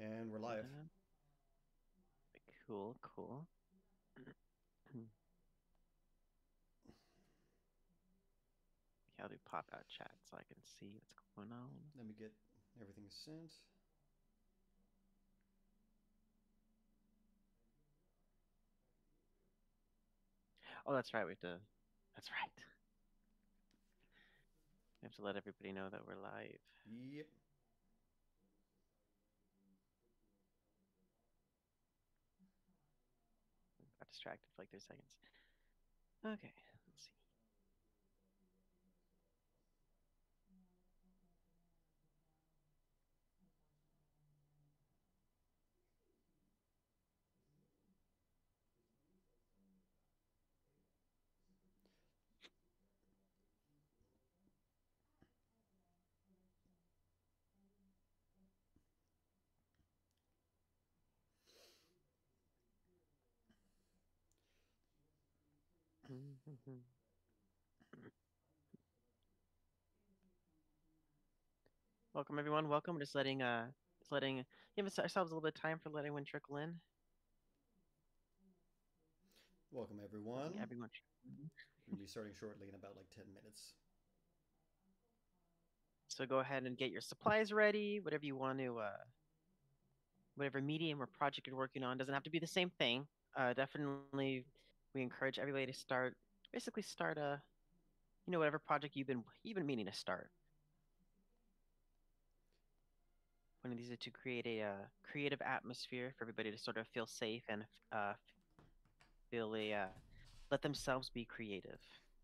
And we're live. Cool, cool. Yeah, I'll do pop out chat so I can see what's going on. Let me get everything sent. Oh, that's right. We have to. That's right. We have to let everybody know that we're live. Yep. Got distracted for like three seconds. Okay, let's see. Welcome everyone. Welcome. Just letting uh, just letting give ourselves a little bit of time for letting everyone trickle in. Welcome everyone. Letting Everyone. We'll be starting shortly in about like 10 minutes. So go ahead and get your supplies ready. Whatever you want to, uh, whatever medium or project you're working on doesn't have to be the same thing. Uh, definitely, we encourage everybody to start, basically start a, you know, whatever project you've been you've been meaning to start. One of these is to create a uh, creative atmosphere for everybody to sort of feel safe and uh, feel a uh, let themselves be creative.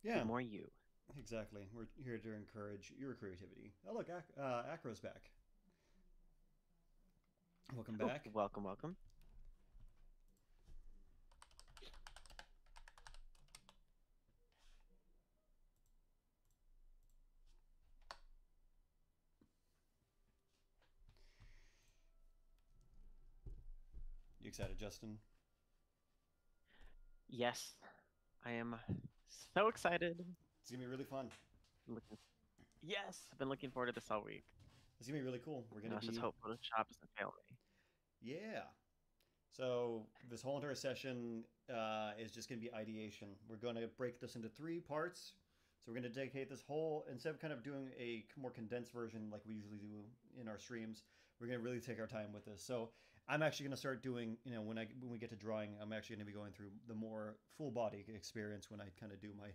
Be Yeah, more you. exactly. We're here to encourage your creativity. Oh, look, Ac- uh, Acro's back. Welcome Oh, back. welcome, welcome. Excited, Justin? Yes, I am so excited. It's gonna be really fun. Looking... Yes, I've been looking forward to this all week. It's gonna be really cool. We're gonna let's be just hope Photoshop doesn't fail me. Yeah. So this whole entire session uh, is just going to be ideation. We're going to break this into three parts. So we're going to dedicate this whole instead of kind of doing a more condensed version like we usually do in our streams. We're going to really take our time with this. So I'm actually going to start doing, you know, when I when we get to drawing, I'm actually going to be going through the more full body experience when I kind of do my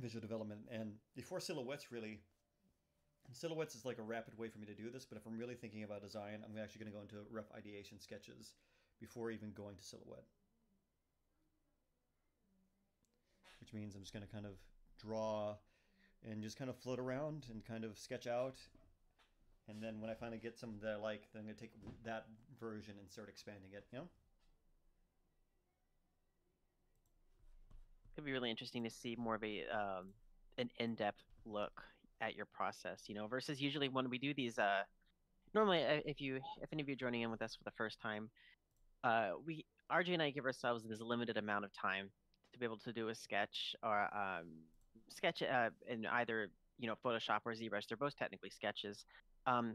visual development. And before silhouettes, really, silhouettes is like a rapid way for me to do this. But if I'm really thinking about design, I'm actually going to go into rough ideation sketches before even going to silhouette. Which means I'm just going to kind of draw and just kind of float around and kind of sketch out. And then when I finally get some that I like, then I'm going to take that version and start expanding it, you know? It'd be really interesting to see more of a um, an in-depth look at your process, you know, versus usually when we do these. Uh, normally, uh, if you if any of you are joining in with us for the first time, uh, we RJ and I give ourselves this limited amount of time to be able to do a sketch or um, sketch uh, in either you know Photoshop or ZBrush. They're both technically sketches, um,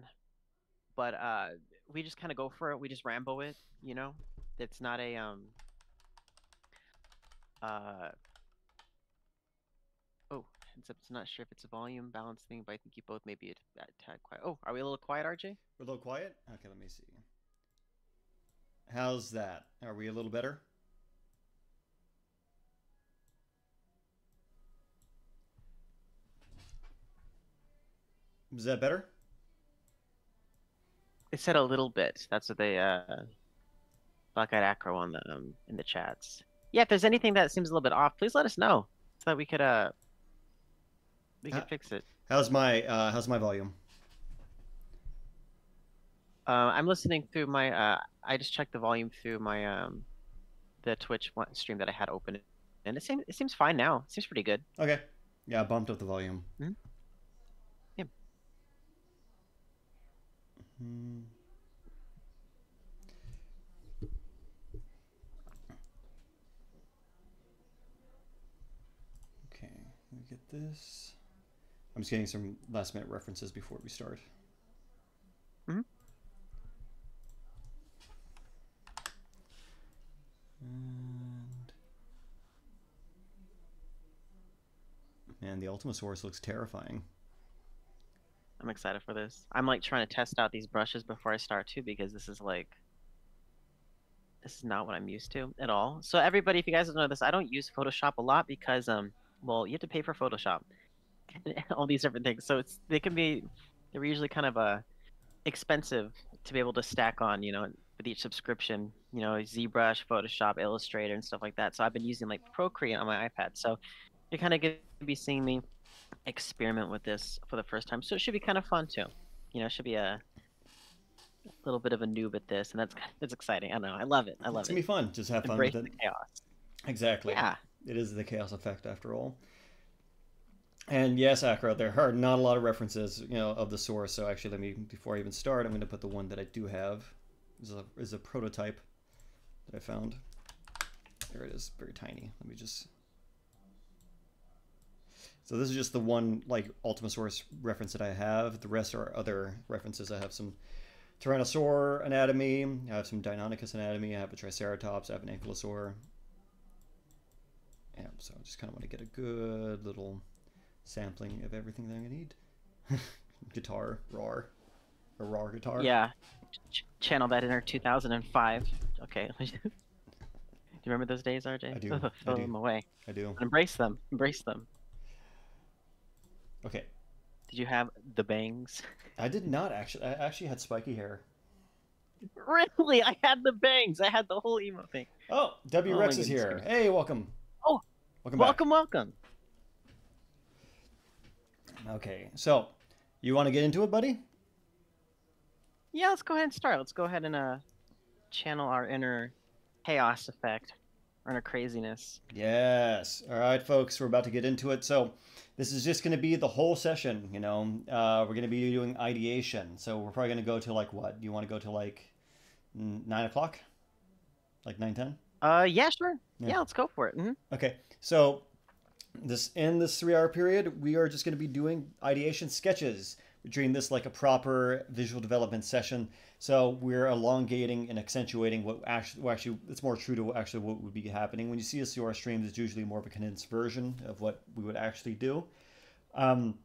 but uh, we just kind of go for it. We just ramble it, you know. It's not a um. Uh, oh, it's, it's not sure if it's a volume balance thing, but I think you both may be a, a tad quiet. Oh, are we a little quiet, RJ? We're a little quiet? Okay, let me see. How's that? Are we a little better? Is that better? They said a little bit. That's what they uh Black-eyed Acro on the um in the chats. Yeah, if there's anything that seems a little bit off, please let us know so that we could uh we could fix it. How's my uh, how's my volume? Uh, I'm listening through my uh I just checked the volume through my um the Twitch one stream that I had open and it seems it seems fine now. It seems pretty good. Okay. Yeah, I bumped up the volume. Mhm. Yep. Hmm. Okay. Let me get this. I'm just getting some last minute references before we start. Mm-hmm. And... The Ultimasaurus looks terrifying. I'm excited for this. I'm like trying to test out these brushes before I start too because this is like this is not what I'm used to at all. So everybody, if you guys don't know this, I don't use Photoshop a lot because um well you have to pay for Photoshop and all these different things. So it's they can be they're usually kind of uh expensive to be able to stack on, you know, with each subscription, you know, ZBrush, Photoshop, Illustrator, and stuff like that. So I've been using like Procreate on my iPad. So you're kind of going to be seeing me experiment with this for the first time. So it should be kind of fun too. You know, it should be a little bit of a noob at this, and that's that's exciting. I don't know. I love it. I love it's it. It's gonna be fun. Just have fun with it. chaos. Exactly. Yeah. It is the chaos effect after all. And yes, Acro, there are not a lot of references, you know, of the source. So actually, let me before I even start, I'm going to put the one that I do have. Is a is a prototype that I found. There it is, very tiny. Let me just. So this is just the one like Ultimasaurus reference that I have. The rest are other references. I have some Tyrannosaur anatomy. I have some Deinonychus anatomy. I have a Triceratops. I have an Ankylosaur. Yeah, so I just kind of want to get a good little sampling of everything that I'm gonna need. guitar, roar, a guitar. Yeah. Ch- channel that inner 2005. Okay. do you remember those days, RJ? I do, Throw I do. them away. I do. Embrace them. Embrace them. Okay, Did you have the bangs? I did not actually. I actually had spiky hair. Really? I had the bangs. I had the whole emo thing. Oh, W Oh Rex is here. gracious. Hey, welcome. Oh, welcome back. welcome, welcome. Okay, so you want to get into it, buddy? Yeah, let's go ahead and start. Let's go ahead and uh channel our inner chaos effect, our inner craziness. Yes. All right, folks, we're about to get into it. So, this is just going to be the whole session. You know, uh, we're going to be doing ideation. So, we're probably going to go to like what? Do you want to go to like nine o'clock? Like nine ten? Uh, yeah, sure. Yeah. Yeah, let's go for it. hmm Okay. So, this in this three-hour period, we are just going to be doing ideation sketches. We're treating this like a proper visual development session. So we're elongating and accentuating what actually, well, actually, it's more true to actually what would be happening. When you see us do our streams, it's usually more of a condensed version of what we would actually do. Um,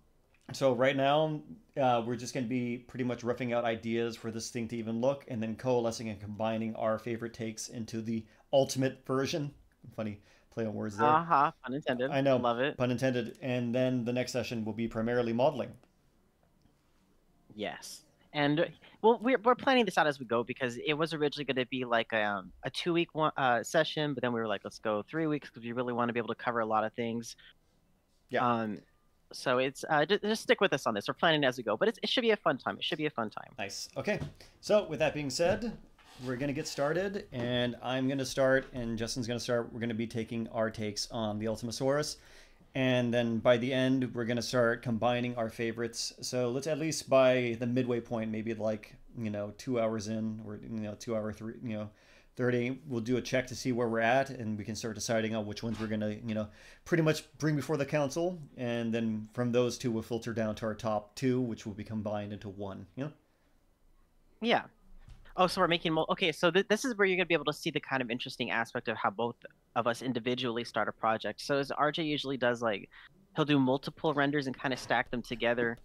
so right now, uh, we're just going to be pretty much roughing out ideas for this thing to even look, and then coalescing and combining our favorite takes into the ultimate version. Funny play on words there Uh huh. Pun intended. I know. Love it. pun intended. And then the next session will be primarily modeling. Yes. And uh, well, we're, we're planning this out as we go because it was originally going to be like a, um, a two week one, uh, session, but then we were like, let's go three weeks because we really want to be able to cover a lot of things. Yeah. Um, so it's uh, just, just stick with us on this. We're planning as we go, but it's, it should be a fun time. It should be a fun time. Nice. Okay. So with that being said, we're gonna get started, and I'm gonna start, and Justin's gonna start. We're gonna be taking our takes on the Ultimasaurus, and then by the end, we're gonna start combining our favorites. So let's at least by the midway point, maybe like you know two hours in, or you know two hour three, you know. 30 we'll do a check to see where we're at and we can start deciding on which ones we're going to you know pretty much bring before the council and then from those two we'll filter down to our top two which will be combined into one you know Yeah. Oh, so we're making okay. So th- this is where you're gonna be able to see the kind of interesting aspect of how both of us individually start a project. So as RJ usually does, like he'll do multiple renders and kind of stack them together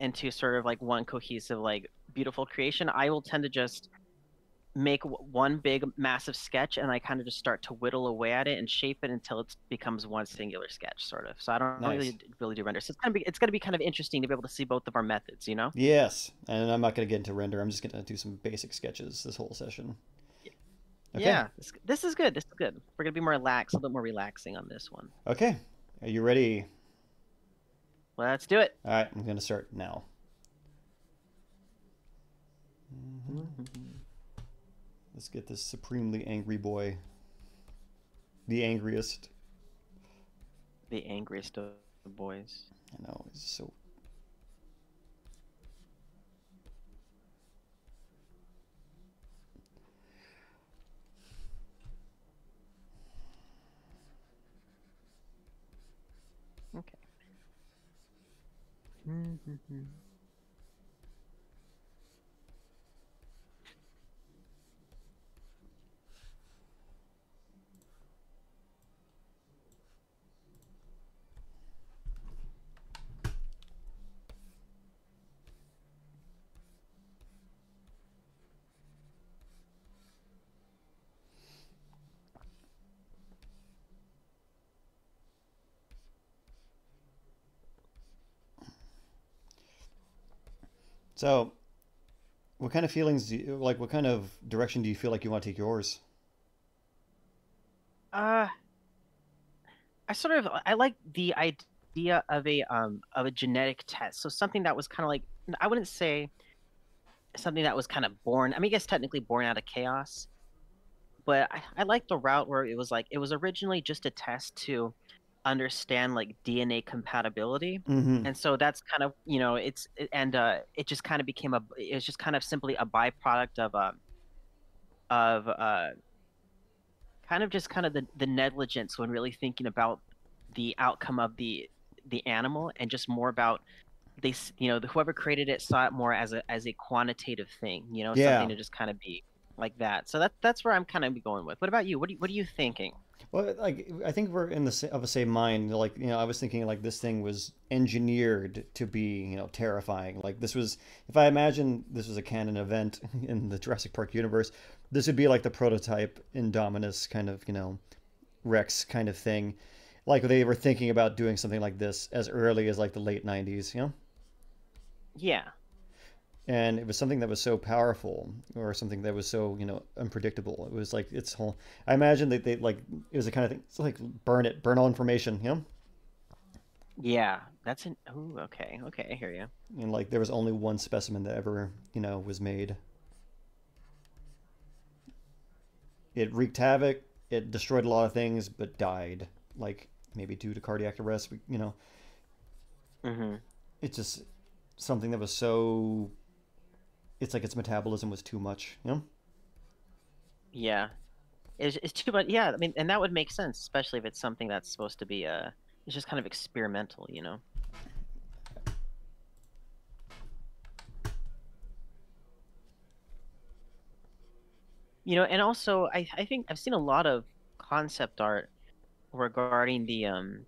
into sort of like one cohesive, like beautiful creation. I will tend to just make one big massive sketch and I kind of just start to whittle away at it and shape it until it becomes one singular sketch, sort of. So I don't Nice. really really do render. So it's gonna be it's gonna be kind of interesting to be able to see both of our methods, you know? Yes, and I'm not going to get into render. I'm just going to do some basic sketches this whole session. Okay. Yeah, this, this is good. This is good. We're gonna be more relaxed, a little bit more relaxing on this one. Okay. Are you ready? Let's do it. All right. I'm going to start now. Mm-hmm. Let's get this supremely angry boy. The angriest. The angriest of the boys. I know. He's so. Okay. So, what kind of feelings do you like? What kind of direction do you feel like you want to take yours? Uh, I sort of I like the idea of a um of a genetic test. So something that was kind of like I wouldn't say something that was kind of born. I mean, I guess technically born out of chaos, but I, I like the route where it was like it was originally just a test to understand like DNA compatibility, Mm-hmm. and so that's kind of you know it's and uh it just kind of became a it was just kind of simply a byproduct of uh of uh kind of just kind of the the negligence when really thinking about the outcome of the the animal and just more about they you know the, whoever created it saw it more as a as a quantitative thing you know Yeah. something to just kind of be like that. So that that's where i'm kind of going with. What about you? What, do you, what are you thinking Well, like I think we're in the of the same mind. Like you know, I was thinking like this thing was engineered to be you know terrifying. Like this was, if I imagine this was a canon event in the Jurassic Park universe, this would be like the prototype Indominus kind of you know Rex kind of thing. Like they were thinking about doing something like this as early as like the late '90s. You know. yeah and it was something that was so powerful or something that was so you know unpredictable. It was like its whole i imagine that they like it was the kind of thing it's like burn it burn all information you know? Yeah that's an oh okay okay i hear you and like there was only one specimen that ever you know was made. It wreaked havoc it destroyed a lot of things but died like maybe due to cardiac arrest you know? Mm-hmm. it's just something that was so it's like its metabolism was too much you know? Yeah. It's, it's too much yeah i mean and that would make sense especially if it's something that's supposed to be uh it's just kind of experimental you know? You know and also i i think i've seen a lot of concept art regarding the um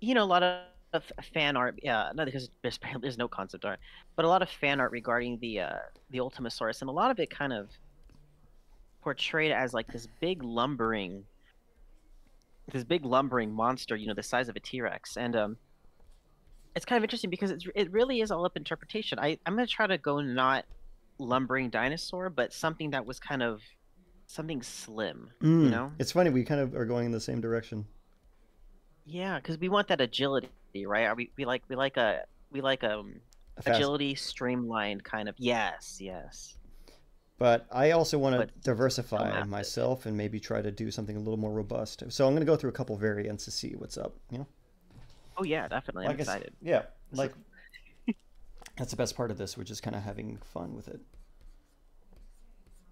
you know a lot of of fan art yeah not because there's there's no concept art but a lot of fan art regarding the uh the ultimasaurus and a lot of it kind of portrayed as like this big lumbering this big lumbering monster you know the size of a t-rex and um it's kind of interesting because it's, it really is all up interpretation. I i'm going to try to go not lumbering dinosaur but something that was kind of something slim Mm, you know? it's funny we kind of are going in the same direction. Yeah because we want that agility right? Are we, we like we like a we like um fast- agility streamlined kind of yes yes. But i also want to diversify myself and maybe try to do something a little more robust. So i'm going to go through a couple variants to see what's up you know? Oh yeah definitely. I'm Like I s- excited. yeah like that's the best part of this which is kind of having fun with it.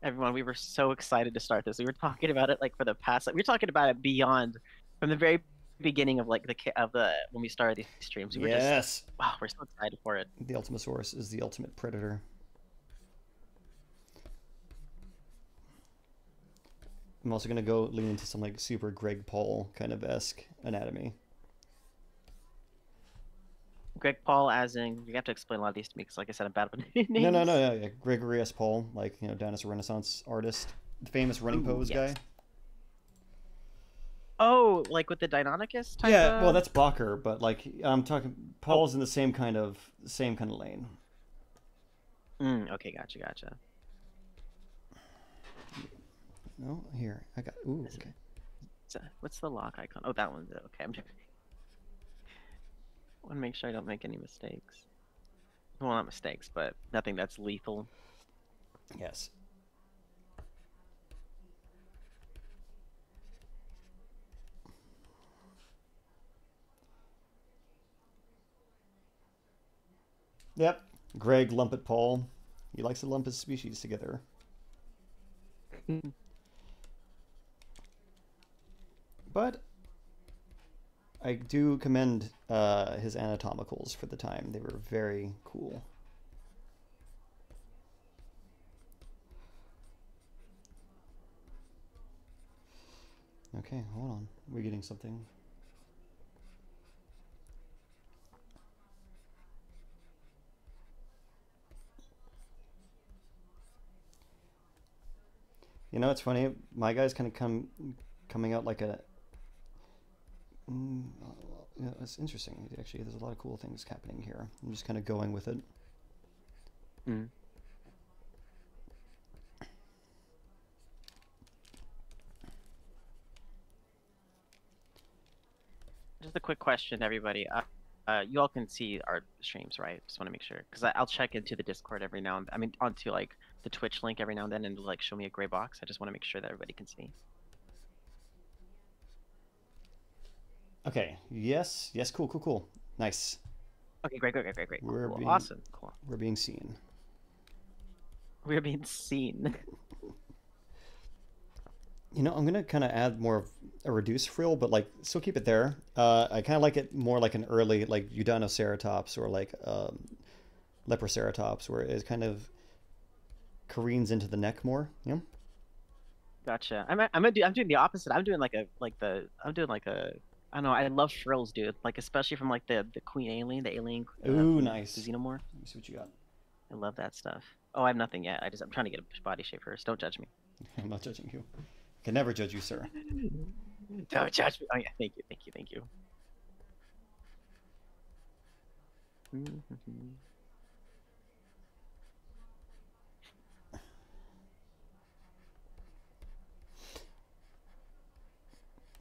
Everyone we were so excited to start this. We were talking about it like for the past like we were talking about it beyond from the very beginning of like the of the when we started these streams we were just yes wow we're so excited for it the ultimasaurus is the ultimate predator i'm also going to go lean into some like super greg paul kind of esque anatomy greg paul as in you have to explain a lot of these to me because like i said i'm bad with names No, no, no, no. Yeah. Gregory S. Paul, like you know, dinosaur Renaissance artist, the famous running Ooh, pose yes. guy. Oh like with the deinonychus type Yeah, well, that's Bakker, but like I'm talking, Paul's in the same kind of same kind of lane. mm, okay gotcha gotcha No, here I got. Ooh, okay. So, what's the lock icon oh that one's okay i'm just want to make sure i don't make any mistakes well not mistakes but nothing that's lethal Yes. Yep. Greg Lumpet Paul. He likes to lump his species together. But I do commend uh, his anatomicals for the time. They were very cool. Okay, hold on. We're getting something. You know, it's funny. My guy's kind of come coming out like a. Mm, uh, yeah, it's interesting. Actually, there's a lot of cool things happening here. I'm just kind of going with it. Mm. Just a quick question, everybody. Uh, uh, you all can see our streams, right? Just want to make sure because I'll check into the Discord every now and I mean onto like the Twitch link every now and then and like show me a gray box. I just want to make sure that everybody can see. Okay. Yes. Yes. Cool. Cool. Cool. Nice. Okay, great, great, great, great, great. We're cool. being- Awesome, cool. We're being seen. We're being seen. You know, I'm gonna kind of add more of a reduced frill, but like still keep it there. Uh, I kind of like it more like an early like Eudynoceratops or like um, Leptoceratops, where it kind of careens into the neck more. Yeah. Gotcha. I'm I'm gonna do I'm doing the opposite. I'm doing like a like the I'm doing like a I don't know. I love frills, dude. Like especially from like the the Queen Alien, the Alien. uh, Ooh, nice. Xenomorph. Let me see what you got. I love that stuff. Oh, I have nothing yet. I just I'm trying to get a body shape first. Don't judge me. I'm not judging you. I can never judge you, sir. Don't judge me. Oh yeah, thank you, thank you, thank you.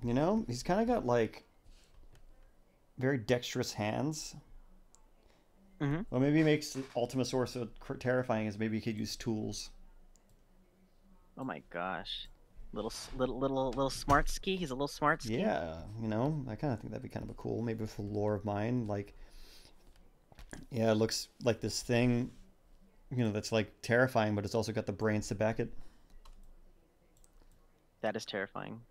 You know, he's kind of got like very dexterous hands. Mhm. What maybe makes Ultimasaur so terrifying is maybe he could use tools. Oh my gosh, little little little little smart ski. He's a little smart ski. Yeah, you know, I kind of think that'd be kind of a cool, maybe for lore of mine. Like, yeah, it looks like this thing, you know, that's like terrifying, but it's also got the brains to back it. That is terrifying.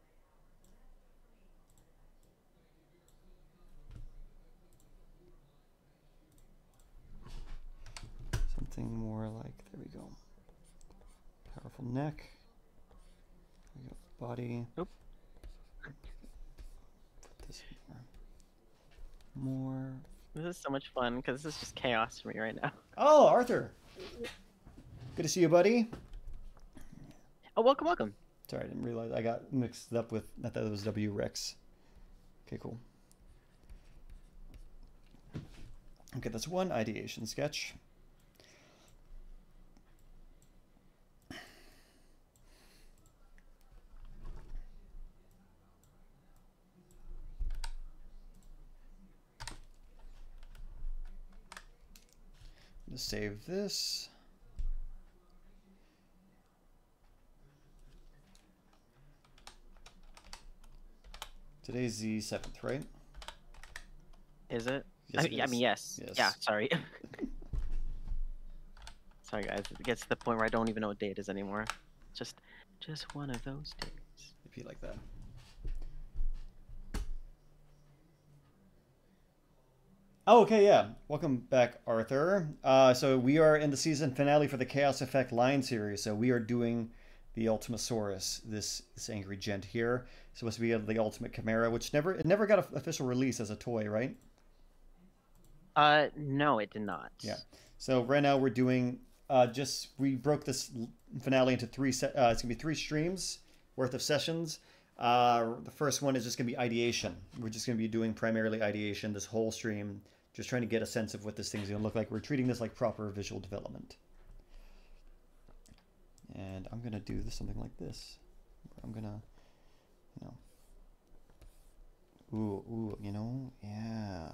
Something more like, there we go. Powerful neck. There we go. Body. Oop. Put this more. More. This is so much fun because this is just chaos for me right now. Oh, Arthur. Good to see you, buddy. Oh, welcome, welcome. Sorry, I didn't realize I got mixed up with. I thought it was W Rex. Okay, cool. Okay, that's one ideation sketch. Save this. Today's the seventh, right? Is it? Yes, I, it mean, I mean, yes. Yes. Yeah. Sorry. sorry, guys. It gets to the point where I don't even know what day it is anymore. Just, just one of those days. If you like that. Oh, okay, yeah. Welcome back, Arthur. Uh, so we are in the season finale for the Chaos Effect line series. So we are doing the Ultimasaurus, this this angry gent here. Supposed to be the Ultimate Chimera, which never it never got an official release as a toy, right? Uh, no, it did not. Yeah. So right now we're doing uh, just we broke this finale into three. Se- uh, it's gonna be three streams worth of sessions. Uh, the first one is just gonna be ideation. We're just gonna be doing primarily ideation this whole stream, just trying to get a sense of what this thing's gonna look like. We're treating this like proper visual development. And I'm gonna do this, something like this. I'm gonna, you know, ooh, ooh, you know, yeah.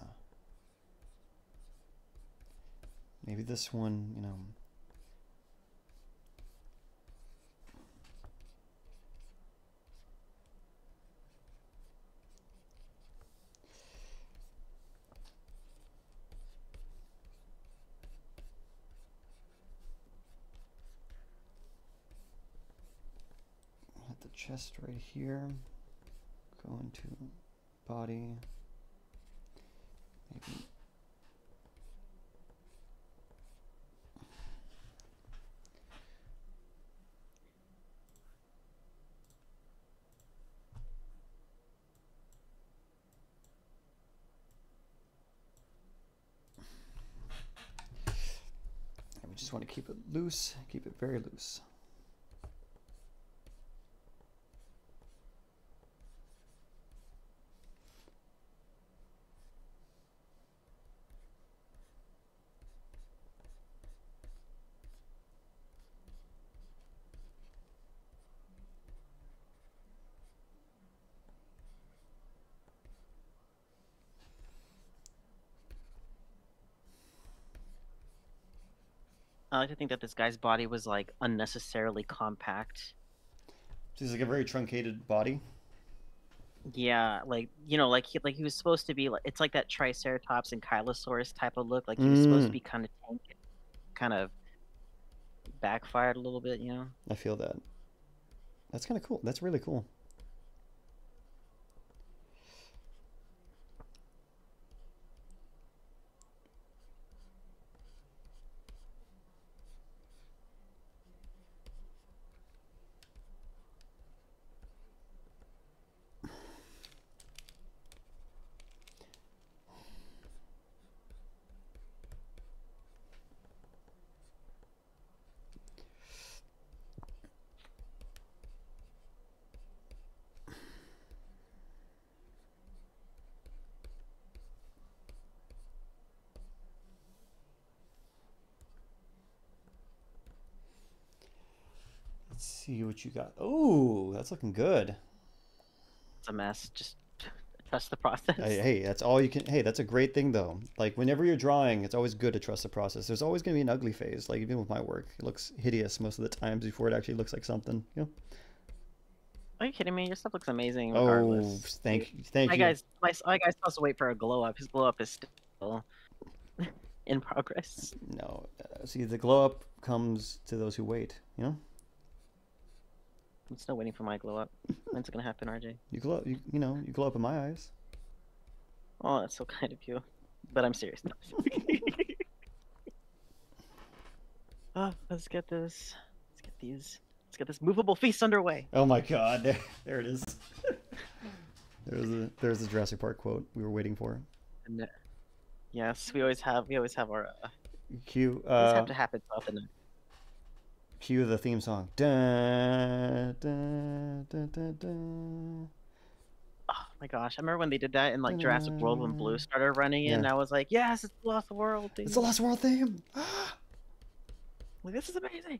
Maybe this one, you know. Hit the chest right here. Go into body. Maybe just want to keep it loose, keep it very loose. I like to think that this guy's body was like unnecessarily compact. He's like a very truncated body. Yeah, like you know, like he like he was supposed to be like it's like that Triceratops and Kylosaurus type of look. Like he was supposed to Mm. be kind of tank, kind of backfired a little bit. You know. I feel that. That's kind of cool. That's really cool. Let's see what you got. Oh, that's looking good. It's a mess. Just trust the process. Hey, hey, that's all you can. Hey, that's a great thing though. Like whenever you're drawing, it's always good to trust the process. There's always going to be an ugly phase. Like even with my work, it looks hideous most of the times before it actually looks like something. You know? Are you kidding me? Your stuff looks amazing. Oh, thank, you. thank my you. guy's my, my guy's supposed to wait for a glow up. His glow up is still in progress. No, uh, see, the glow up comes to those who wait. You know, I'm still waiting for my glow up. When's it gonna happen, RJ? you glow, you, you know, you glow up in my eyes. Oh, that's so kind of you. But I'm serious. Oh, let's get this. Let's get these. Let's get this movable feast underway. Oh my God, there, there it is. there's a there's the Jurassic Park quote we were waiting for. And, uh, yes, we always have. We always have our. Uh, Cue, uh, have to happen so often. Cue the theme song. Dun, dun, dun, dun, dun. Oh my gosh! I remember when they did that in like Jurassic World when Blue started running in. Yeah. I was like, "Yes, it's the Lost World." Thing. It's the Lost World theme. Like, this is amazing.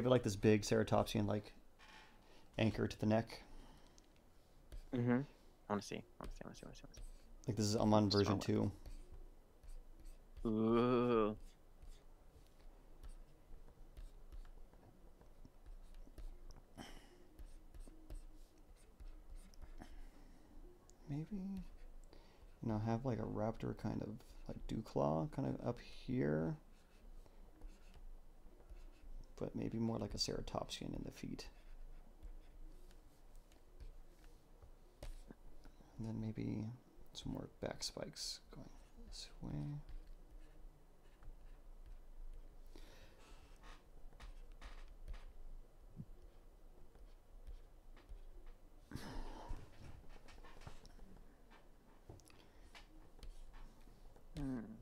Gave it like this big ceratopsian like anchor to the neck. Mm-hmm. I want to see. I want to see. I want to see. I want to see. Like this is I'm on version two. Ooh. Maybe you know have like a raptor kind of like dew claw kind of up here. But maybe more like a ceratopsian in the feet. And then maybe some more back spikes going this way. Hmm.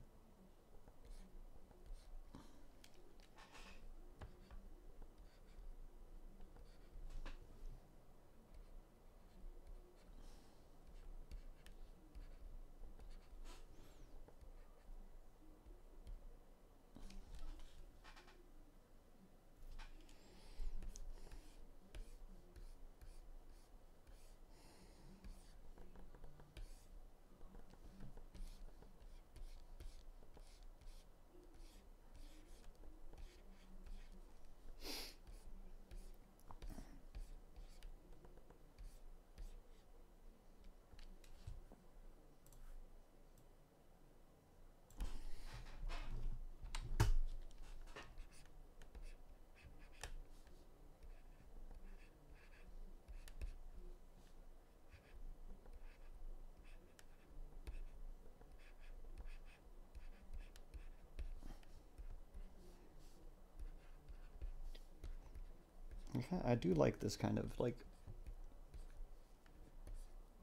I do like this kind of like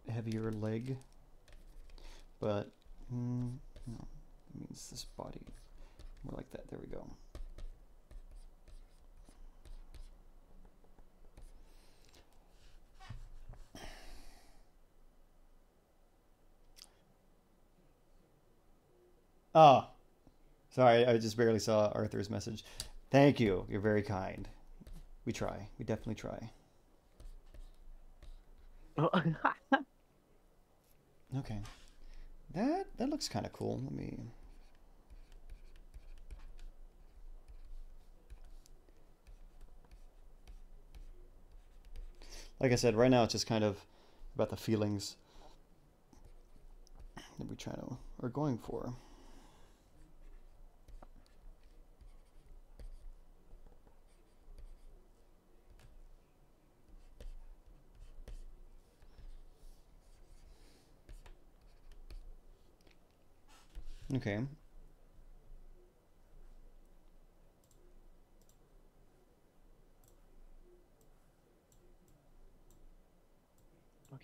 heavier leg, but mm, no, it means this body more like that. There we go. Oh, sorry, I just barely saw Arthur's message. Thank you. You're very kind. We try. We definitely try. Okay. That that looks kind of cool. Let me Like I said, right now it's just kind of about the feelings that we try to are going for. Okay.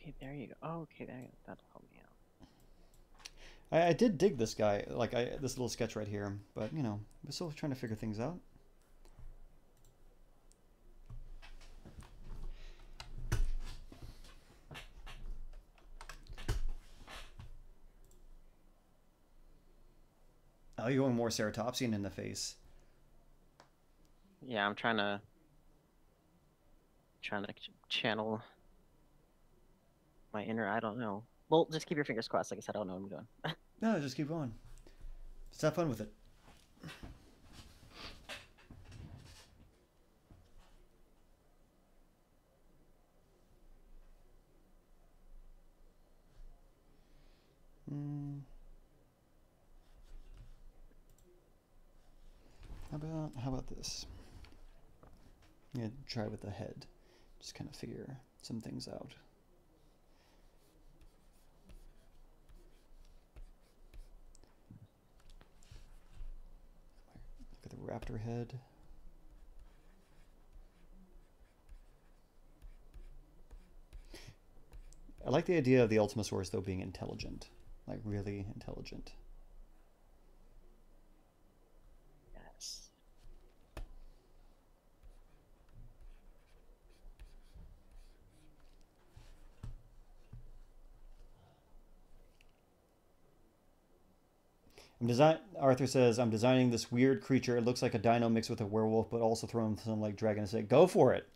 okay, there you go. Oh, okay, there you go. That'll help me out. I, I did dig this guy, like I this little sketch right here, but you know, we're still trying to figure things out. Oh, you're going more ceratopsian in the face. Yeah, I'm trying to trying to ch- channel my inner. I don't know. Well, just keep your fingers crossed. Like I said, I don't know what I'm doing. No, just keep going. Just have fun with it. About how about this? I'm going to try with the head. Just kind of figure some things out. Look at the raptor head. I like the idea of the Ultimasaurus though being intelligent, like really intelligent. yes. I'm design. Arthur says I'm designing this weird creature. It looks like a dino mixed with a werewolf, but also throwing some like dragon. I say, go for it.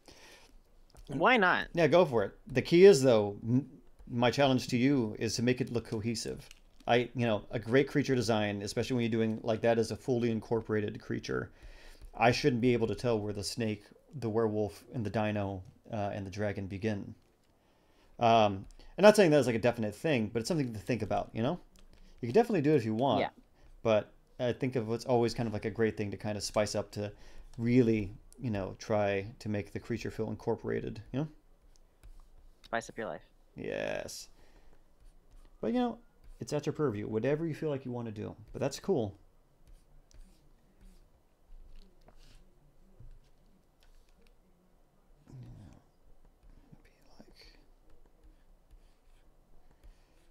Why not? Yeah, go for it. The key is though, my challenge to you is to make it look cohesive. I, you know, a great creature design, especially when you're doing like that as a fully incorporated creature. I shouldn't be able to tell where the snake, the werewolf, and the dino uh, and the dragon begin. Um, I'm not saying that is like a definite thing, but it's something to think about. You know, you can definitely do it if you want. Yeah. But I think of what's always kind of like a great thing to kind of spice up to really, you know, try to make the creature feel incorporated. You know. Spice up your life. Yes. But you know, it's at your purview. Whatever you feel like you want to do. But that's cool.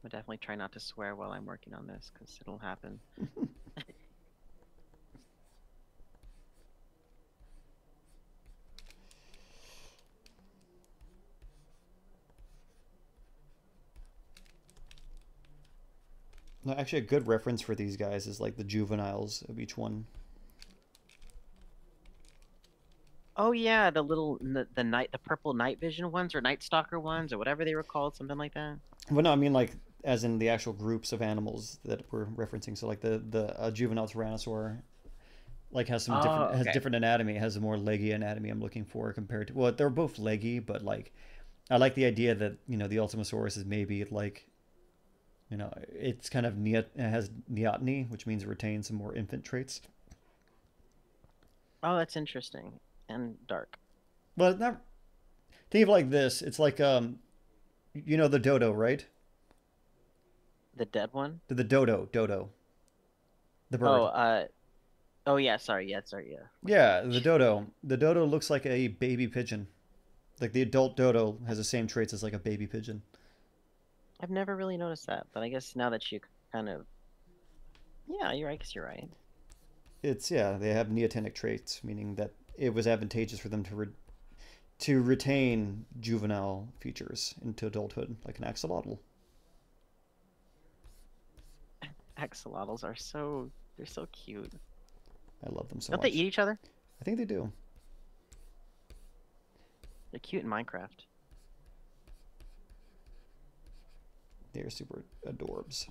But definitely try not to swear while I'm working on this, because it'll happen. No, actually, a good reference for these guys is like the juveniles of each one. Oh yeah, the little the, the night the purple night vision ones or night stalker ones or whatever they were called, something like that. Well, no, I mean like as in the actual groups of animals that we're referencing. So like the the uh, juvenile tyrannosaur, like has some different Oh, has different anatomy. Has a more leggy anatomy. I'm looking for compared to well, they're both leggy, but like I like the idea that you know the Ultimasaurus is maybe like you know it's kind of neot has neoteny, which means it retains some more infant traits. Oh, that's interesting and dark. Well, it's not think of like this. It's like um, you know the dodo, right? The dead one. The, the dodo, dodo, the bird. Oh, uh, oh yeah. Sorry. Yeah. Sorry. Yeah. Yeah, the dodo. The dodo looks like a baby pigeon. Like the adult dodo has the same traits as like a baby pigeon. I've never really noticed that, but I guess now that you kind of, yeah, you're right. Cause you're right. It's yeah, they have neotenic traits, meaning that it was advantageous for them to re- to retain juvenile features into adulthood, like an axolotl. Ha- axolotls are so they're so cute. I love them so Don't much. they eat each other? I think they do. They're cute in Minecraft. They are super adorbs.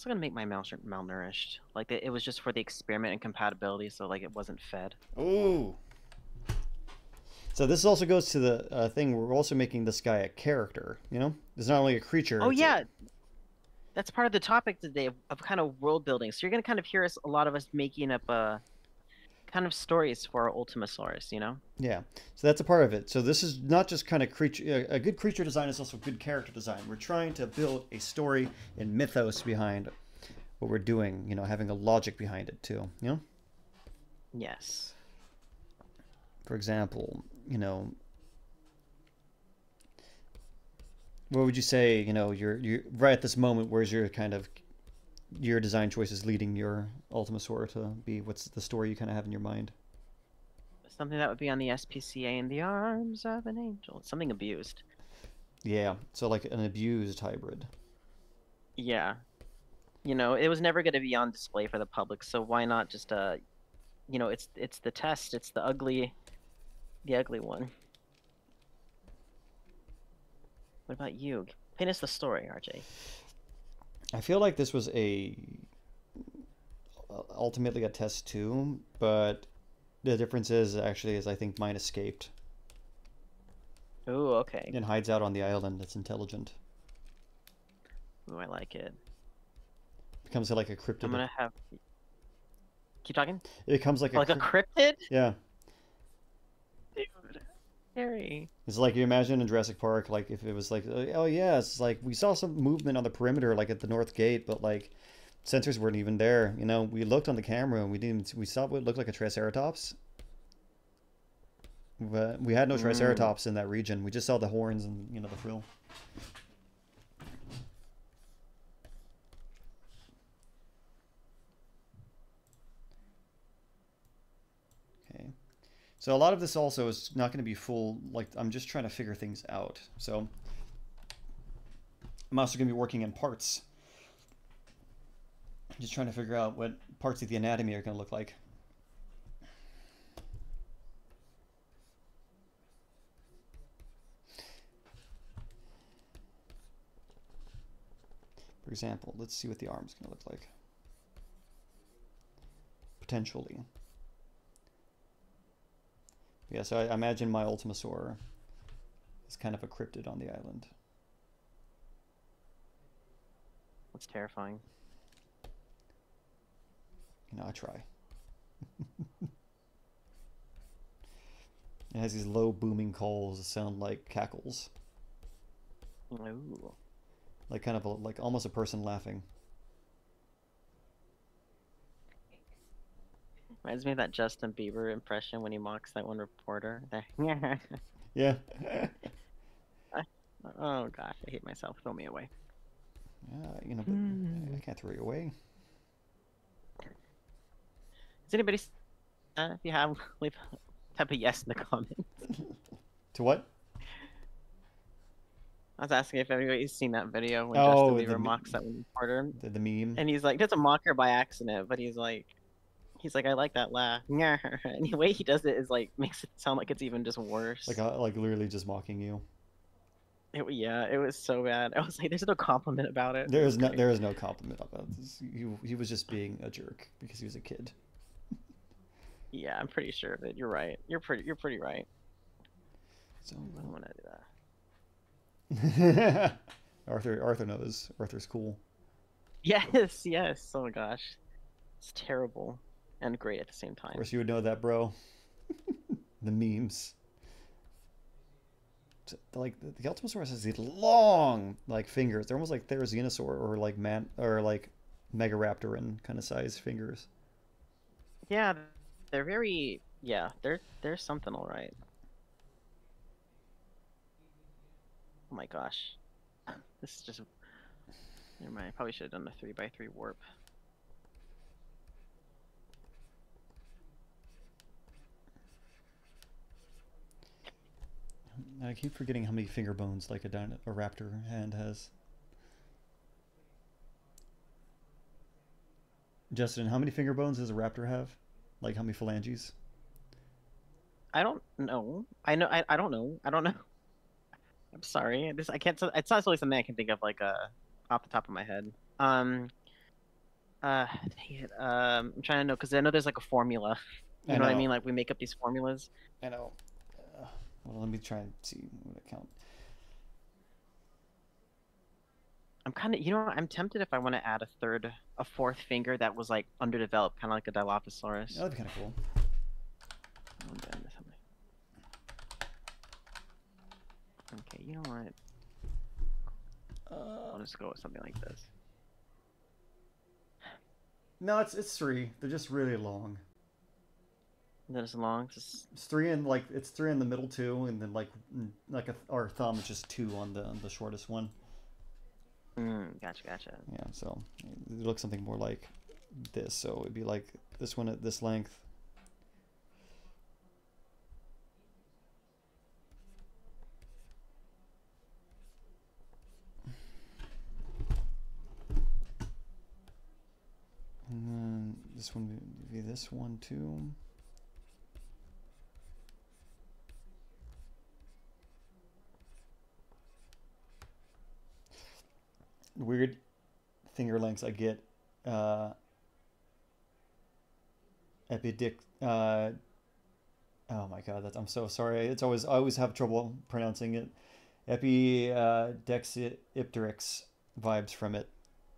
Also gonna make my mouse malnourished. Like it, it was just for the experiment and compatibility, so like it wasn't fed. Ooh. So this also goes to the uh, thing. We're also making this guy a character. You know, it's not only a creature. Oh it's a- yeah, that's part of the topic today of, of kind of world building. So you're gonna kind of hear us a lot of us making up uh, kind of stories for Ultimasaurus. You know. Yeah, so that's a part of it. So this is not just kind of creature. A good creature design is also good character design. We're trying to build a story and mythos behind what we're doing. You know, having a logic behind it too. You know, Yes. for example, you know, what would you say? You know, you're you right at this moment. Where's your kind of your design choices leading your Ultimasaur to be? What's the story you kind of have in your mind? Something that would be on the SPCA in the arms of an angel. Something abused. Yeah, so like an abused hybrid. Yeah. You know, it was never going to be on display for the public, so why not just uh you know, it's it's the test, it's the ugly the ugly one. What about you? Paint us the story, RJ. I feel like this was a ultimately a test too, but the difference is actually is I think mine escaped Oh, okay. and hides out on the island. It's intelligent. Ooh, I like it. Becomes like a cryptid. I'm gonna have keep talking. It becomes like a, like a cryptid? yeah. Scary. It's like you imagine in Jurassic Park, like if it was like, uh, oh yeah, it's like we saw some movement on the perimeter, like at the north gate, but like sensors weren't even there. You know, we looked on the camera and we didn't. We saw what looked like a Triceratops, but we had no Mm. Triceratops in that region. We just saw the horns and you know the frill. Okay. So a lot of this also is not going to be full, like, I'm just trying to figure things out. So I'm also going to be working in parts. Just trying to figure out what parts of the anatomy are going to look like. For example, let's see what the arm's going to look like. Potentially. Yeah, so I imagine my Ultimasaur is kind of a cryptid on the island. That's terrifying. You know, I try. it has these low booming calls that sound like cackles, Ooh. like kind of a, like almost a person laughing. Reminds me of that Justin Bieber impression when he mocks that one reporter. yeah. Yeah. oh gosh, I hate myself. Throw me away. yeah, you know, but Hmm. I can't throw you away. Does anybody? Uh, if you have, leave type a yes in the comments. To what? I was asking if anybody's seen that video when Oh, Justin Bieber mocks that one reporter, The, the meme. and he's like, "That's a mocker by accident," but he's like, he's like, "I like that laugh." and the way he does it is like makes it sound like it's even just worse. Like, uh, like literally just mocking you. It, yeah, it was so bad. I was like, "There's no compliment about it." There is no, there is no compliment about this. He, he was just being a jerk because he was a kid. Yeah, I'm pretty sure of it. You're right. You're pretty. You're pretty right. So I don't want to do that. Arthur, Arthur knows. Arthur's cool. Yes, yes. Oh my gosh, it's terrible. And great at the same time. Of course, you would know that, bro. the memes. Like the, Ultimasaurus has these long, like fingers. They're almost like Therizinosaur or like man or like Megaraptoran kind of size fingers. Yeah, they're very yeah. They're they're something all right. Oh my gosh, this is just. Never mind. I probably should have done a three by three warp. I keep forgetting how many finger bones like a, dino- a raptor hand has. Justin, how many finger bones does a raptor have? Like how many phalanges? I don't know. I know. I, I don't know. I don't know. I'm sorry. This I can't. It's not really something I can think of like uh off the top of my head. Um. Uh, dang it. Um, I'm trying to know because I know there's like a formula. You I know, what I mean? Like we make up these formulas. I know. Well, let me try and see what I count. I'm kind of, you know, what, I'm tempted if I want to add a third, a fourth finger that was like underdeveloped, kind of like a Dilophosaurus. That'd be kind of cool. Damn, there's something. Okay, you know what? I'll Uh, just go with something like this. no, it's it's three. They're just really long. Is that as long? Just, It's three in like it's three in the middle two, and then like like a, our thumb is just two on the the shortest one. mm, gotcha, gotcha. Yeah, so it looks something more like this. So it'd be like this one at this length. And then this one would be this one too. Weird finger lengths I get uh epidic uh oh my god that's I'm so sorry. It's always I always have trouble pronouncing it. Epi uh vibes from it.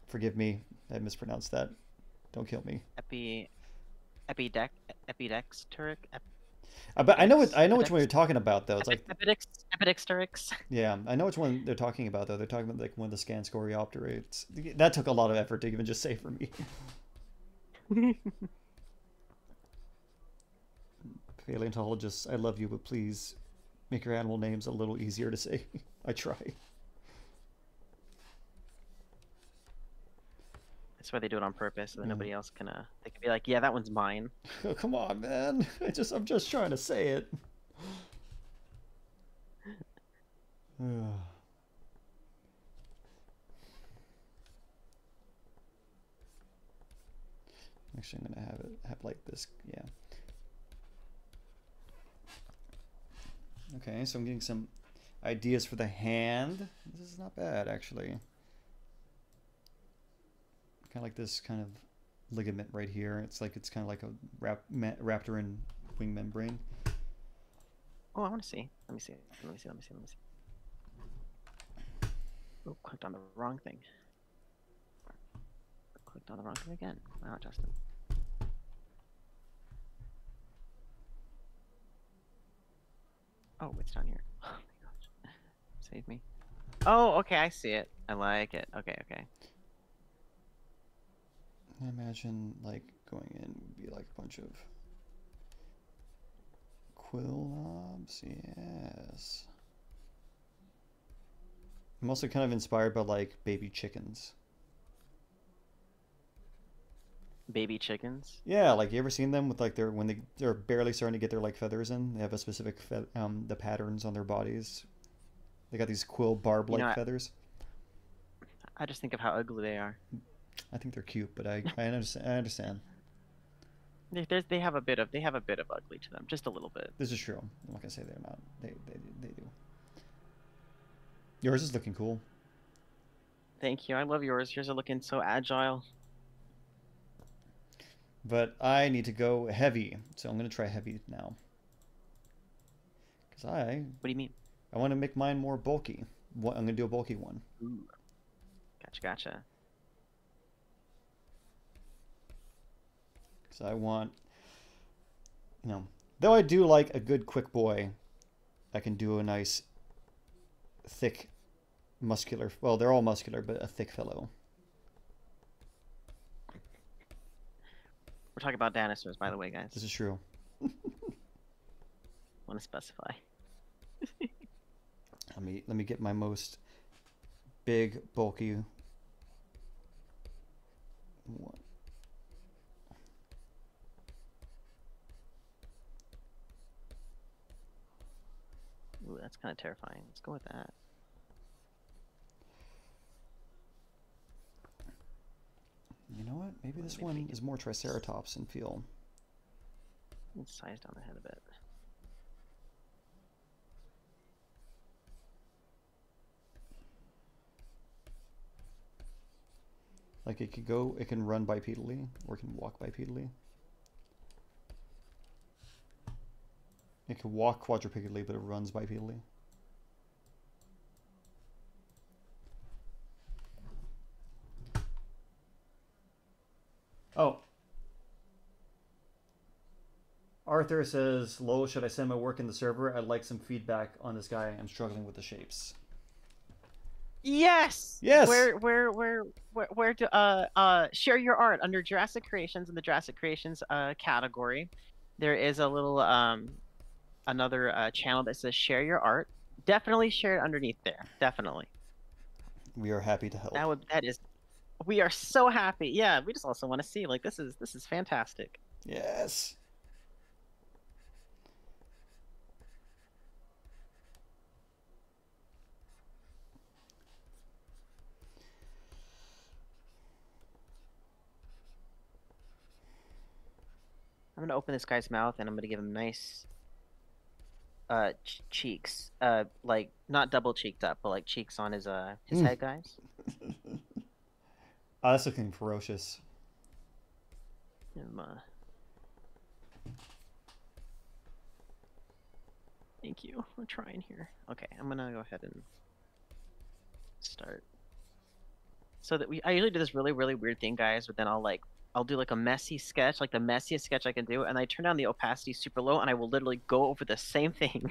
Forgive me I mispronounced that. Don't kill me. Epi, epidex, epidexteric, ep, I but I know what I know which one you're talking about though. It's like yeah I know which one they're talking about though they're talking about like one of the scan Scoreopterates that took a lot of effort to even just say for me paleontologists, I love you, but please make your animal names a little easier to say. I try. That's why they do it on purpose, so that nobody else can. Uh, they can be like, yeah, that one's mine. Oh, come on, man. I just I'm just trying to say it. Actually, I'm gonna have it have like this. Yeah. Okay, so I'm getting some ideas for the hand. This is not bad, actually. Kind of like this kind of ligament right here. It's like it's kind of like a rap, raptorin wing membrane. Oh, I want to see. Let me see. Let me see. Let me see. Let me see. Oh, clicked on the wrong thing. Clicked on the wrong thing again. Wow, Justin. Oh, it's down here. Oh my gosh. Save me. Oh, okay, I see it. I like it. Okay, okay. I imagine like going in would be like a bunch of quill knobs. Yes. I'm also kind of inspired by like baby chickens. Baby chickens. Yeah, like you ever seen them with like their when they they're barely starting to get their like feathers in. They have a specific fe- um the patterns on their bodies. They got these quill barb like know, feathers. I just think of how ugly they are. I think they're cute, but I I understand. I understand. They, there's- they have a bit of they have a bit of ugly to them, just a little bit. This is true. I'm not gonna say they're not. They they they do. Yours is looking cool. Thank you. I love yours. Yours are looking so agile. But I need to go heavy, so I'm gonna try heavy now. Cause I What do you mean? I want to make mine more bulky. I'm gonna do a bulky one. Ooh. Gotcha, gotcha. because I want, you know, though I do like a good quick boy, I can do a nice, thick, muscular. Well, they're all muscular, but a thick fellow. We're talking about dinosaurs, by the way, guys. This is true. Want to specify? Let me let me get my most big, bulky one. Ooh, that's kind of terrifying. Let's go with that. You know what? Maybe this one is more Triceratops in feel. Let's size down the head a bit. Like it could go, it can run bipedally, or it can walk bipedally. It can walk quadrupedally, but it runs bipedally. Oh. Arthur says, Lol, should I send my work in the server? I'd like some feedback on this guy. I'm struggling with the shapes. Yes. Yes! Where where where where where to uh uh share your art under Jurassic Creations in the Jurassic Creations uh category. There is a little um another uh, channel that says share your art. Definitely share it underneath there. Definitely. We are happy to help. That would that is we are so happy. Yeah, we just also want to see like this is this is fantastic. Yes. I'm gonna open this guy's mouth and I'm gonna give him nice uh ch- cheeks. Uh like not double cheeked up, but like cheeks on his uh his Mm. head guys. Oh, that's looking ferocious. Him, uh... Thank you. We're trying here. Okay, I'm gonna go ahead and start. So that we, I usually do this really, really weird thing, guys. But then I'll like, I'll do like a messy sketch, like the messiest sketch I can do, and I turn down the opacity super low, and I will literally go over the same thing,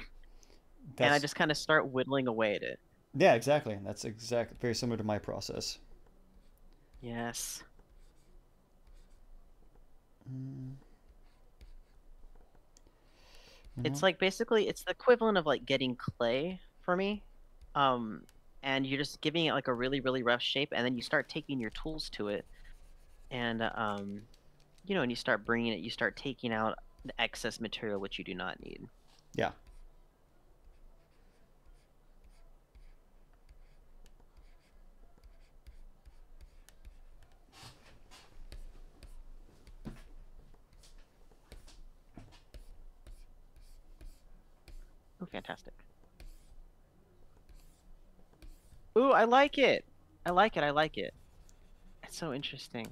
and I just kind of start whittling away at it. Yeah, exactly. That's exact very similar to my process. Yes. Mm. It's like basically it's the equivalent of like getting clay for me. Um and you're just giving it like a really really rough shape and then you start taking your tools to it and um you know and you start bringing it you start taking out the excess material which you do not need. Yeah. Fantastic. Ooh, I like it. I like it. I like it. It's so interesting.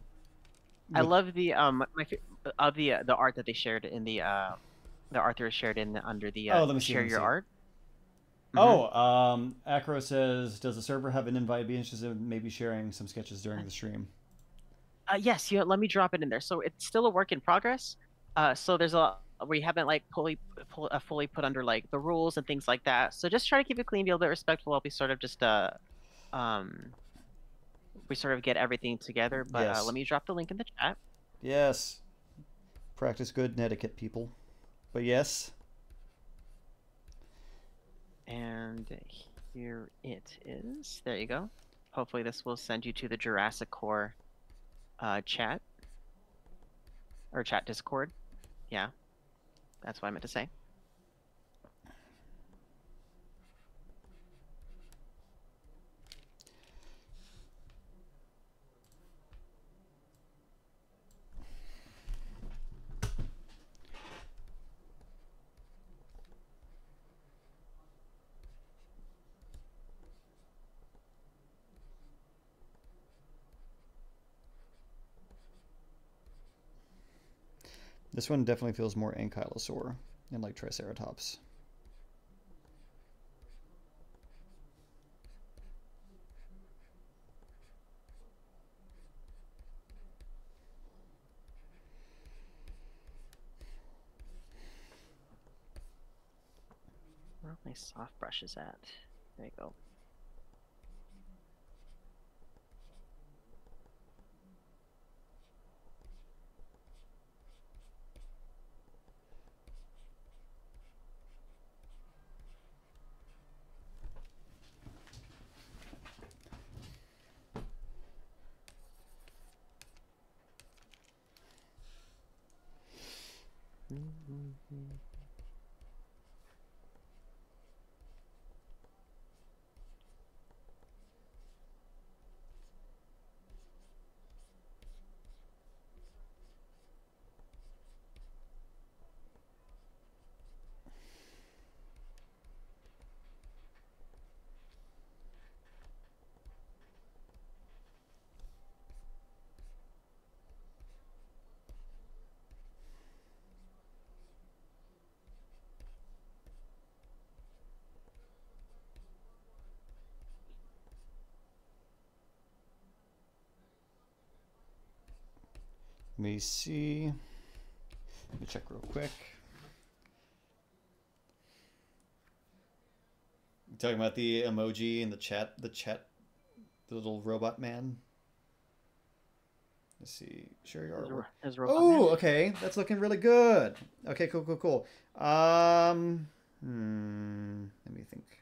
I love the um my of the uh, the art that they shared in the uh the art they shared in under the uh, Oh, let me share let me your see. art. Mhm. Oh, um, Acro says, does the server have an invite? Be interested in maybe sharing some sketches during the stream. Uh, yes, you know, let me drop it in there. So it's still a work in progress. Uh, so there's a we haven't like fully uh, fully put under like the rules and things like that. So just try to keep it clean, be a little bit respectful. While we sort of just uh, um, we sort of get everything together. But uh, let me drop the link in the chat. Yes. Practice good etiquette, people. But yes. And here it is. There you go. Hopefully this will send you to the JurassiCore uh, chat or chat Discord. Yeah, that's what I meant to say. This one definitely feels more ankylosaur and like triceratops. Where are my soft brushes at? There you go. Let me see. Let me check real quick. You're talking about the emoji in the chat, the chat, the little robot man. Let's see. Sure your There's a artwork. ro- there's a robot Oh, man. okay. That's looking really good. Okay, cool, cool, cool. Um, hmm. Let me think.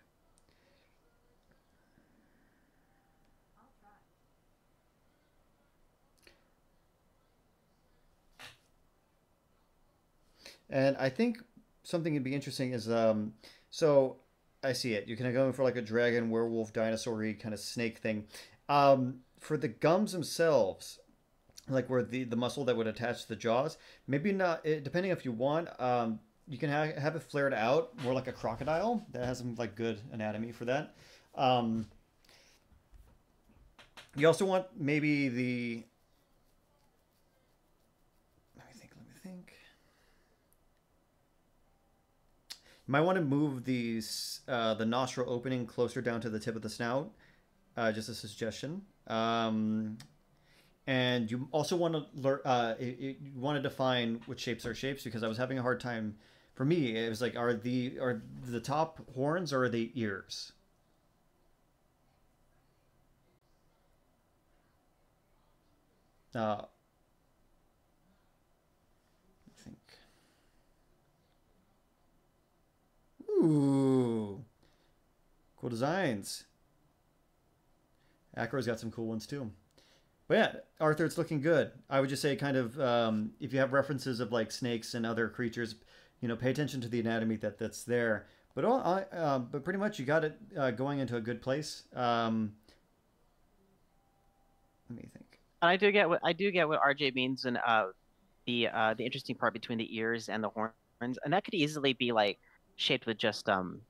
And I think something would be interesting is um, so I see it. You can go for like a dragon, werewolf, dinosaur-y kind of snake thing. Um, for the gums themselves, like where the the muscle that would attach to the jaws, maybe not. It, depending if you want, um, you can ha- have it flared out more like a crocodile. That has some like good anatomy for that. Um, you also want maybe the. Let me think. Let me think. You might want to move these uh, the nostril opening closer down to the tip of the snout. Uh, just a suggestion. Um, and you also want to learn. Uh, it, it, you want to define which shapes are shapes because I was having a hard time. For me, it was like, are the are the top horns or are they ears? Uh, I think. Ooh, cool designs. Acro's got some cool ones too. But yeah, Arthur, it's looking good. I would just say, kind of, um, if you have references of like snakes and other creatures, you know, pay attention to the anatomy that that's there. But all, I, uh, but pretty much you got it uh, going into a good place. Um, let me think. And I do get what I do get what RJ means and uh the uh the interesting part between the ears and the horns, and that could easily be like shaped with just um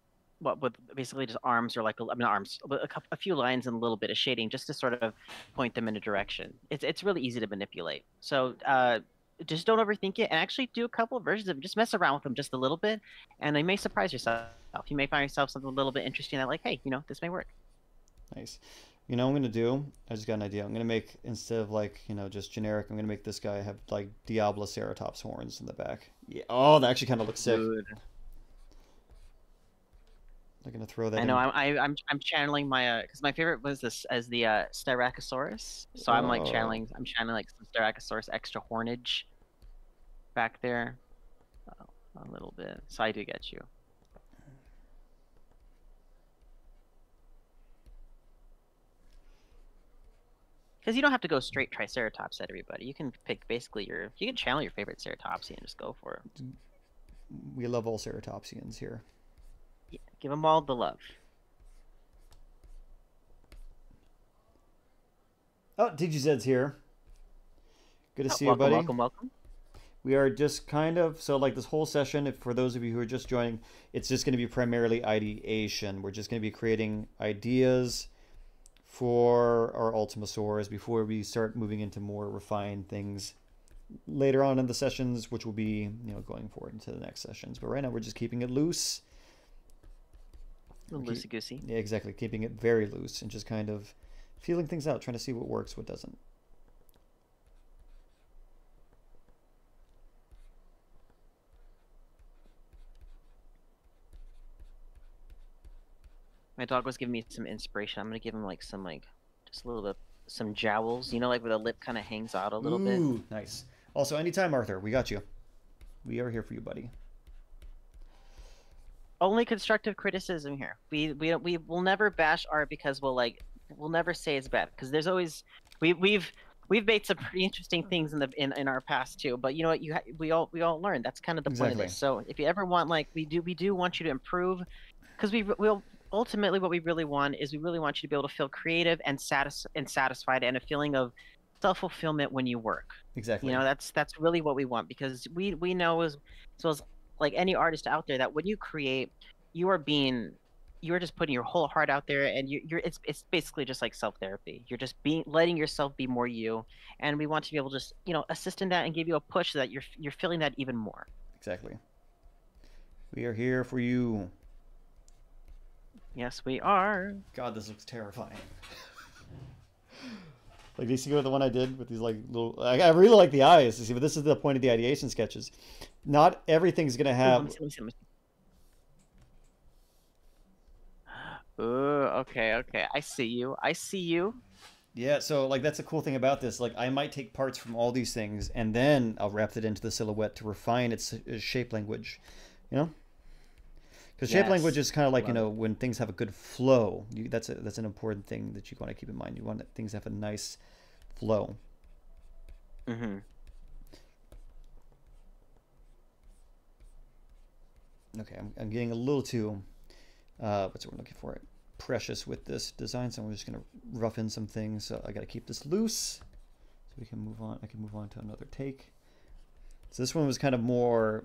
what with basically just arms or like I mean arms, but a, couple, a few lines and a little bit of shading just to sort of point them in a direction. It's it's really easy to manipulate. So uh just don't overthink it and actually do a couple of versions of them. Just mess around with them just a little bit, and you may surprise yourself. You may find yourself something a little bit interesting that like, hey, you know, this may work. Nice. You know what I'm gonna do? I just got an idea. I'm gonna make instead of like you know just generic. I'm gonna make this guy have like Diabloceratops horns in the back. Yeah. Oh, that actually kind of looks sick. Good. I'm gonna throw that. I in. know. I'm I, I'm I'm channeling my because my favorite was this as the uh, Styracosaurus. So I'm like Oh. channeling. I'm channeling like some Styracosaurus extra hornage back there, uh, a little bit. So I do get you. Because you don't have to go straight Triceratops at everybody. You can pick basically your. You can channel your favorite Ceratopsy and just go for it. We love all ceratopsians here. Give them all the love. Oh, DGZ's here. Good to Oh, see welcome, you, buddy. welcome, welcome. We are just kind of so like this whole session. If for those of you who are just joining, it's just going to be primarily ideation. We're just going to be creating ideas for our Ultimasaurs before we start moving into more refined things later on in the sessions, which will be you know going forward into the next sessions. But right now we're just keeping it loose. Loosey goosey. Yeah, exactly, keeping it very loose and just kind of feeling things out, trying to see what works, what doesn't. My dog was giving me some inspiration. I'm gonna give him like some like just a little bit some jowls. You know, like where the lip kind of hangs out a little bit. Ooh, nice. Also, anytime, Arthur, we got you. We are here for you, buddy. Only constructive criticism here. We we don't- we will never bash art because we'll like we'll never say it's bad because there's always we we've we've made some pretty interesting things in the in, in our past too. But you know what? You ha- we all we all learn. That's kind of the point of this. So if you ever want like we do we do want you to improve because we will ultimately what we really want is we really want you to be able to feel creative and satis- and satisfied and a feeling of self fulfillment when you work. Exactly. You know, that's that's really what we want because we we know as as well as like any artist out there that when you create, you are being you are just putting your whole heart out there and you, you're it's it's basically just like self therapy. You're just being letting yourself be more you, and we want to be able to just you know assist in that and give you a push so that you're you're feeling that even more. exactly. We are here for you. Yes, we are. God, this looks terrifying. like, do you see what the one I did with these like little? I, I really like the eyes. You see, but this is the point of the ideation sketches. Not everything's gonna Ooh, have. let me see, let me see, let me see. Ooh, okay, okay. I see you. I see you. Yeah, so like that's a cool thing about this. Like, I might take parts from all these things, and then I'll wrap it into the silhouette to refine its uh, shape language. You know. Because shape language is kind of like you Love know when things have a good flow. You, that's a, that's an important thing that you want to keep in mind. You want things to have a nice flow. Mm-hmm. Okay, I'm, I'm getting a little too, uh, what's word I'm looking for? Precious with this design, so I'm just gonna rough in some things. So I gotta keep this loose, so we can move on. I can move on to another take. So this one was kind of more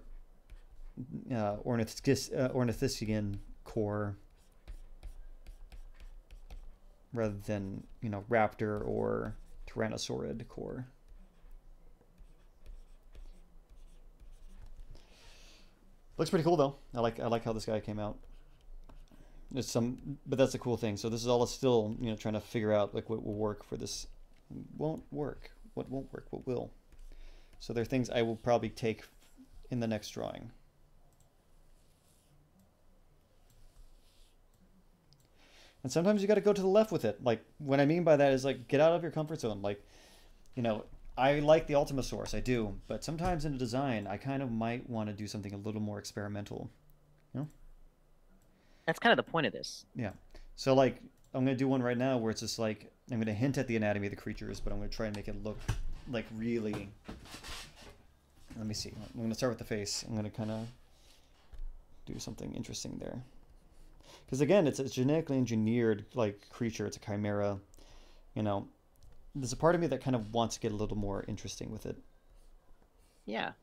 uh, uh, core, rather than you know raptor or tyrannosaurid core. Looks pretty cool though. I like I like how this guy came out. There's some, but that's the cool thing. So this is all still you know trying to figure out like what will work for this. Won't work. What won't work? What will? So there are things I will probably take in the next drawing. And sometimes you got to go to the left with it. Like what I mean by that is like get out of your comfort zone. Like, you know, I like the Ultimasaurs, I do, but sometimes in a design, I kind of might want to do something a little more experimental. That's kind of the point of this. Yeah. So like I'm gonna do one right now where it's just like I'm gonna hint at the anatomy of the creatures, but I'm gonna try and make it look like really. Let me see. I'm gonna start with the face. I'm gonna kind of do something interesting there. Because again, it's a genetically engineered like creature. It's a chimera. You know, there's a part of me that kind of wants to get a little more interesting with it. Yeah.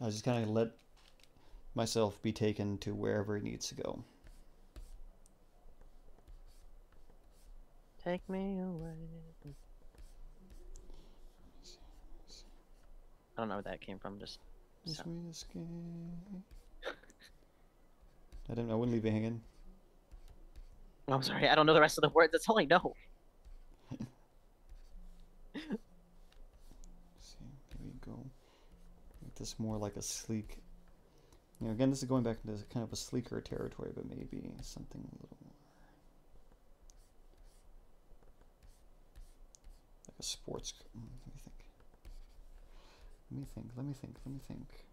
I just kind of let myself be taken to wherever it needs to go. Take me away. I don't know where that came from. Just As So- we escape. I didn't. I wouldn't leave it hanging. oh, I'm sorry. I don't know the rest of the words. That's all I know. See, here we go. Make this more like a sleek. You know, again, this is going back into kind of a sleeker territory, but maybe something a little more like a sports. mm, Let me think. Let me think. Let me think. Let me think.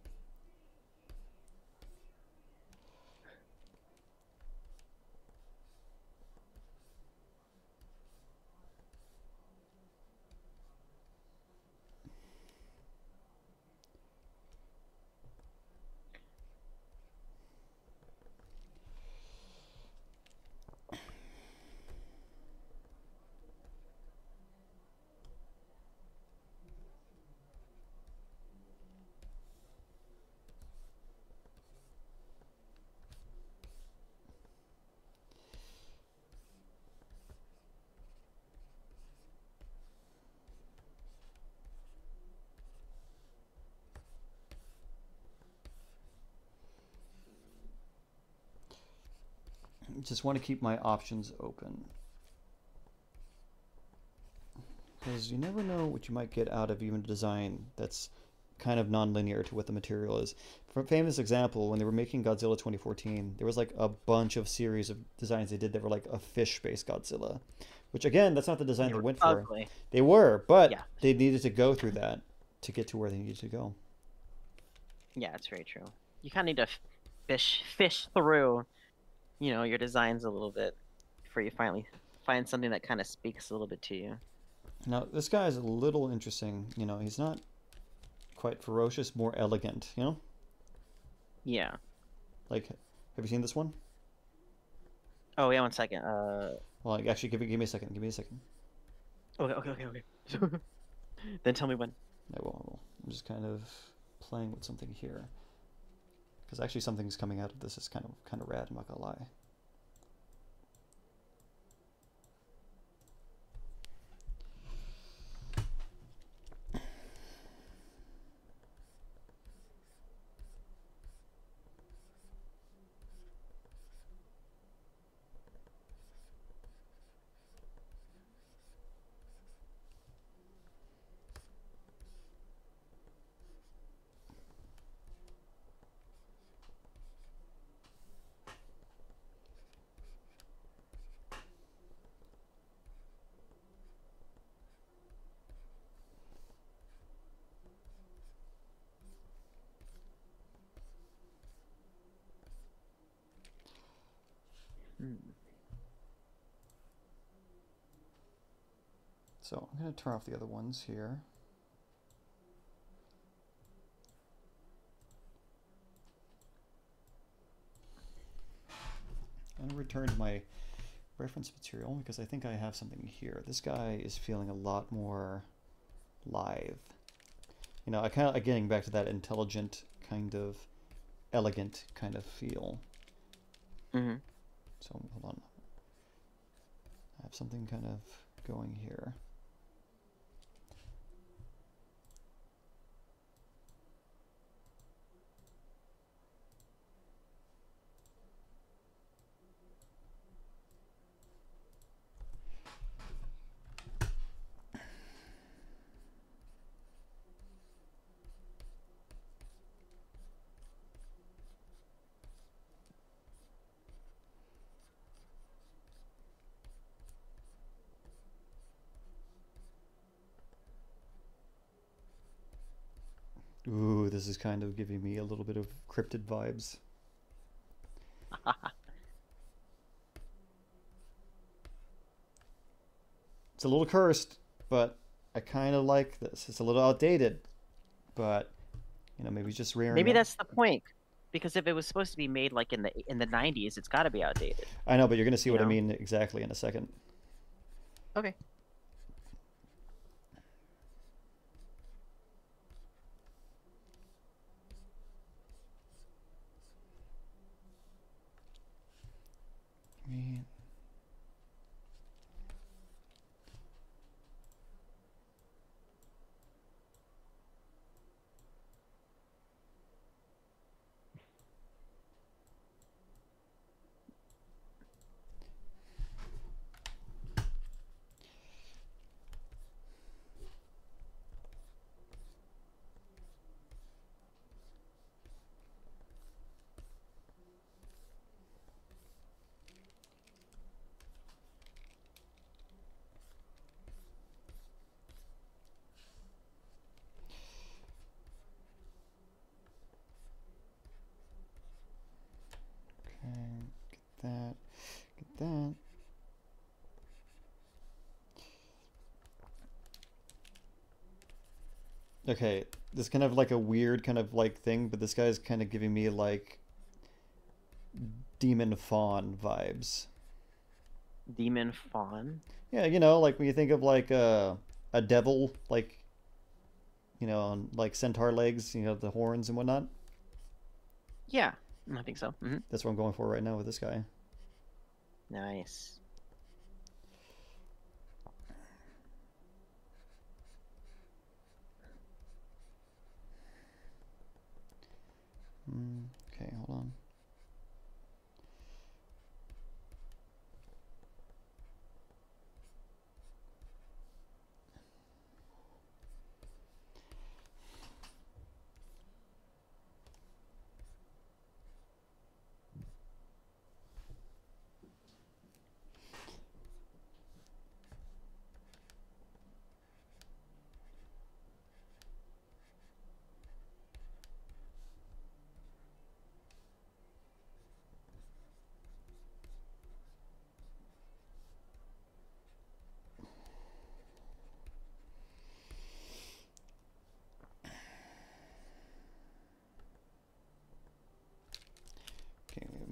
Just want to keep my options open. Because you never know what you might get out of even a design that's kind of non-linear to what the material is. For a famous example, when they were making Godzilla 2014, there was like a bunch of series of designs they did that were like a fish-based Godzilla, which again, that's not the design They they, went for. They were, but Yeah. they needed to go through that to get to where they needed to go. Yeah, it's very true. You kind of need to fish fish through, you know, your designs a little bit before you finally find something that kind of speaks a little bit to you. Now, this guy is a little interesting. You know, he's not quite ferocious, more elegant. You know, Yeah. like, have you seen this one? Oh yeah, one second. Uh. Well, like, actually, give me, give me a second. Give me a second. Okay. Okay. Okay. Okay. then tell me when. I will. I will. I'm just kind of playing with something here, because actually, something's coming out of this. is kind of kind of rad. I'm not gonna lie. So I'm gonna turn off the other ones here. And return to my reference material because I think I have something here. This guy is feeling a lot more live. You know, I kind of getting back to that intelligent kind of elegant kind of feel. Mm-hmm. So hold on. I have something kind of going here. Ooh, this is kind of giving me a little bit of cryptid vibes. It's a little cursed, but I kind of like this. It's a little outdated, but you know, maybe just rearing. Maybe up- that's the point. Because if it was supposed to be made like in the in the '90s, it's got to be outdated. I know, but you're gonna see you what I mean exactly in a second. Okay. mean. Okay, get that, get that. Okay, this is kind of like a weird kind of like thing, but this guy's kind of giving me like demon faun vibes. Demon faun. Yeah, you know, like when you think of like a a devil, like you know, on like centaur legs, you know, the horns and whatnot. Yeah, I think so. hmm That's what I'm going for right now with this guy. Nice. Mm, okay, hold on.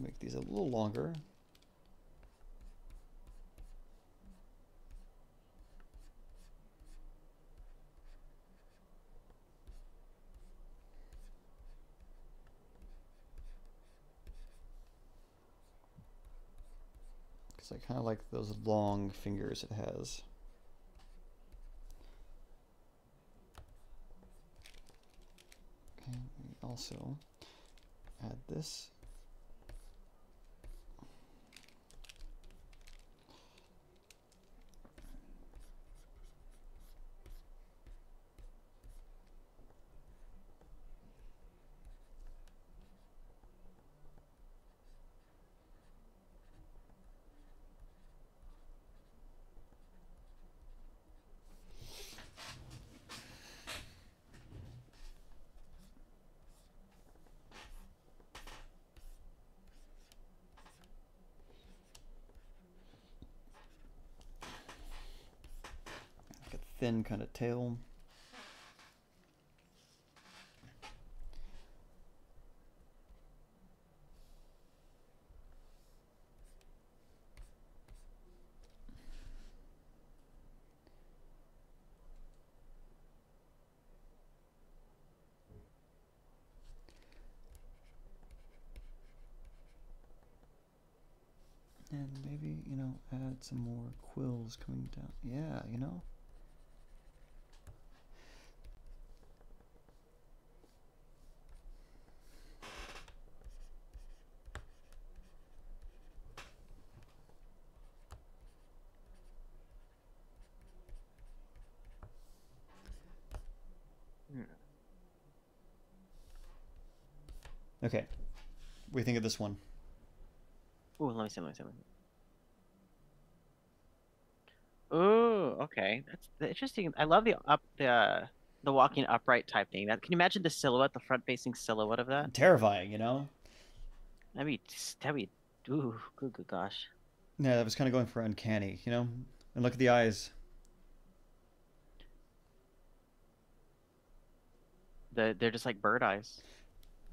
make these a little longer. Because I kind of like those long fingers it has. Also add this. Kind of tail. And maybe, you know, add some more quills coming down. Yeah, you know? Hmm. Okay. What do you think of this one? Ooh, let me see, let me see. Let me see. Ooh, okay. That's interesting. I love the up the uh, the walking upright type thing. That can you imagine the silhouette, the front facing silhouette of that? Terrifying, you know? That'd be that'd be ooh, good, good gosh. Yeah, I was kind of going for uncanny, you know? And look at the eyes. The they're just like bird eyes.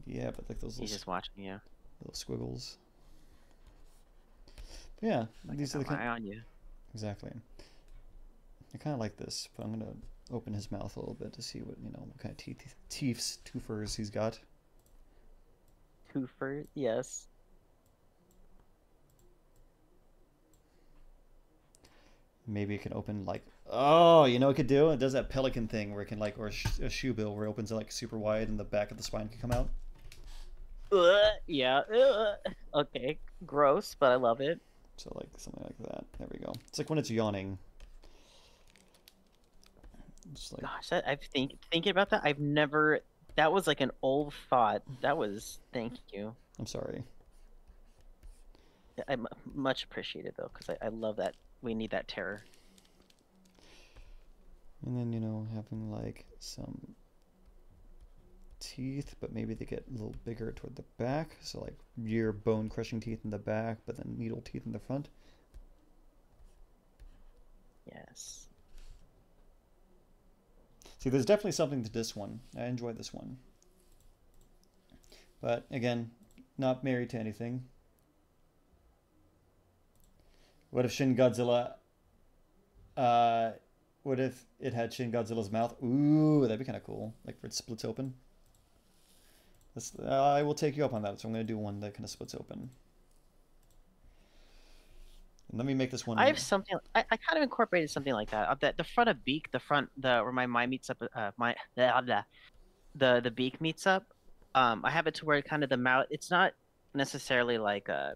Yeah, but like those He's little, just watching you. Little squiggles. But yeah, Like these I are the kind eye on you. exactly. I kind of like this, but I'm gonna open his mouth a little bit to see what you know what kind of teeth, teeths, twofers he's got. Twofer, yes. Maybe it can open like oh, you know what it could do? It does that pelican thing where it can like or a shoe bill where it opens it like super wide and the back of the spine can come out. Uh, yeah. uh, okay. Gross, but I love it. So like something like that. There we go. It's like when it's yawning. Just like Gosh, I, I've think thinking about that. I've never. That was like an old thought. That was. Thank you. I'm sorry. I mu- much appreciated though, because I, I love that. We need that terror. And then, you know, having like some teeth, but maybe they get a little bigger toward the back. So, like, your bone crushing teeth in the back, but then needle teeth in the front. Yes. See, there's definitely something to this one. I enjoy this one. But again, not married to anything. What if Shin Godzilla. Uh, what if it had Shin Godzilla's mouth? Ooh, that'd be kind of cool. Like, where it splits open. That's, uh, I will take you up on that, so I'm going to do one that kind of splits open. And let me make this one. I have something. I, I kind of incorporated something like that. Uh, the the front of beak, the front, the where my mind meets up, uh, my blah, blah, the the beak meets up. Um, I have it to where kind of the mouth. It's not necessarily like a,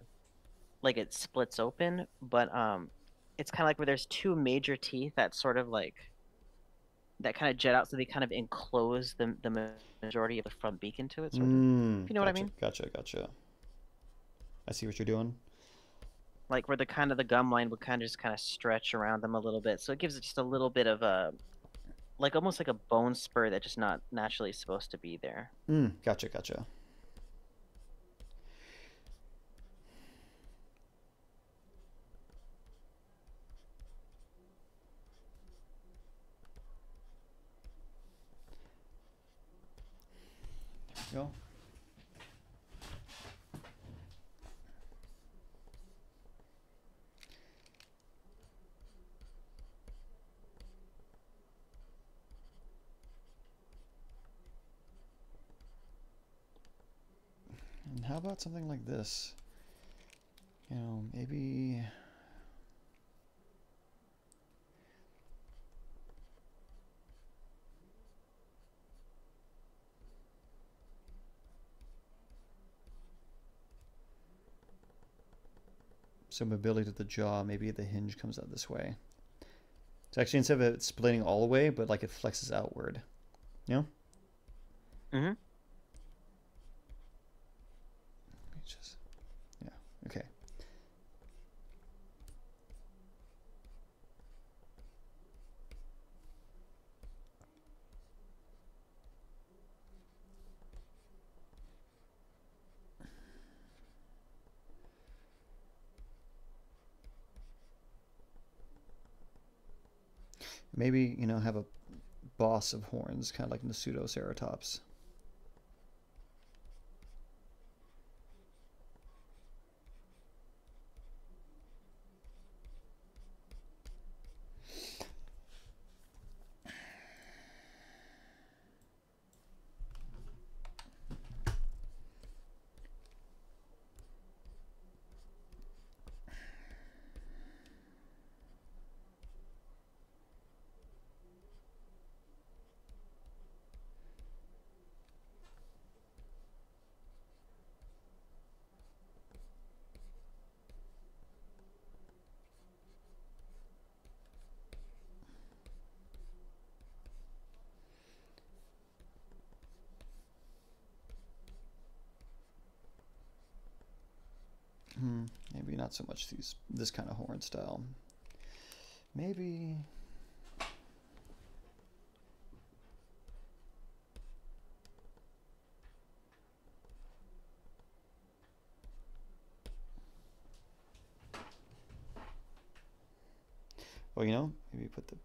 like it splits open, but um, it's kind of like where there's two major teeth that sort of like, that kind of jet out, so they kind of enclose the the majority of the front beacon to it. Sort of. Mm, you know what I mean? Gotcha, gotcha. I see what you're doing. like where the kind of the gum line would kind of just kind of stretch around them a little bit so it gives it just a little bit of a like almost like a bone spur that's just not naturally supposed to be there Mm, gotcha, gotcha. There we go. And how about something like this? You know, maybe. So mobility to the jaw, maybe the hinge comes out this way. So actually, instead of it splitting all the way, but like it flexes outward. You know? Mm-hmm. Just, yeah, okay. Maybe, you know, have a boss of horns, kind of like in the Pseudoceratops. Hmm, maybe not so much these this kind of horn style. Maybe Well, you know, maybe put the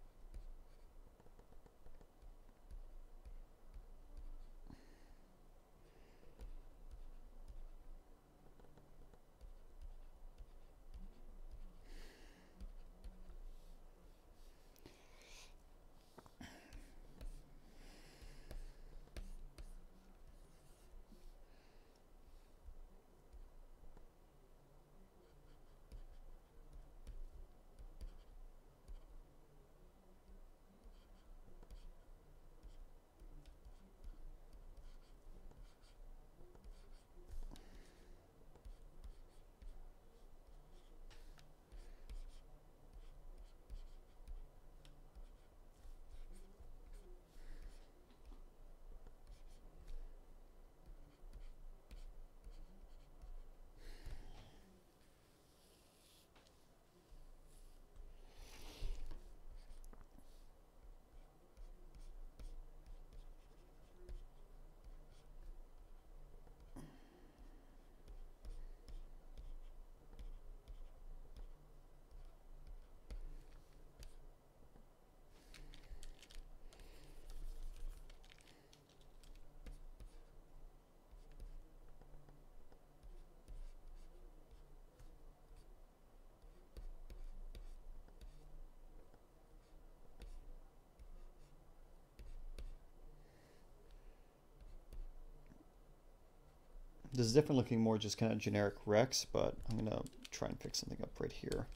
This is different looking more just kind of generic Rex, but I'm going to try and fix something up right here.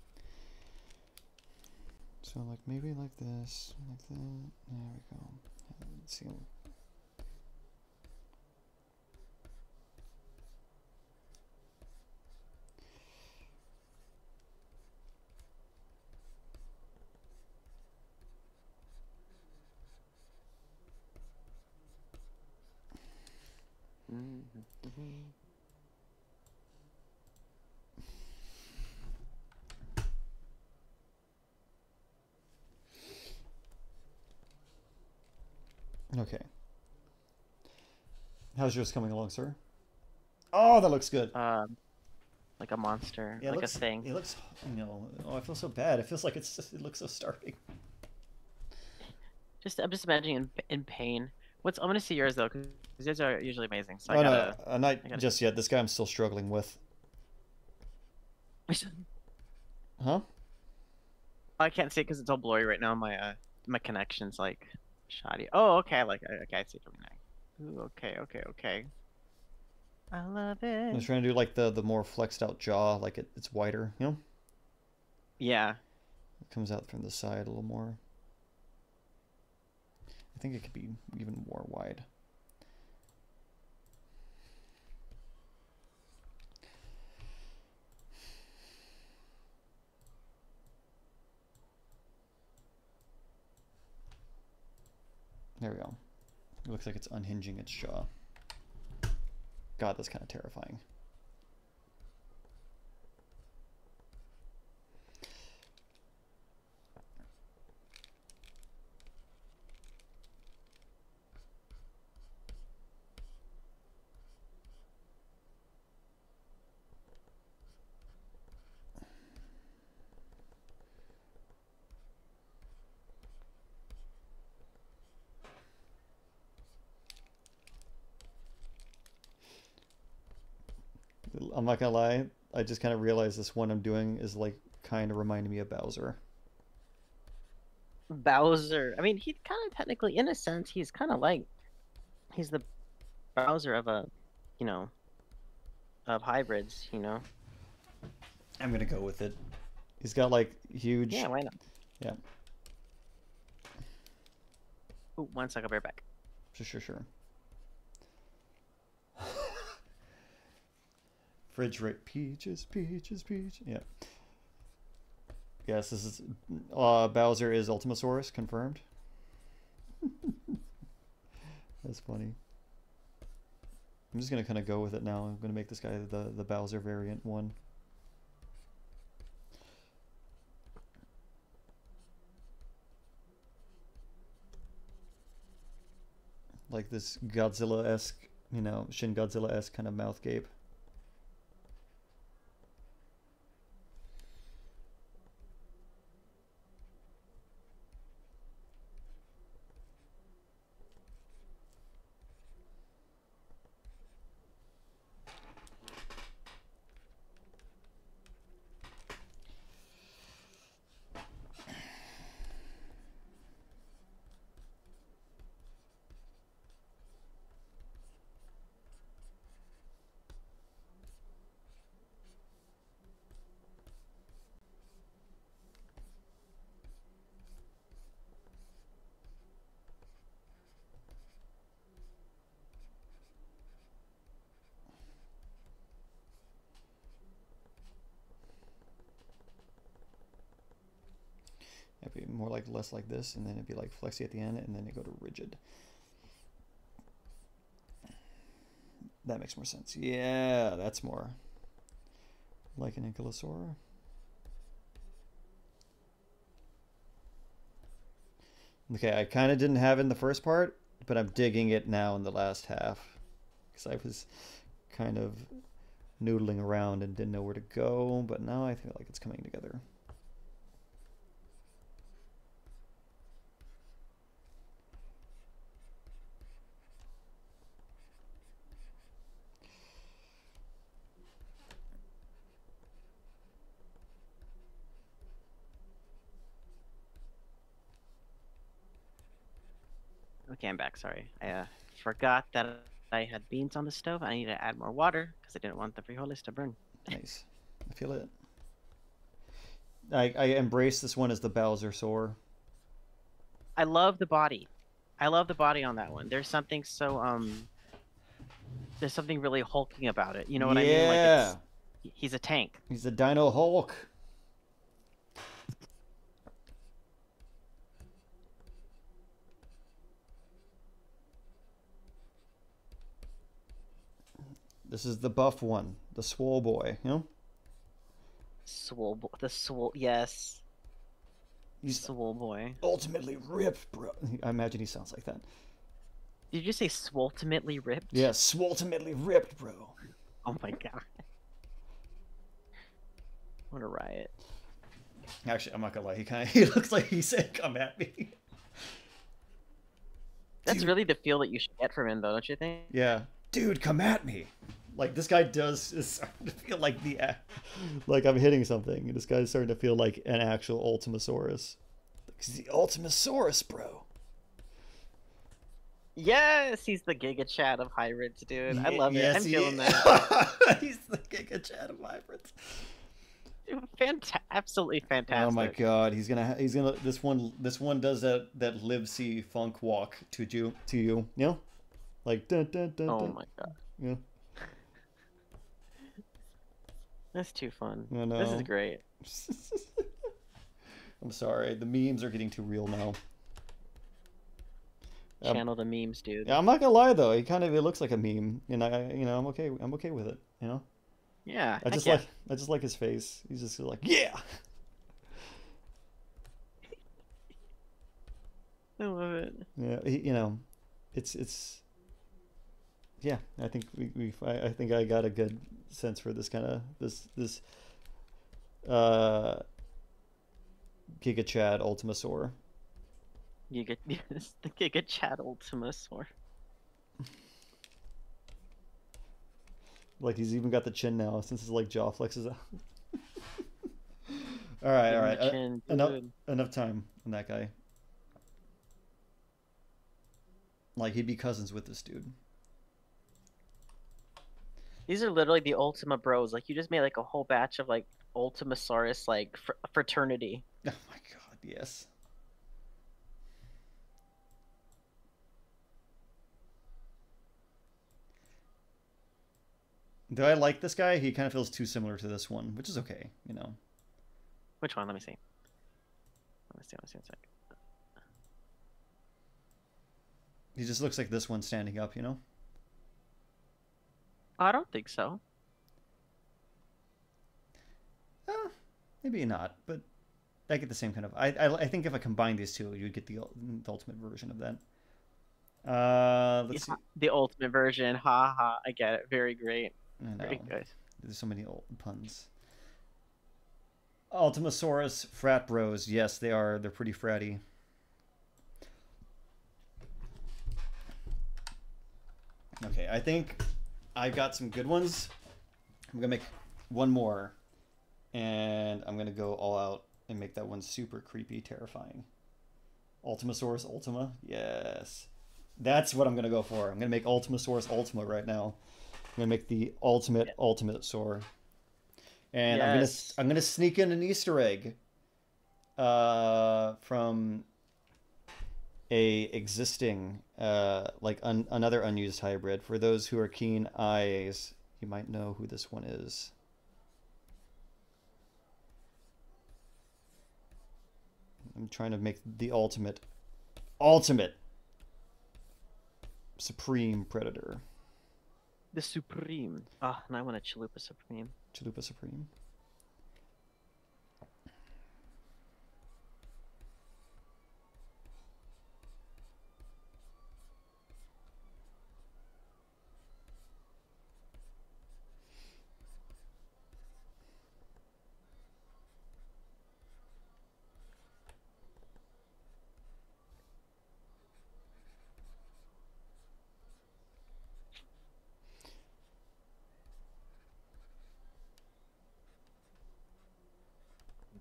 So like maybe like this, like that. There we go. Let's see. Okay. How's yours coming along, sir? Oh, that looks good. Um, like a monster, Yeah, like looks, a thing. It looks, you know, oh, I feel so bad. It feels like it's just, it looks so starving. Just I'm just imagining in, in pain. What's I'm gonna see yours though, because yours are usually amazing. So oh I gotta. no, uh, not gotta- just yet. This guy I'm still struggling with. Huh? I can't see it because it's all blurry right now. My uh, my connection's like shoddy. Oh, okay. Like okay, I see it now. Ooh, okay, okay, okay. I love it. I it. was trying to do like the the more flexed out jaw, like it, it's wider, you know? Yeah. It comes out from the side a little more. I think it could be even more wide. There we go. It looks like it's unhinging its jaw. God, that's kind of terrifying. I'm not gonna lie, I just kind of realized this one I'm doing is like kind of reminding me of Bowser. Bowser. I mean, he kind of technically, in a sense, he's kind of like he's the Bowser of a, you know, of hybrids. You know. I'm gonna go with it. He's got like huge. Yeah. Why not? Yeah. Ooh, one sec. I'll be right back. Sure, sure, sure. Fridge right, peaches, peaches, peach. Yeah. Yes, this is uh, Bowser is Ultimasaurus confirmed. That's funny. I'm just gonna kind of go with it now. I'm gonna make this guy the the Bowser variant one. Like this Godzilla esque, you know, Shin Godzilla esque kind of mouth gape. It'd be more like less like this, and then it'd be like flexy at the end, and then it go to rigid. That makes more sense. Yeah, that's more like an ankylosaur. Okay, I kind of didn't have it in the first part, but I'm digging it now in the last half because I was kind of noodling around and didn't know where to go, but now I feel like it's coming together. Okay, I'm back. Sorry, I uh, forgot that I had beans on the stove. I need to add more water because I didn't want the frijoles to burn. Nice. I feel it. I, I embrace this one as the Bowser sore. I love the body. I love the body on that one. There's something so um. There's something really hulking about it. You know what I mean? Like Yeah. he's a tank. He's a Dino Hulk. This is the buff one, the swole boy, you know? Swole, boy, the swole. Yes, He's swole boy. ultimately ripped, bro. I imagine he sounds like that. Did you say swultimately ripped? Yeah, swultimately ripped, bro. Oh my god. What a riot. Actually, I'm not gonna lie. He kind of he looks like he said, "Come at me." That's Dude. really the feel that you should get from him, though, don't you think? Yeah, dude, come at me. Like this guy does is starting to feel like the like I'm hitting something. This guy's starting to feel like an actual Ultimasaurus. He's Ultimasaurus, bro. My god. Actually, I'm not gonna lie. He kind of he looks like he said, "Come at me." Like this guy does is starting to feel like the Ultimasaurus. He's the Ultimasaurus, bro. 'Cause he's the Ultimasaurus, bro. Yes, he's the Giga Chad of hybrids, dude. I love yes, it. I'm feeling that. He's the Giga Chad of hybrids. Fanta- absolutely fantastic. Oh my god, he's gonna he's gonna this one this one does that that live see funk walk to you to you, you know, like dun, dun, dun, Oh my god. Yeah. That's too fun. I This is great. I'm sorry, the memes are getting too real now. Um, Channel the memes, dude. Yeah, I'm not gonna lie though, he kind of it looks like a meme, and I you know I'm okay I'm okay with it, you know. Yeah. I just like I just like his face. He's just like yeah. I love it. Yeah, he, you know, it's it's. Yeah, I think we, we I, I think I got a good sense for this kind of this this. Uh. Giga Chad Ultimasaur. Giga, yes, the Giga Chad Ultimasaur. Like he's even got the chin now since his like jaw flexes out. all right, all right. the uh, enough enough time on that guy. Like he'd be cousins with this dude. These are literally the Ultima Bros. Like you just made like a whole batch of like Ultimasaurus like fr- fraternity. Oh my god, yes. Do I like this guy? He kind of feels too similar to this one, which is okay, you know. Which one? Let me see. Let me see. Let me see. One sec. He just looks like this one standing up, you know. I don't think so. Uh, maybe not, but I get the same kind of. I, I, I think if I combine these two, you'd get the, the ultimate version of that. Uh, let's see. Yeah, The ultimate version. Ha ha. I get it. Very great. Very good. There's so many old puns. Ultimasaurus frat bros. Yes, they are. They're pretty fratty. Okay, I think I got some good ones. I'm gonna make one more, and I'm gonna go all out and make that one super creepy, terrifying. Ultimasaurus Ultima. Yes, that's what I'm gonna go for. I'm gonna make Ultimasaurus Ultima right now. I'm gonna make the ultimate ultimate sore. And I'm gonna I'm gonna sneak in an Easter egg uh from a existing uh like un, another unused hybrid. For those who are keen eyes, you might know who this one is. I'm trying to make the ultimate ultimate supreme predator. The Supreme. Ah, and I want a Chalupa Supreme. Chalupa Supreme.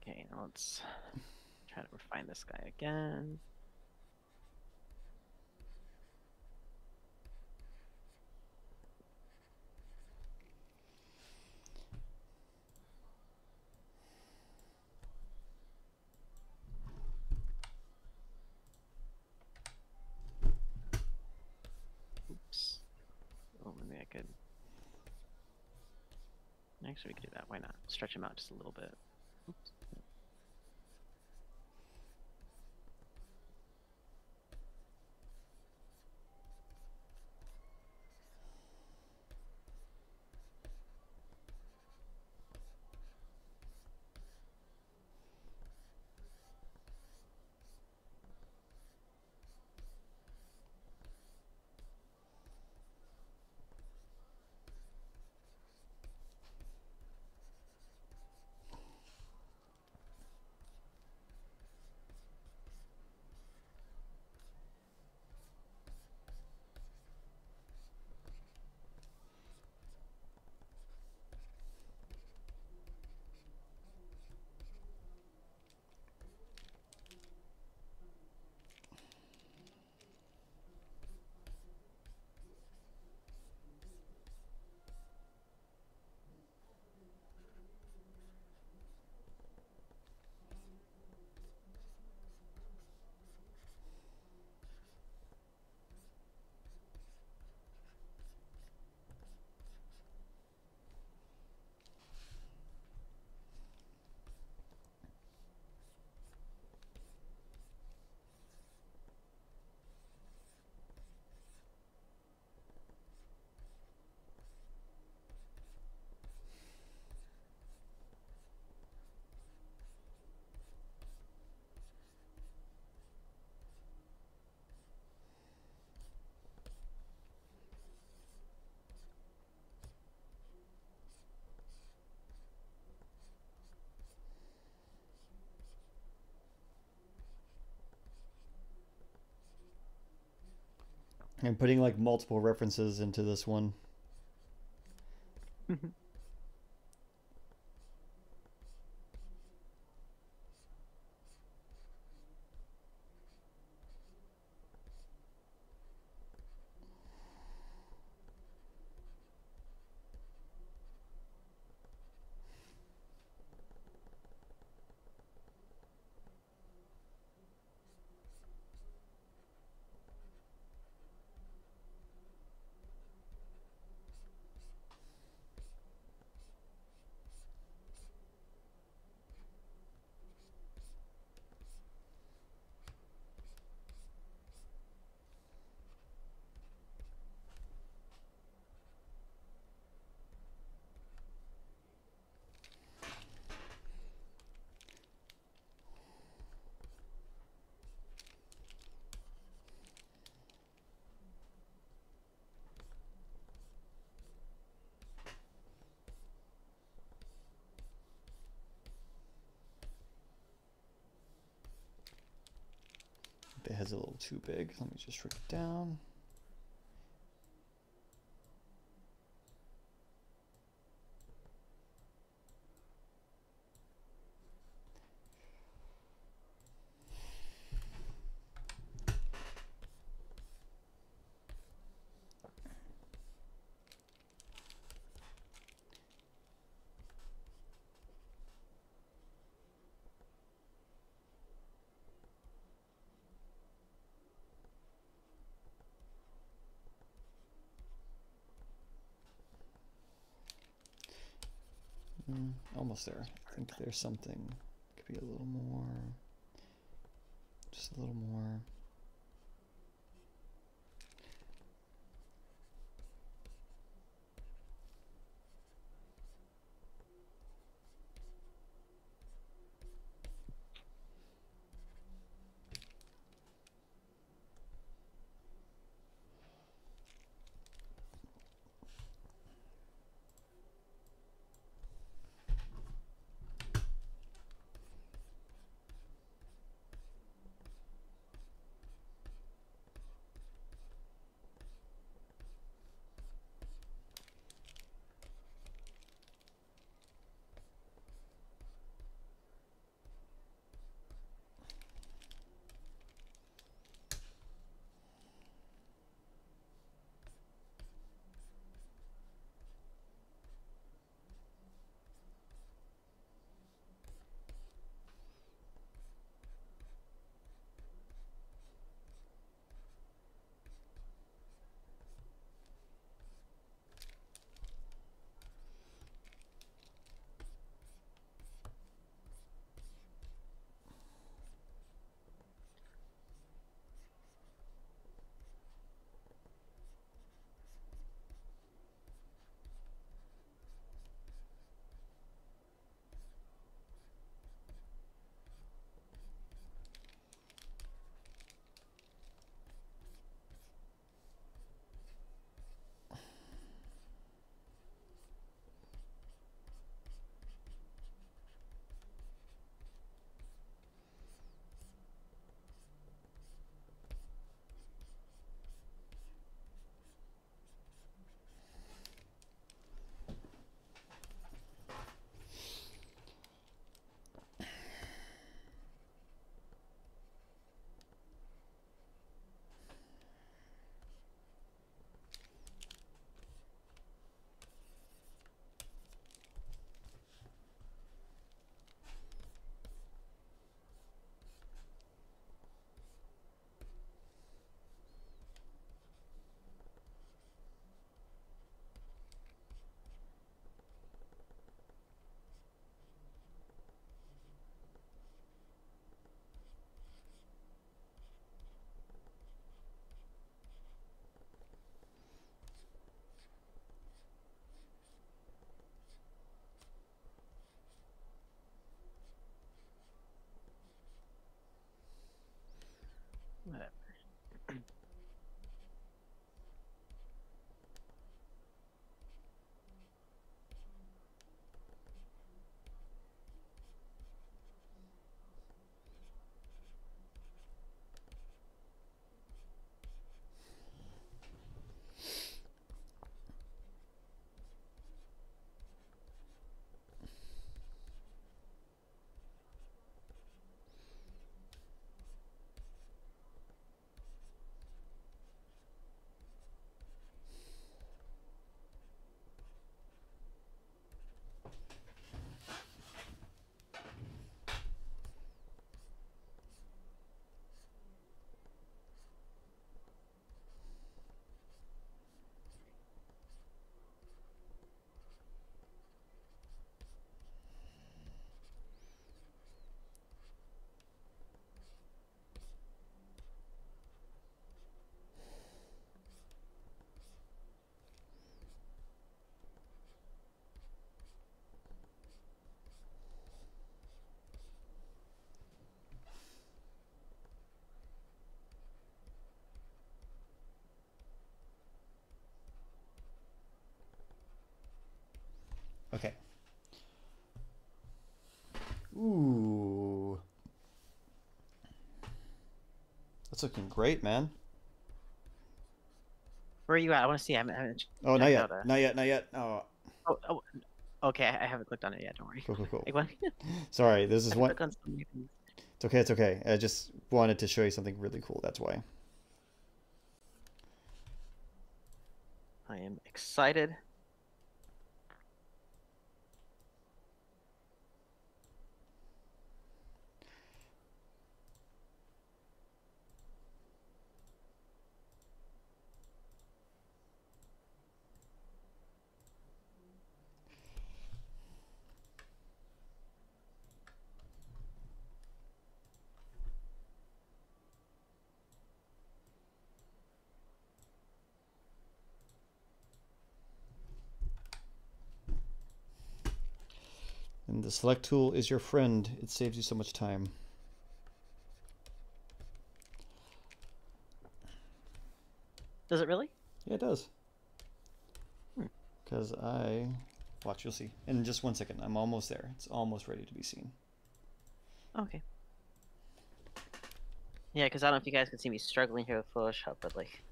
Okay, now let's try to refine this guy again. Oops. Oh, maybe I could. Actually, we could do that. Why not? Stretch him out just a little bit. I'm putting like multiple references into this one. Mm-hmm. The head's a little too big. Let me just shrink it down. Mm, almost there. I think there's something. Could be a little more. Just a little more. Okay. Ooh. That's looking great, man. Where are you at? I want to see. I haven't. I haven't Oh, not yet. Not yet. Not yet. Oh, Oh, oh, okay. I haven't clicked on it yet. Don't worry. cool, cool, cool. Like, Sorry, this is one. on so many things. It's okay. It's okay. I just wanted to show you something really cool. That's why. I am excited. The select tool is your friend. It saves you so much time. Does it really? Yeah, it does. Hmm. Because I watch, you'll see. In just one second, I'm almost there. It's almost ready to be seen. Okay. Yeah, because I don't know if you guys can see me struggling here with Photoshop, but like,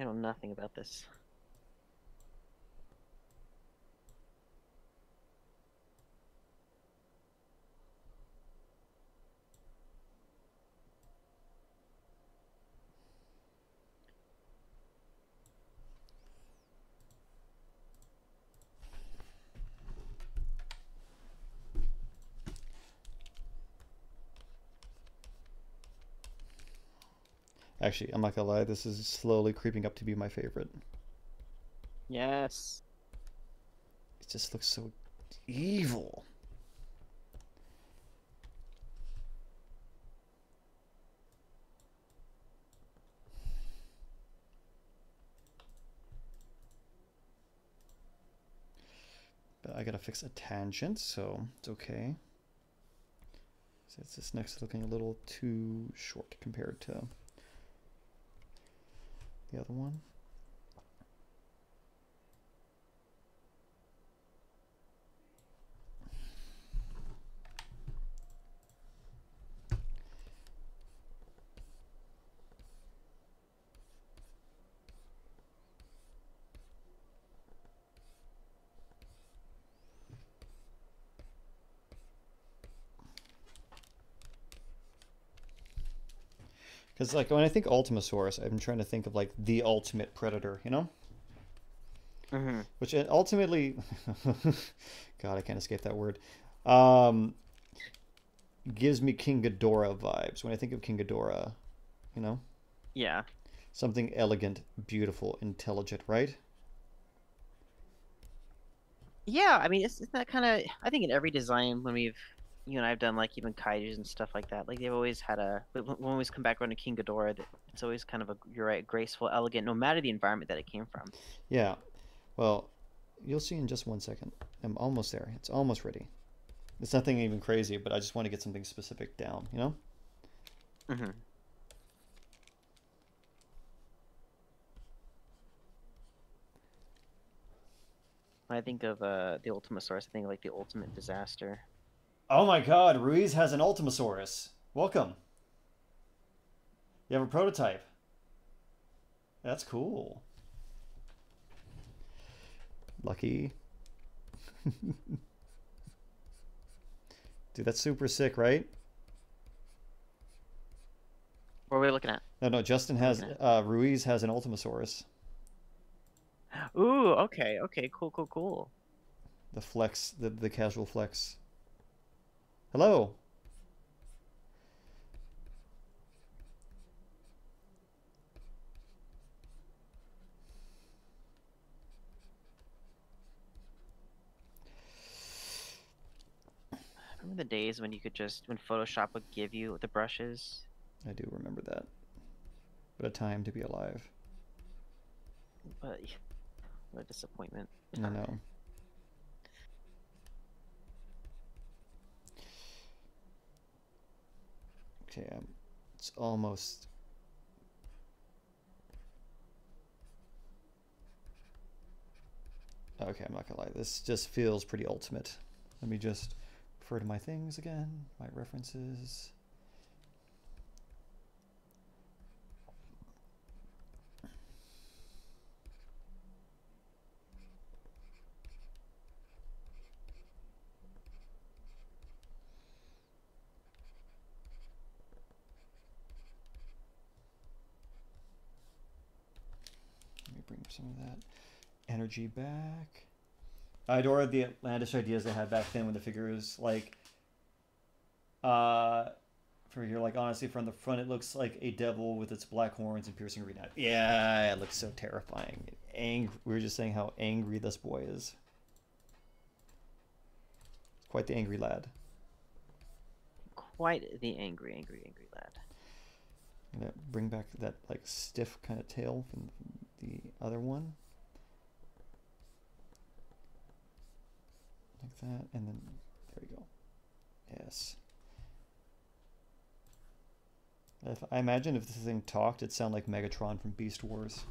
I know nothing about this. Actually, I'm not gonna lie. This is slowly creeping up to be my favorite. Yes. It just looks so evil. But I gotta fix a tangent, so it's okay. So it's this next looking a little too short compared to the other one. Because like when I think Ultimasaurus, I'm trying to think of like the ultimate predator, you know? Mm-hmm. Which ultimately, God, I can't escape that word. Um, gives me King Ghidorah vibes when I think of King Ghidorah, you know, Yeah. something elegant, beautiful, intelligent, right? Yeah, I mean, it's, it's that kind of. I think in every design when we've, you and I've done like even kaijus and stuff like that, like they've always had a. When when we always come back around to King Ghidorah, it's always kind of a. You're right, graceful, elegant, no matter the environment that it came from. Yeah. Well, you'll see in just one second. I'm almost there. It's almost ready. It's nothing even crazy, but I just want to get something specific down, you know? Mm-hmm. When I think of uh, the Ultimasaurus, I think of, like the ultimate disaster. Oh my god, Ruiz has an Ultimasaurus. Welcome. You have a prototype. That's cool. Lucky. Dude, that's super sick, right? What are we looking at? No, no, Justin has, uh, Ruiz has an Ultimasaurus. Ooh, okay, okay, cool, cool, cool. The flex, the, the casual flex. Hello. Remember the days when you could just when Photoshop would give you the brushes? I do remember that. What a time to be alive. But what a disappointment. I know. Okay, um, it's almost. Okay, I'm not gonna lie. This just feels pretty ultimate. Let me just refer to my things again, my references. Let me bring some of that energy back. I adore the outlandish ideas they had back then when the figures like uh for here like honestly from the front it looks like a devil with its black horns and piercing green eyes. Yeah, it looks so terrifying. Angry we were just saying how angry this boy is. Quite the angry lad. Quite the angry, angry, angry lad. I'm gonna bring back that like stiff kind of tail from the other one. Like that, and then there we go. Yes. If I imagine if this thing talked, it'd sound like Megatron from Beast Wars.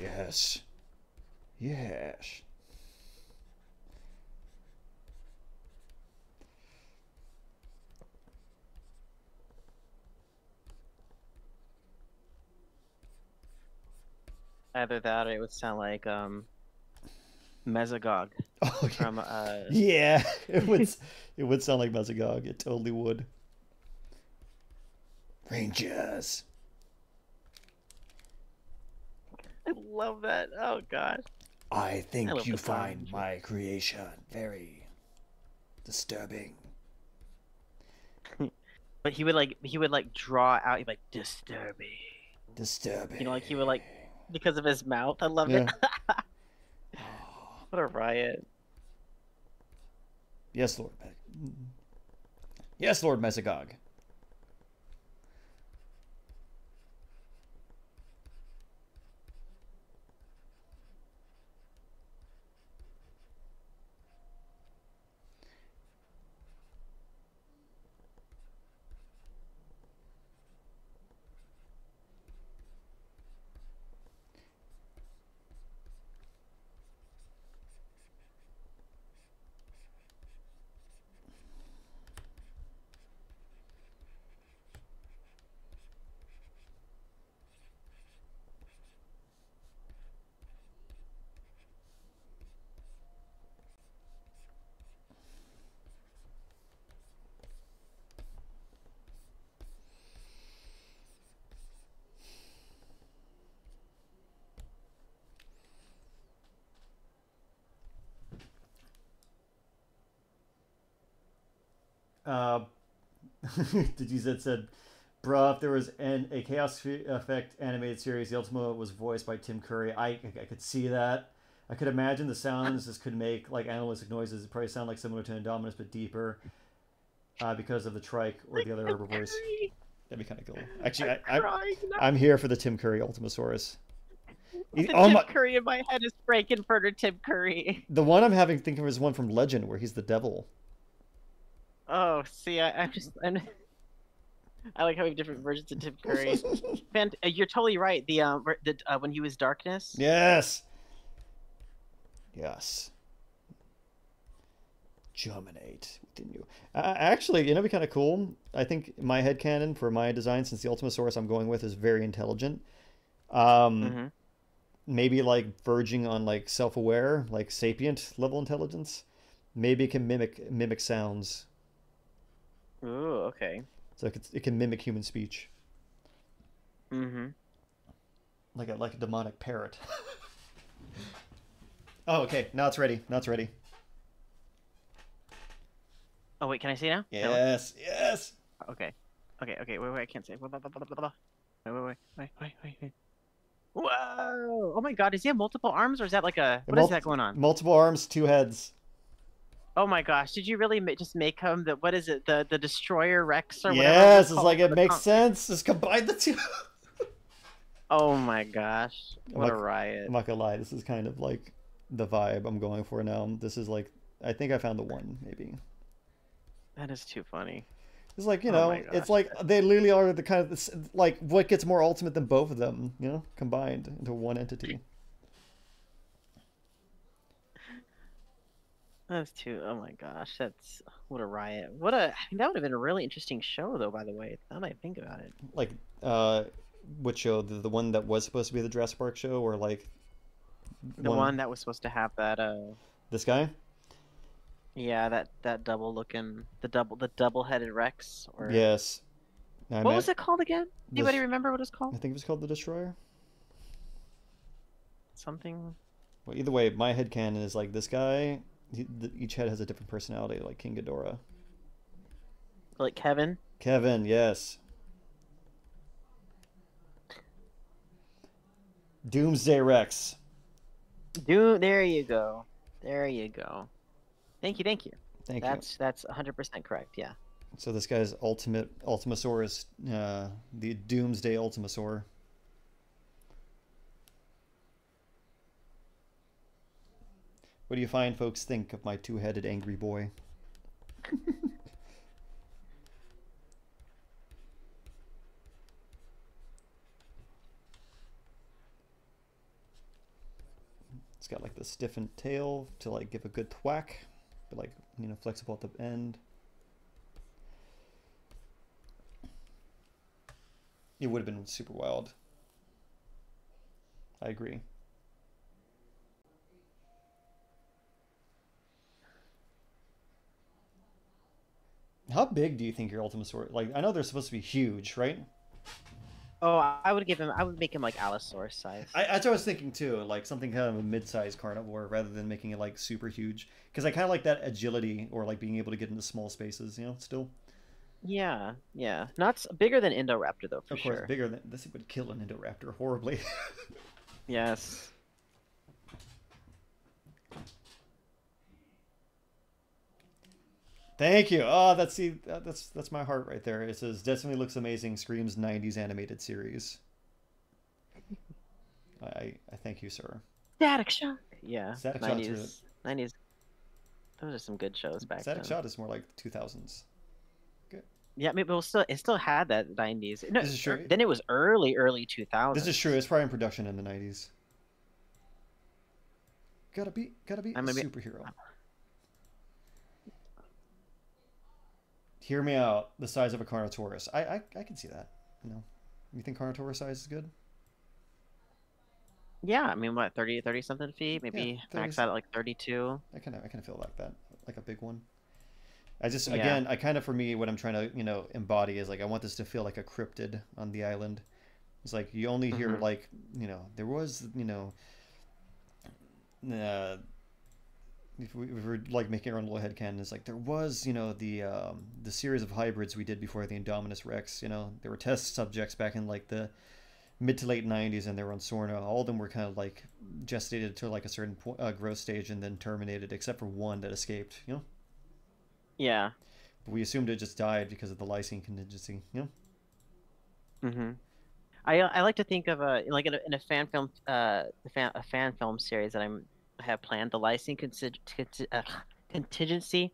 Yes. Yes. Either that or it would sound like um Mesogog Oh, yeah. from uh Yeah, it would. it would sound like Mesogog. It totally would. Rangers. I love that. Oh god. I think love you find my creation very disturbing. But he would like he would like draw out he'd be like disturbing. Disturbing. You know, like he would like because of his mouth. I love Yeah. it. what a riot. Yes, Lord. Yes, Lord Mesogog. Uh, did you said said, bruh, if there was an a Chaos Effect animated series, the Ultima was voiced by Tim Curry. I I could see that. I could imagine the sounds this could make like animalistic noises. It probably sound like similar to Indominus but deeper, uh, because of the trike or the other herbivores. That'd be kind of cool. Actually, I, I, crying now. I'm here for the Tim Curry Ultimasaurus. He- the oh Tim my, Curry in my head is breaking for Tim Curry. the one I'm having thinking of is one from Legend where he's the devil. Oh, see, I, I'm just. I'm, I like how we have different versions of Tim Curry. Fant- uh, you're totally right. The um, ver- the uh, when he was Darkness. Yes. Yes. Germinate within you. Uh, actually, you know, be kind of cool. I think my head headcanon for my design, since the Ultimasaurus I'm going with is very intelligent, um, hmm maybe like verging on like self-aware, like sapient level intelligence. Maybe it can mimic mimic sounds, Ooh, okay. so it can, it can mimic human speech, Mm-hmm. like a like a demonic parrot. oh, okay. Now it's ready. Now it's ready. Oh wait, can I see now? That one? Yes. Yes. Okay. Okay. Okay. Wait. Wait. I can't say. Wait. Wait. Wait. Wait. Wait. Wait. Wait. Whoa! Oh my God! Does he have multiple arms, or is that like a what is Mul- that going on? Multiple arms, two heads. Oh my gosh! Did you really ma- just make him the what is it? The the Destroyer Rex or whatever? Yes, it's like it makes sense. Just combine the two. Oh my gosh! What a Like- riot! I'm not gonna lie, this is kind of like the vibe I'm going for now. This is like, I think I found the one, maybe. That is too funny. It's like you Oh know, my it's like they literally are the kind of like what gets more ultimate than both of them, you know, combined into one entity. That's too. Oh my gosh, that's what a riot. What a. I mean, that would have been a really interesting show, though. By the way, now that I think about it. Like, uh, what show? The, the one that was supposed to be the Jurassic Park show, or like The one, that was supposed to have that. Uh, this guy? yeah, that that double looking, the double, the double headed Rex. Or Yes. What was it called again? Anybody sh- remember what it's called? I think it was called the Destroyer. Something. Well, either way, my head canon is like this guy. Each head has a different personality, like King Ghidorah. Like Kevin. Kevin, yes. Doomsday Rex. Do there you go. There you go. Thank you, thank you. Thank that's that's 100% correct. Yeah. So this guy's ultimate Ultimasaurus, uh, the Doomsday Ultimasaur. What do you fine folks think of my two-headed angry boy? It's got like the stiffened tail to like give a good thwack, but like you know flexible at the end. It would have been super wild. I agree. How big do you think your Ultimasaur? Like, I know they're supposed to be huge, right? Oh, I would give him. I would make him like Allosaurus size. I, that's what I was thinking too. Like something kind of a mid-sized carnivore rather than making it like super huge. Because I kind of like that agility or like being able to get into small spaces. You know, still. Yeah, yeah. Not bigger than Indoraptor though, for of course, sure. bigger than this would kill an Indoraptor horribly. Yes. Thank you. Oh, that's see, that's that's my heart right there. It says Destiny looks amazing. Screams '90s animated series. I I thank you, sir. Static Shock. Yeah. Static Shock's really- 90s. 90s. Those are some good shows back Static then. Shock is more like 2000s. Yeah, maybe it was still it still had that 90s. No, This is true. Then it was early early 2000s. This is true. It's probably in production in the '90s. Gotta be, gotta be I a maybe- superhero. Hear me out. The size of a Carnotaurus. I, I, I can see that. You know, you think Carnotaurus size is good? Yeah, I mean what 30 30 something feet, maybe 30 max out at like 32. I kind of, I kind of feel like that, like a big one. I just, Yeah. again, I kind of, for me, what I'm trying to, you know, embody is like I want this to feel like a cryptid on the island. It's like you only hear Mhm. like, you know, there was, you know, uh, if we, if we're like making our own little headcanon, it's like there was, you know, the um, the series of hybrids we did before the Indominus Rex. You know, there were test subjects back in like the mid to late 90s, and they were on Sorna. All of them were kind of like gestated to like a certain uh, growth stage and then terminated, except for one that escaped. You know, Yeah. but we assumed it just died because of the lysine contingency. You know, Mm-hmm. I I like to think of a like in a, in a fan film uh fan, a fan film series that I'm have planned. The lysine consi- conti- uh, contingency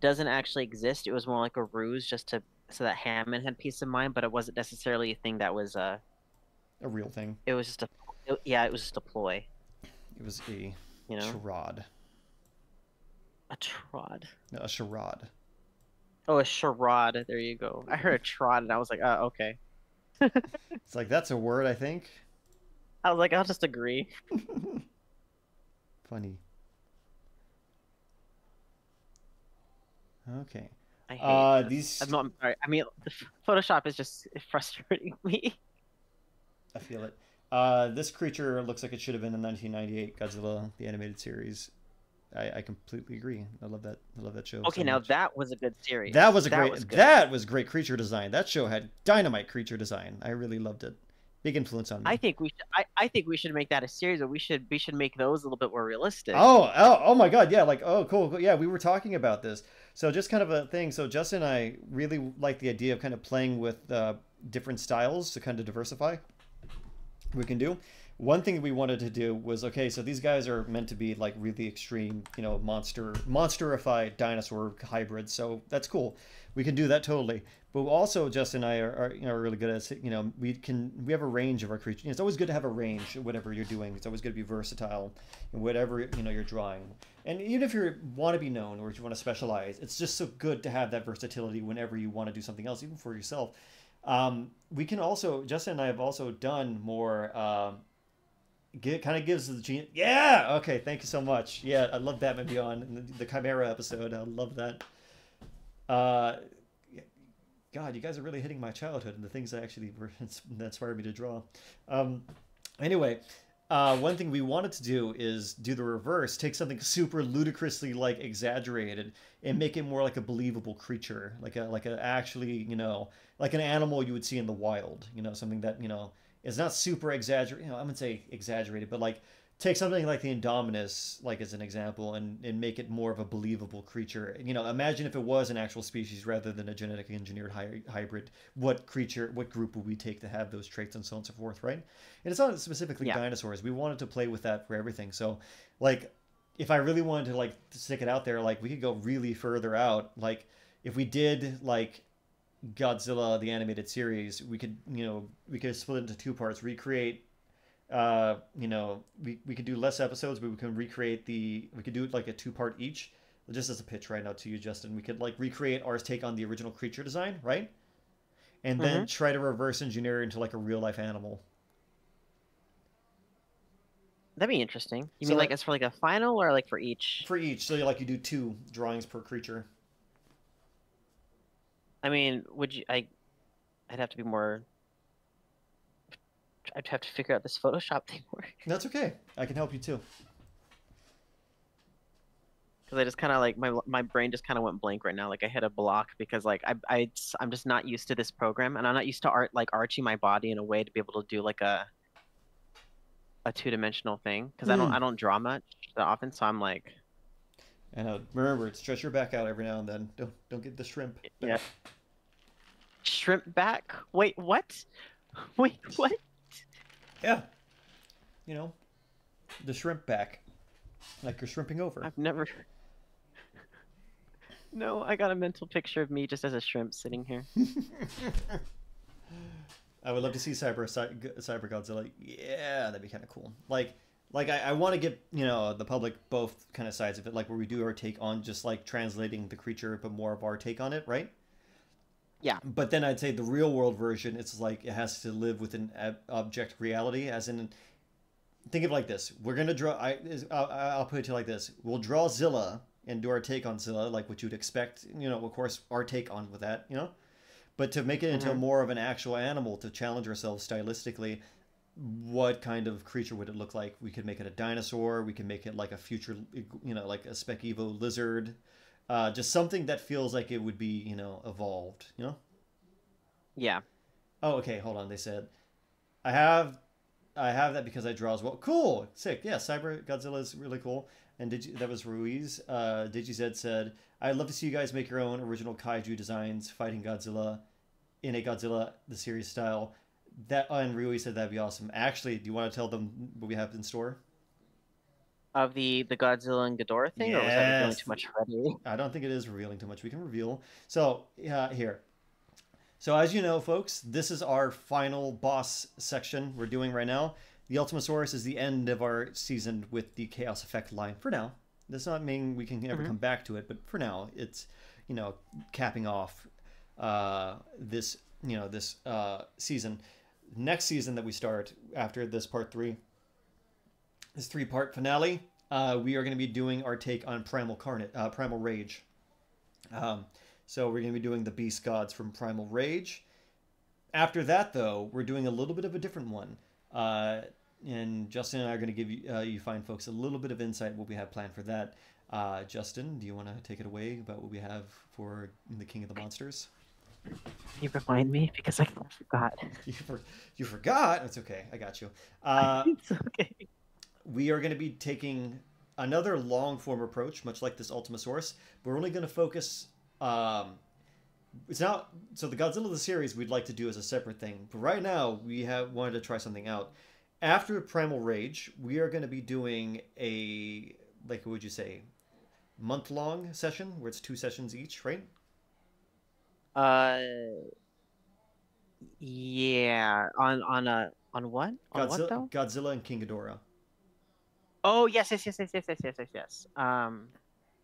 doesn't actually exist. It was more like a ruse just to so that Hammond had peace of mind, but it wasn't necessarily a thing that was uh a real thing. it was just a it- yeah it was just a ploy. It was a You know, charade. a trod. No, a charade. Oh, a charade. There you go. I heard a trod and I was like, oh, okay. It's like that's a word, I think. I was like, I'll just agree. Funny. Okay. I hate Uh, this. these- I'm not. I'm sorry. I mean, the Photoshop is just frustrating me. I feel it. Uh, this creature looks like it should have been in 1998 Godzilla, the animated series. I, I completely agree. I love that. I love that show. Okay, so now much. that was a good series. that was a that great. Was that was great creature design. That show had dynamite creature design. I really loved it. Big influence on me. I think we should. I, I think we should make that a series, but we should we should make those a little bit more realistic. Oh, oh, oh my God! Yeah, like oh, cool, cool. Yeah, we were talking about this. So just kind of a thing. So Justin and I really like the idea of kind of playing with uh, different styles to kind of diversify. We can do. One thing we wanted to do was okay. So these guys are meant to be like really extreme, you know, monster monsterified dinosaur hybrids. So that's cool. We can do that totally. But also, Justin and I are, are, you know, really good at you know we can we have a range of our creatures. It's always good to have a range, whatever you're doing. It's always good to be versatile in whatever you know you're drawing. And even if you want to be known or if you want to specialize, it's just so good to have that versatility whenever you want to do something else, even for yourself. Um, we can also Justin and I have also done more. Um, get, kind of gives the gene. Yeah. Okay. Thank you so much. Yeah, I love Batman Beyond the, the Chimera episode. I love that. Uh, God, you guys are really hitting my childhood and the things that actually were that inspired me to draw. Um, anyway, uh, one thing we wanted to do is do the reverse, take something super ludicrously like exaggerated and make it more like a believable creature, like a like a actually you know like an animal you would see in the wild, you know something that you know is not super exaggerated. You know, I'm gonna say exaggerated, but like take something like the Indominus, like as an example, and, and make it more of a believable creature. You know, imagine if it was an actual species rather than a genetically engineered hy- hybrid. What creature, what group would we take to have those traits and so on and so forth, right? And it's not specifically yeah. dinosaurs. We wanted to play with that for everything. So, like, if I really wanted to like stick it out there, like we could go really further out. Like, if we did like Godzilla the animated series, we could you know we could split it into two parts, recreate uh, you know, we, we could do less episodes, but we can recreate the, we could do it like a two part each. Just as a pitch right now to you, Justin, we could like recreate ours take on the original creature design, right? And then mm-hmm. try to reverse engineer it into like a real life animal. That'd be interesting. You so mean like, like it's for like a final or like for each? For each. So like you do two drawings per creature. I mean, would you I I'd have to be more I'd have to figure out this Photoshop thing work. That's okay. I can help you too. Because I just kind of like my my brain just kind of went blank right now. Like I hit a block because like I I I'm just not used to this program, and I'm not used to art like arching my body in a way to be able to do like a a two dimensional thing. Because mm. I don't hmm. I don't draw much that often, so I'm like. I know. Remember, stretch your back out every now and then. Don't don't get the shrimp. Yeah. Shrimp back? Wait, what? Wait, what? Yeah. You know, the shrimp back. Like you're shrimping over. I've never. no, I got a mental picture of me just as a shrimp sitting here. I would love to see Cyber Cyber Godzilla. Yeah, that'd be kind of cool. Like, like I, I want to get you know the public both kind of sides of it, like where we do our take on just like translating the creature, but more of our take on it, right? Yeah. But then I'd say the real world version, it's like it has to live within object reality, as in, think of it like this: we're gonna draw. I, I'll, I'll put it to you like this: we'll draw Zilla and do our take on Zilla, like what you'd expect. You know, of course, our take on with that. You know, but to make it into mm-hmm. more of an actual animal, to challenge ourselves stylistically, what kind of creature would it look like? We could make it a dinosaur. We can make it like a future, you know, like a Spec Evo lizard. Uh, just something that feels like it would be, you know, evolved. You know. Yeah. Oh, okay. Hold on. They said, I have, I have that because I draw as well. Cool. Sick. Yeah. Cyber Godzilla is really cool. And did you, that was Ruiz. Uh, DigiZ said, I'd love to see you guys make your own original kaiju designs fighting Godzilla in a Godzilla the series style. That and Ruiz said that'd be awesome. Actually, do you want to tell them what we have in store? Of the the Godzilla and Ghidorah thing, yes. or was that revealing too much already? I don't think it is revealing too much. We can reveal. So uh, here. So as you know, folks, this is our final boss section we're doing right now. The Ultimasaurus is the end of our season with the Chaos Effect line for now. That's not mean we can ever mm-hmm. come back to it, but for now, it's you know capping off uh, this you know this uh, season. Next season that we start after this part three this three part finale, uh, we are going to be doing our take on Primal Carnage, uh, Primal Rage. Um, so we're going to be doing the Beast Gods from Primal Rage. After that, though, we're doing a little bit of a different one. Uh, and Justin and I are going to give you, uh, you fine folks a little bit of insight what we have planned for that. Uh, Justin, do you want to take it away about what we have for the King of the Monsters? you remind me because I forgot. You, for, you forgot? It's okay. I got you. Uh, it's okay we are going to be taking another long form approach, much like this Ultimasaurus. We're only going to focus. Um, it's not so the Godzilla the series we'd like to do as a separate thing, but right now we have wanted to try something out. after Primal Rage, we are going to be doing a like what would you say, month long session where it's two sessions each, right? Uh, yeah. On on a on what? On what Godzilla, though? Godzilla and King Ghidorah. Oh yes, yes, yes, yes, yes, yes, yes, yes, yes. Um,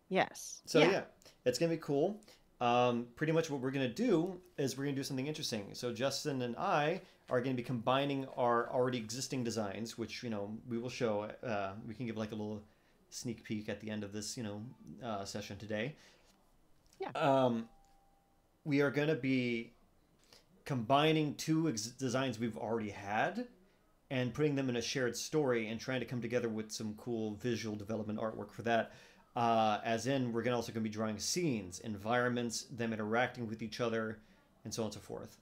yes. So yeah, it's gonna be cool. Um, pretty much what we're gonna do is we're gonna do something interesting. So Justin and I are gonna be combining our already existing designs, which you know we will show. Uh, we can give like a little sneak peek at the end of this, you know, uh, session today. Yeah. Um, we are gonna be combining two ex- designs we've already had and putting them in a shared story and trying to come together with some cool visual development artwork for that. Uh, as in, we're gonna also going to be drawing scenes, environments, them interacting with each other, and so on and so forth.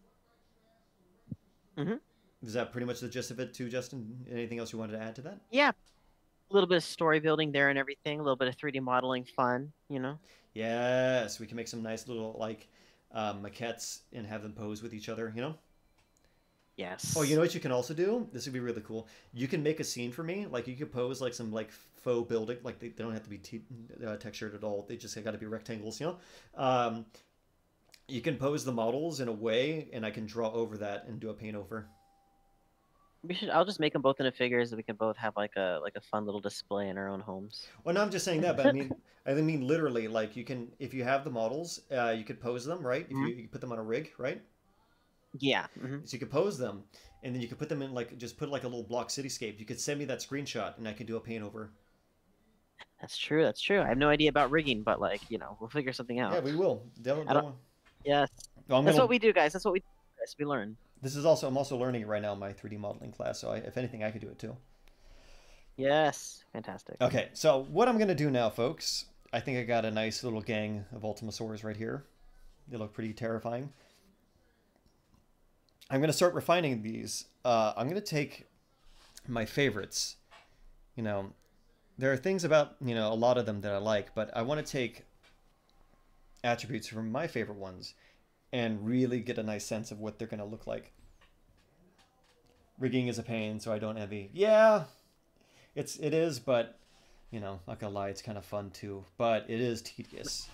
Mhm. Is that pretty much the gist of it, too, Justin? Anything else you wanted to add to that? Yeah. A little bit of story building there and everything. A little bit of 3D modeling fun. You know. Yes, we can make some nice little like uh, maquettes and have them pose with each other. You know. Yes. Oh, you know what you can also do? This would be really cool. You can make a scene for me. Like you could pose like some like faux building. Like they, they don't have to be te- uh, textured at all. They just got to be rectangles. You know. Um, you can pose the models in a way, and I can draw over that and do a paint over. We should. I'll just make them both into figures, and we can both have like a like a fun little display in our own homes. Well, no, I'm just saying that, but I mean, I mean literally. Like you can, if you have the models, uh, you could pose them, right? If you, you put them on a rig, right? Yeah. hmm So you could pose them, and then you could put them in like just put like a little block cityscape. You could send me that screenshot, and I can do a paint over. That's true. That's true. I have no idea about rigging, but like you know, we'll figure something out. Yeah, we will. Don't, don't- don't- Yes. Well, I'm That's gonna- what we do, guys. That's what we do, guys. We learn. This is also I'm also learning it right now in my 3D modeling class. So I, if anything, I could do it too. Yes. Fantastic. Okay, so what I'm gonna do now, folks, I think I got a nice little gang of Ultimasaurs right here. They look pretty terrifying. I'm gonna start refining these. Uh, I'm gonna take my favorites. You know, there are things about you know a lot of them that I like, but I want to take attributes from my favorite ones and really get a nice sense of what they're gonna look like. Rigging is a pain, so I don't envy. Yeah, it's it is, but you know, not gonna lie, it's kind of fun too. But it is tedious.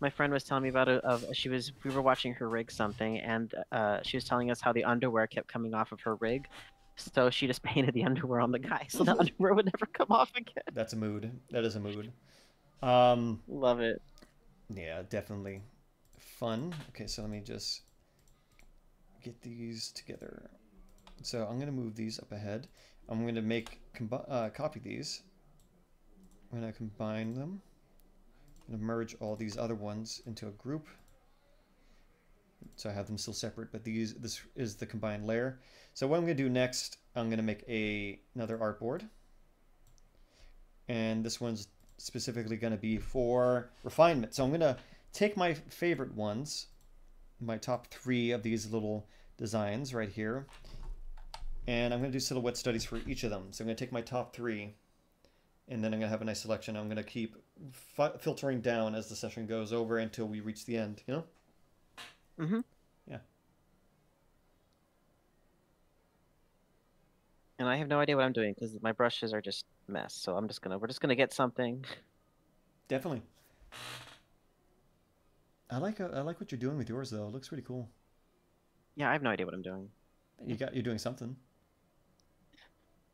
My friend was telling me about it. Of she was we were watching her rig something, and uh, she was telling us how the underwear kept coming off of her rig. So she just painted the underwear on the guy, so the underwear would never come off again. That's a mood. That is a mood. Um, Love it. yeah, definitely fun. Okay, so let me just get these together. So I'm gonna move these up ahead. I'm gonna make uh, copy these. I'm gonna combine them. I'm gonna merge all these other ones into a group. So I have them still separate, but these this is the combined layer. So what I'm gonna do next, I'm gonna make a another artboard. And this one's specifically gonna be for refinement. So I'm gonna take my favorite ones, my top three of these little designs right here, and I'm going to do silhouette studies for each of them. So I'm going to take my top three, and then I'm going to have a nice selection. I'm going to keep filtering down as the session goes over until we reach the end, you know? Mm-hmm. Yeah. And I have no idea what I'm doing because my brushes are just mess. So I'm just gonna we're just gonna get something. Definitely. I like uh, I like what you're doing with yours though. It looks pretty cool. Yeah, I have no idea what I'm doing. You got you're doing something.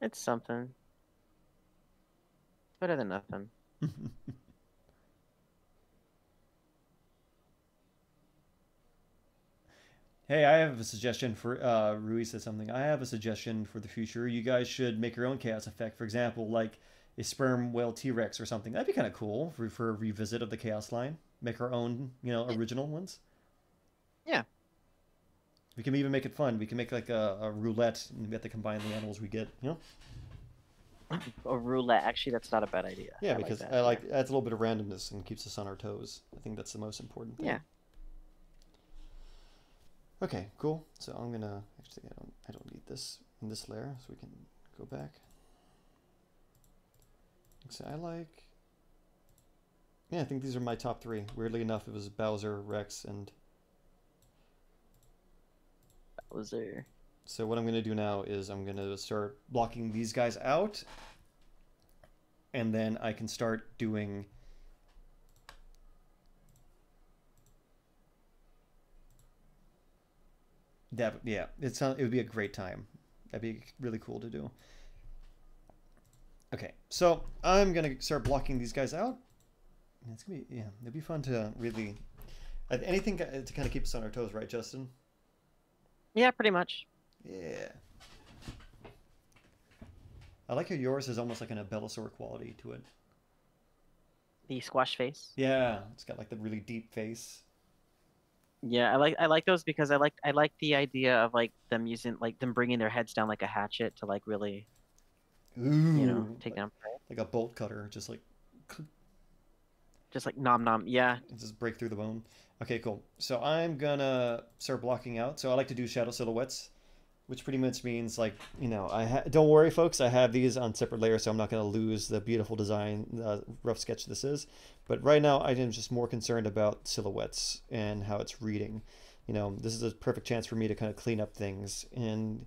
It's something. Better than nothing. Hey, I have a suggestion for uh Rui said something. I have a suggestion for the future. You guys should make your own chaos effect. For example, like a sperm whale T Rex or something. That'd be kind of cool for, for a revisit of the chaos line. Make our own, you know, original ones. Yeah. We can even make it fun. We can make like a, a roulette and we have to combine the animals we get. You know? A roulette. Actually, that's not a bad idea. Yeah, I because that, I yeah. like adds a little bit of randomness and keeps us on our toes. I think that's the most important thing. Yeah. Okay, cool. So I'm gonna actually I don't I don't need this in this layer, so we can go back. So I like. Yeah, I think these are my top three. Weirdly enough, it was Bowser, Rex, and there. So what I'm going to do now is I'm going to start blocking these guys out. And then I can start doing... That, yeah, it, sound, uh, it would be a great time. That'd be really cool to do. Okay, so I'm going to start blocking these guys out. It's going to be, yeah, it'd be fun to really... Anything uh, to kind of keep us on our toes, right, Justin? Yeah, pretty much. Yeah. I like how yours is almost like an Abelisaur quality to it. The squash face. Yeah, it's got like the really deep face. Yeah, I like I like those because I like I like the idea of like them using like them bringing their heads down like a hatchet to like really, Ooh, you know, take like, down prey. like a bolt cutter, just like Just like nom nom. Yeah. just break through the bone. Okay, cool. So I'm gonna start blocking out. So I like to do shadow silhouettes, which pretty much means like you know I ha- don't worry, folks. I have these on separate layers, so I'm not gonna lose the beautiful design, uh, rough sketch this is. But right now, I am just more concerned about silhouettes and how it's reading. You know, this is a perfect chance for me to kind of clean up things and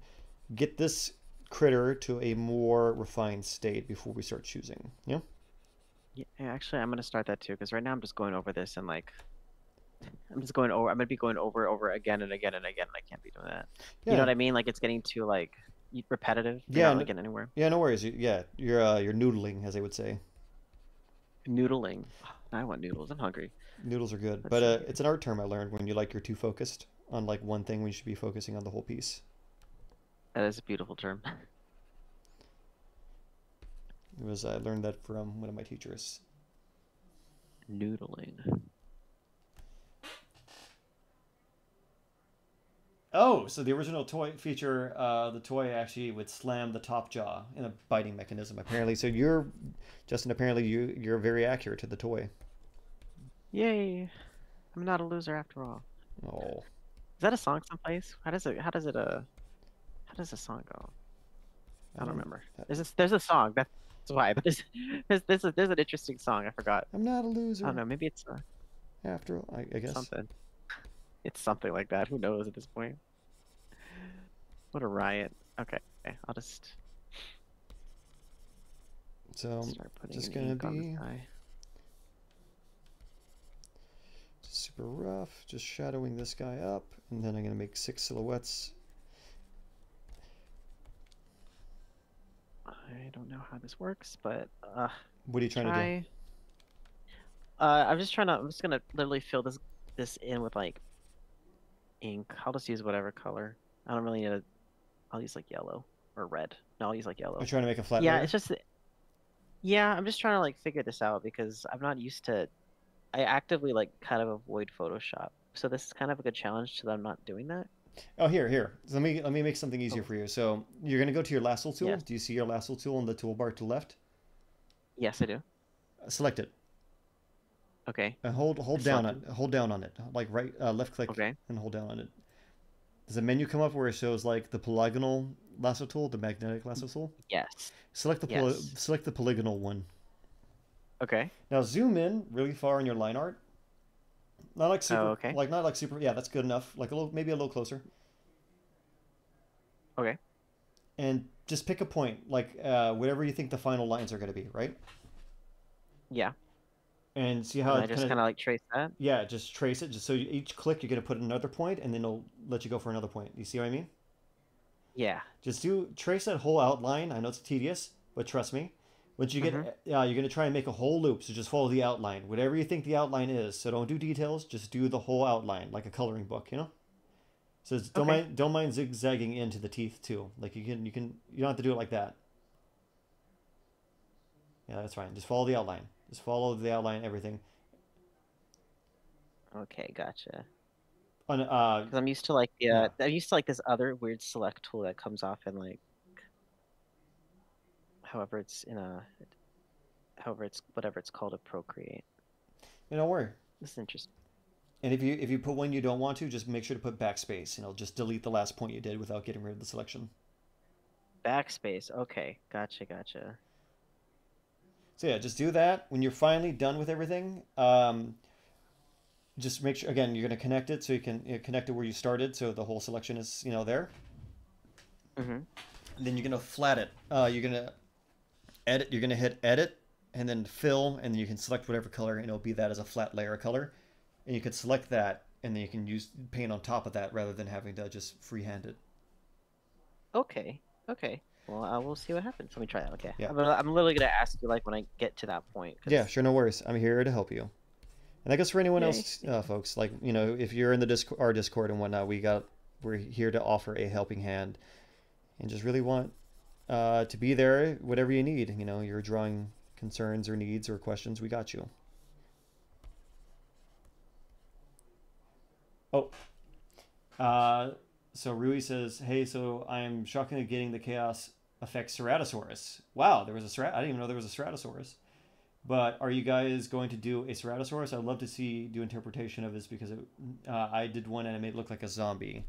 get this critter to a more refined state before we start choosing. Yeah. Yeah, actually, I'm gonna start that too because right now I'm just going over this and like, I'm just going over. I'm gonna be going over over again and again and again. And I can't be doing that. Yeah. You know what I mean? Like it's getting too like repetitive. You're Yeah, not no- getting anywhere. Yeah, no worries. You, yeah, you're uh, you're noodling, as they would say. Noodling. I want noodles. I'm hungry. Noodles are good, Let's but uh, it's an art term I learned when you like you're too focused on like one thing when you should be focusing on the whole piece. That is a beautiful term. It was I learned that from one of my teachers. Noodling. Oh, so the original toy feature, uh, the toy actually would slam the top jaw in a biting mechanism. Apparently, so you're, Justin. Apparently, you you're very accurate to the toy. Yay! I'm not a loser after all. Oh, Is that a song someplace? How does it? How does it? Uh, how does the song go? I don't remember. uh, There's a, there's a song. That's why. But there's there's there's, a, there's an interesting song. I forgot. I'm not a loser. I don't know. Maybe it's uh, After all, I, I guess. something. It's something like that. Who knows at this point? What a riot. Okay, okay I'll just So start putting just gonna ink on this be- super rough. Just shadowing this guy up, and then I'm gonna make six silhouettes. I don't know how this works, but uh, What are you trying to do? Uh, I'm just trying to. I'm just gonna literally fill this this in with like ink. I'll just use whatever color. I don't really need a. I'll use like yellow or red. No, I'll use like yellow. I'm trying to make a flat yeah, layer. it's just. Yeah, I'm just trying to like figure this out because I'm not used to. I actively like kind of avoid Photoshop, so this is kind of a good challenge so that I'm not doing that. Oh, here, here. Let me let me make something easier Oh. for you. So you're gonna go to your lasso tool. Yes. Do you see your lasso tool on the toolbar to the left? Yes, I do. Select it. Okay. And hold hold down on selected. hold down on it. Like right uh, left click Okay. and hold down on it. Does a menu come up where it shows like the polygonal lasso tool, the magnetic lasso tool? Yes. Select the Yes. select the polygonal one. Okay. Now zoom in really far on your line art. Not like super, Oh, okay. like not like super. Yeah, that's good enough. Like a little, maybe a little closer. Okay. And just pick a point, like uh, whatever you think the final lines are going to be, right? Yeah. And see how And I just kind of like trace that. Yeah, just trace it. Just so each click, you're gonna put another point, and then it'll let you go for another point. You see what I mean? Yeah. Just do trace that whole outline. I know it's tedious, but trust me. Once you get, Mhm. uh, you're gonna try and make a whole loop. So just follow the outline, whatever you think the outline is. So don't do details. Just do the whole outline, like a coloring book. You know. So don't mind don't mind zigzagging into the teeth too. Like you can you can you don't have to do it like that. Yeah, that's fine. Just follow the outline. Just follow the outline. Everything. Okay, gotcha. On uh, Because I'm used to like the, uh, I'm used to like this other weird select tool that comes off in like, however it's in a, however it's whatever it's called a Procreate. you don't worry. This is interesting. And if you if you put one you don't want to, just make sure to put backspace, and it'll just delete the last point you did without getting rid of the selection. Backspace. Okay, gotcha, gotcha. So yeah, just do that. When you're finally done with everything, um, just make sure again you're gonna connect it so you can you know, connect it where you started, so the whole selection is you know there. Mm-hmm. then you're gonna flat it. Uh, you're gonna edit. You're gonna hit edit and then fill, and then you can select whatever color, and it'll be that as a flat layer color. And you can select that, and then you can use paint on top of that rather than having to just freehand it. Okay. Okay. Well, I will see what happens. Let me try that. Okay. Yeah. I'm, I'm literally gonna ask you like when I get to that point. 'cause- Yeah, sure, no worries. I'm here to help you. And I guess for anyone Yay. else, uh, folks, like you know, if you're in the Discord, our Discord and whatnot, we got we're here to offer a helping hand, and just really want uh, to be there, whatever you need. You know, your drawing concerns or needs or questions, we got you. Oh, uh, so Rui says, "Hey, so I'm shockingly getting the chaos effect Ceratosaurus. Wow, there was a Cerat. I didn't even know there was a Ceratosaurus." But are you guys going to do a Ceratosaurus? I'd love to see do interpretation of this because it, uh, I did one and it made it look like a zombie.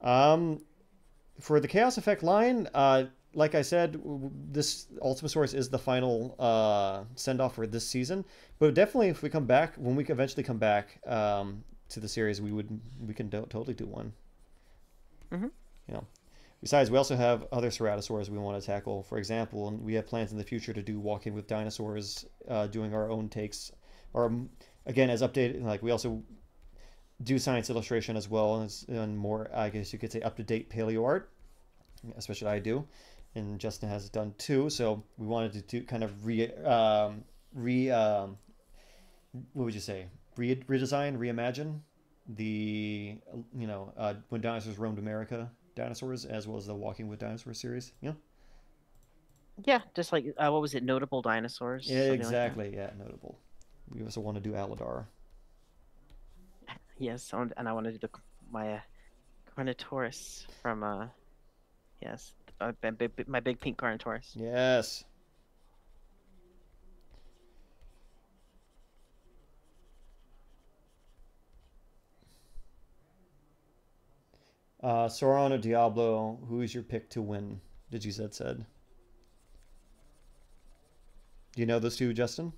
Um, for the Chaos Effect line, uh, like I said, this Ultimasaurus is the final uh, send off for this season. But definitely, if we come back, when we eventually come back um, to the series, we would we can do, totally do one. Mhm. You know. Besides, we also have other ceratosaurs we want to tackle. For example, and we have plans in the future to do walking with dinosaurs, uh, doing our own takes, or um, again as updated. Like we also do science illustration as well as and more. I guess you could say up to date paleo art, especially I do, and Justin has done too. So we wanted to do kind of re um, re um, what would you say re- redesign reimagine the you know uh, when dinosaurs roamed America dinosaurs as well as the Walking with Dinosaurs series. Yeah, Yeah. Just like uh, what was it? Notable dinosaurs. yeah, something like exactly. yeah, notable. We also want to do Aladar. Yes, and I want to do the my uh, Carnotaurus from uh, yes, uh, my big, my big pink Carnotaurus. Yes. Uh, Sauron or Diablo, who is your pick to win? Did you said said? Do you know those two, Justin?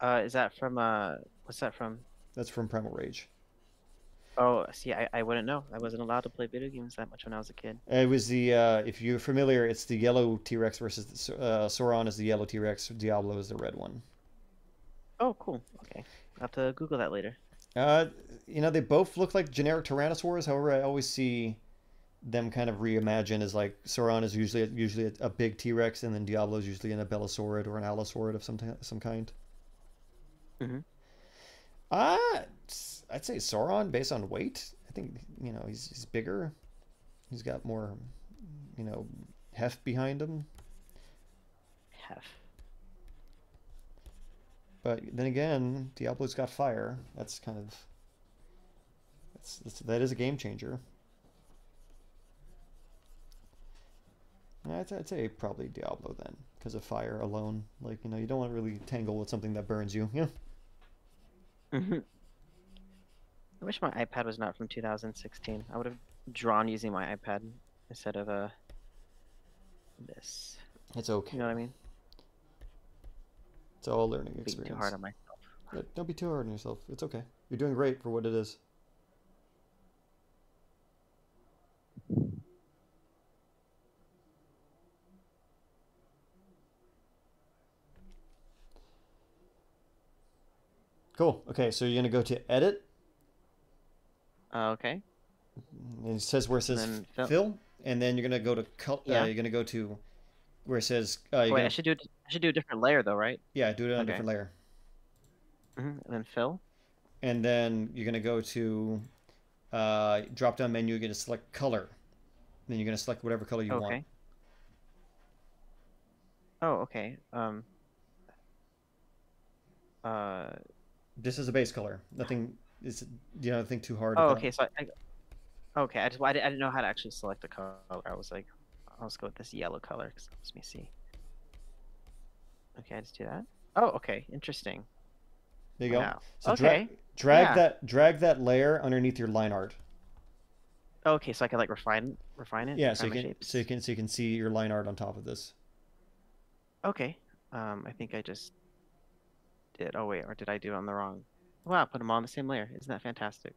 Uh, is that from uh, what's that from? That's from Primal Rage. Oh, see, I, I wouldn't know. I wasn't allowed to play video games that much when I was a kid. It was the uh, if you're familiar, it's the yellow T Rex versus the, uh, Sauron is the yellow T Rex. Diablo is the red one. Oh, cool. Okay, I'll have to Google that later. Uh, you know, they both look like generic Tyrannosaurs. However, I always see them kind of reimagined as like Sauron is usually usually a, a big T Rex, and then Diablo is usually an Abelisaurid or an Allosaurid of some some kind. Mhm. Uh, I'd say Sauron based on weight. I think you know he's he's bigger. He's got more, you know, heft behind him. Have. But then again, Diablo's got fire. That's kind of that's, that's that is a game changer. I'd, I'd say probably Diablo then, because of fire alone. Like you know, you don't want to really tangle with something that burns you. Yeah. hmm I wish my iPad was not from 2016. I would have drawn using my iPad instead of uh this. It's okay. You know what I mean? It's all learning Being experience. too hard on myself. Yeah, Don't be too hard on yourself. It's okay. You're doing great for what it is. Cool. Okay, so you're gonna go to edit, Uh, okay. and it says where it says fill. fill, and then you're gonna go to col- Yeah. uh, you're gonna go to where it says uh, Wait, gonna, I should do. I should do a different layer though, right? yeah, do it on a different layer, hmm And then fill. and then you're gonna go to uh, drop down menu. You're gonna select color, then you're gonna select whatever color you okay. want. Oh, okay. Um. Uh. This is a base color. Nothing is you know nothing too hard. Oh, okay. So I. I okay. I just I didn't, I didn't know how to actually select the color. I was like, I'll just go with this yellow color. 'cause let me see. Okay, I just do that. Oh, okay. Interesting. There you go. Wow. So dra- Okay. drag yeah. that drag that layer underneath your line art. Okay, so I can like refine refine it. Yeah, so you can shapes. so you can so you can see your line art on top of this. Okay. Um, I think I just did. Oh wait, or did I do it on the wrong? Wow, put them all on the same layer. Isn't that fantastic?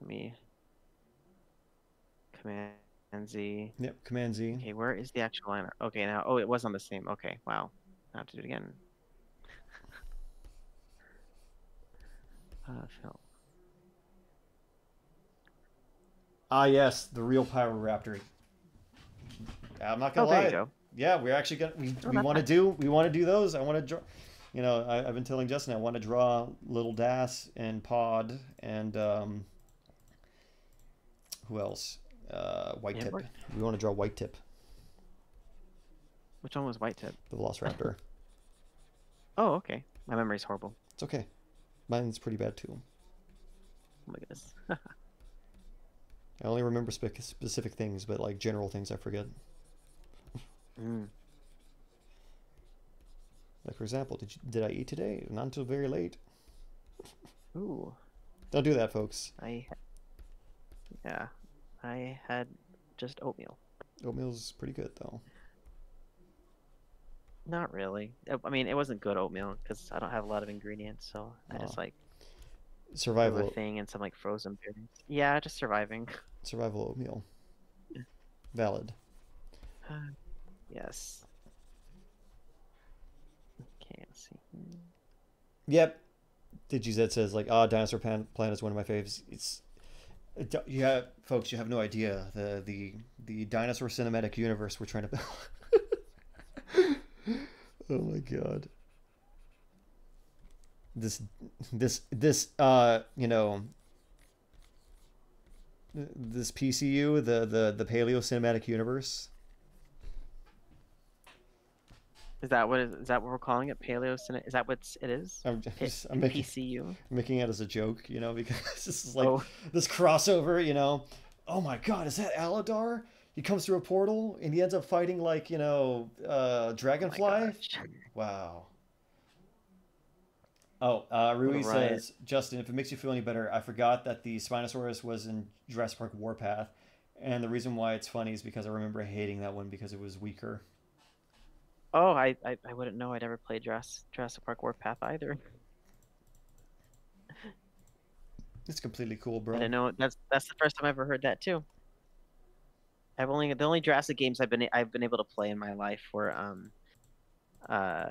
Let me. Command Z. Yep, Command Z. Okay, where is the actual liner? Okay, now oh, it was on the same. Okay, wow. I have to do it again. uh, fill. Ah, yes, the real Pyroraptor. I'm not Oh, gonna there lie. you go. Yeah, we're actually gonna we, Oh, we want to do we want to do those. I want to draw. You know, I, I've been telling Justin I want to draw little Das and Pod and um, who else? Uh, White Yeah, Tip. We want to draw White Tip, Which one was White Tip? the Velociraptor. Oh, okay. My memory's horrible. it's okay. Mine's pretty bad too. Oh my goodness. I only remember spe- specific things, but like general things I forget. Mm. Like for example, did you, did I eat today? Not until very late. Ooh, Don't do that, folks. I. Yeah, I had just oatmeal. Oatmeal's pretty good though. Not really. Uh, I mean, it wasn't good oatmeal because I don't have a lot of ingredients, so I just Oh. like Survival a thing and some like frozen berries. Yeah, just surviving. survival oatmeal. Valid. yes. Okay, let's see. Yep. DGZ says like, ah, Dinosaur Pan- Planet is one of my faves. It's, yeah, folks, you have no idea the the the dinosaur cinematic universe we're trying to build. oh my god. This this this uh you know this PCU the the the Paleo Cinematic Universe. Is that what is, is that what we're calling it? Paleo? Is that what it is? I'm just, I'm making PCU. making it as a joke, you know, because this is like oh, this crossover, you know. Oh my god, is that Aladar? He comes through a portal and he ends up fighting like, you know, uh oh Dragonfly. gosh. wow. Oh, uh, Rui What a riot. says, Justin, if it makes you feel any better, I forgot that the Spinosaurus was in Jurassic Park Warpath, and the reason why it's funny is because I remember hating that one because it was weaker. Oh, I, I I wouldn't know. I never played Jurassic, Jurassic Park Warpath either. It's completely cool, I bro. didn't know that's that's the first time I ever heard that too. I've only the only Jurassic games I've been I've been able to play in my life were um uh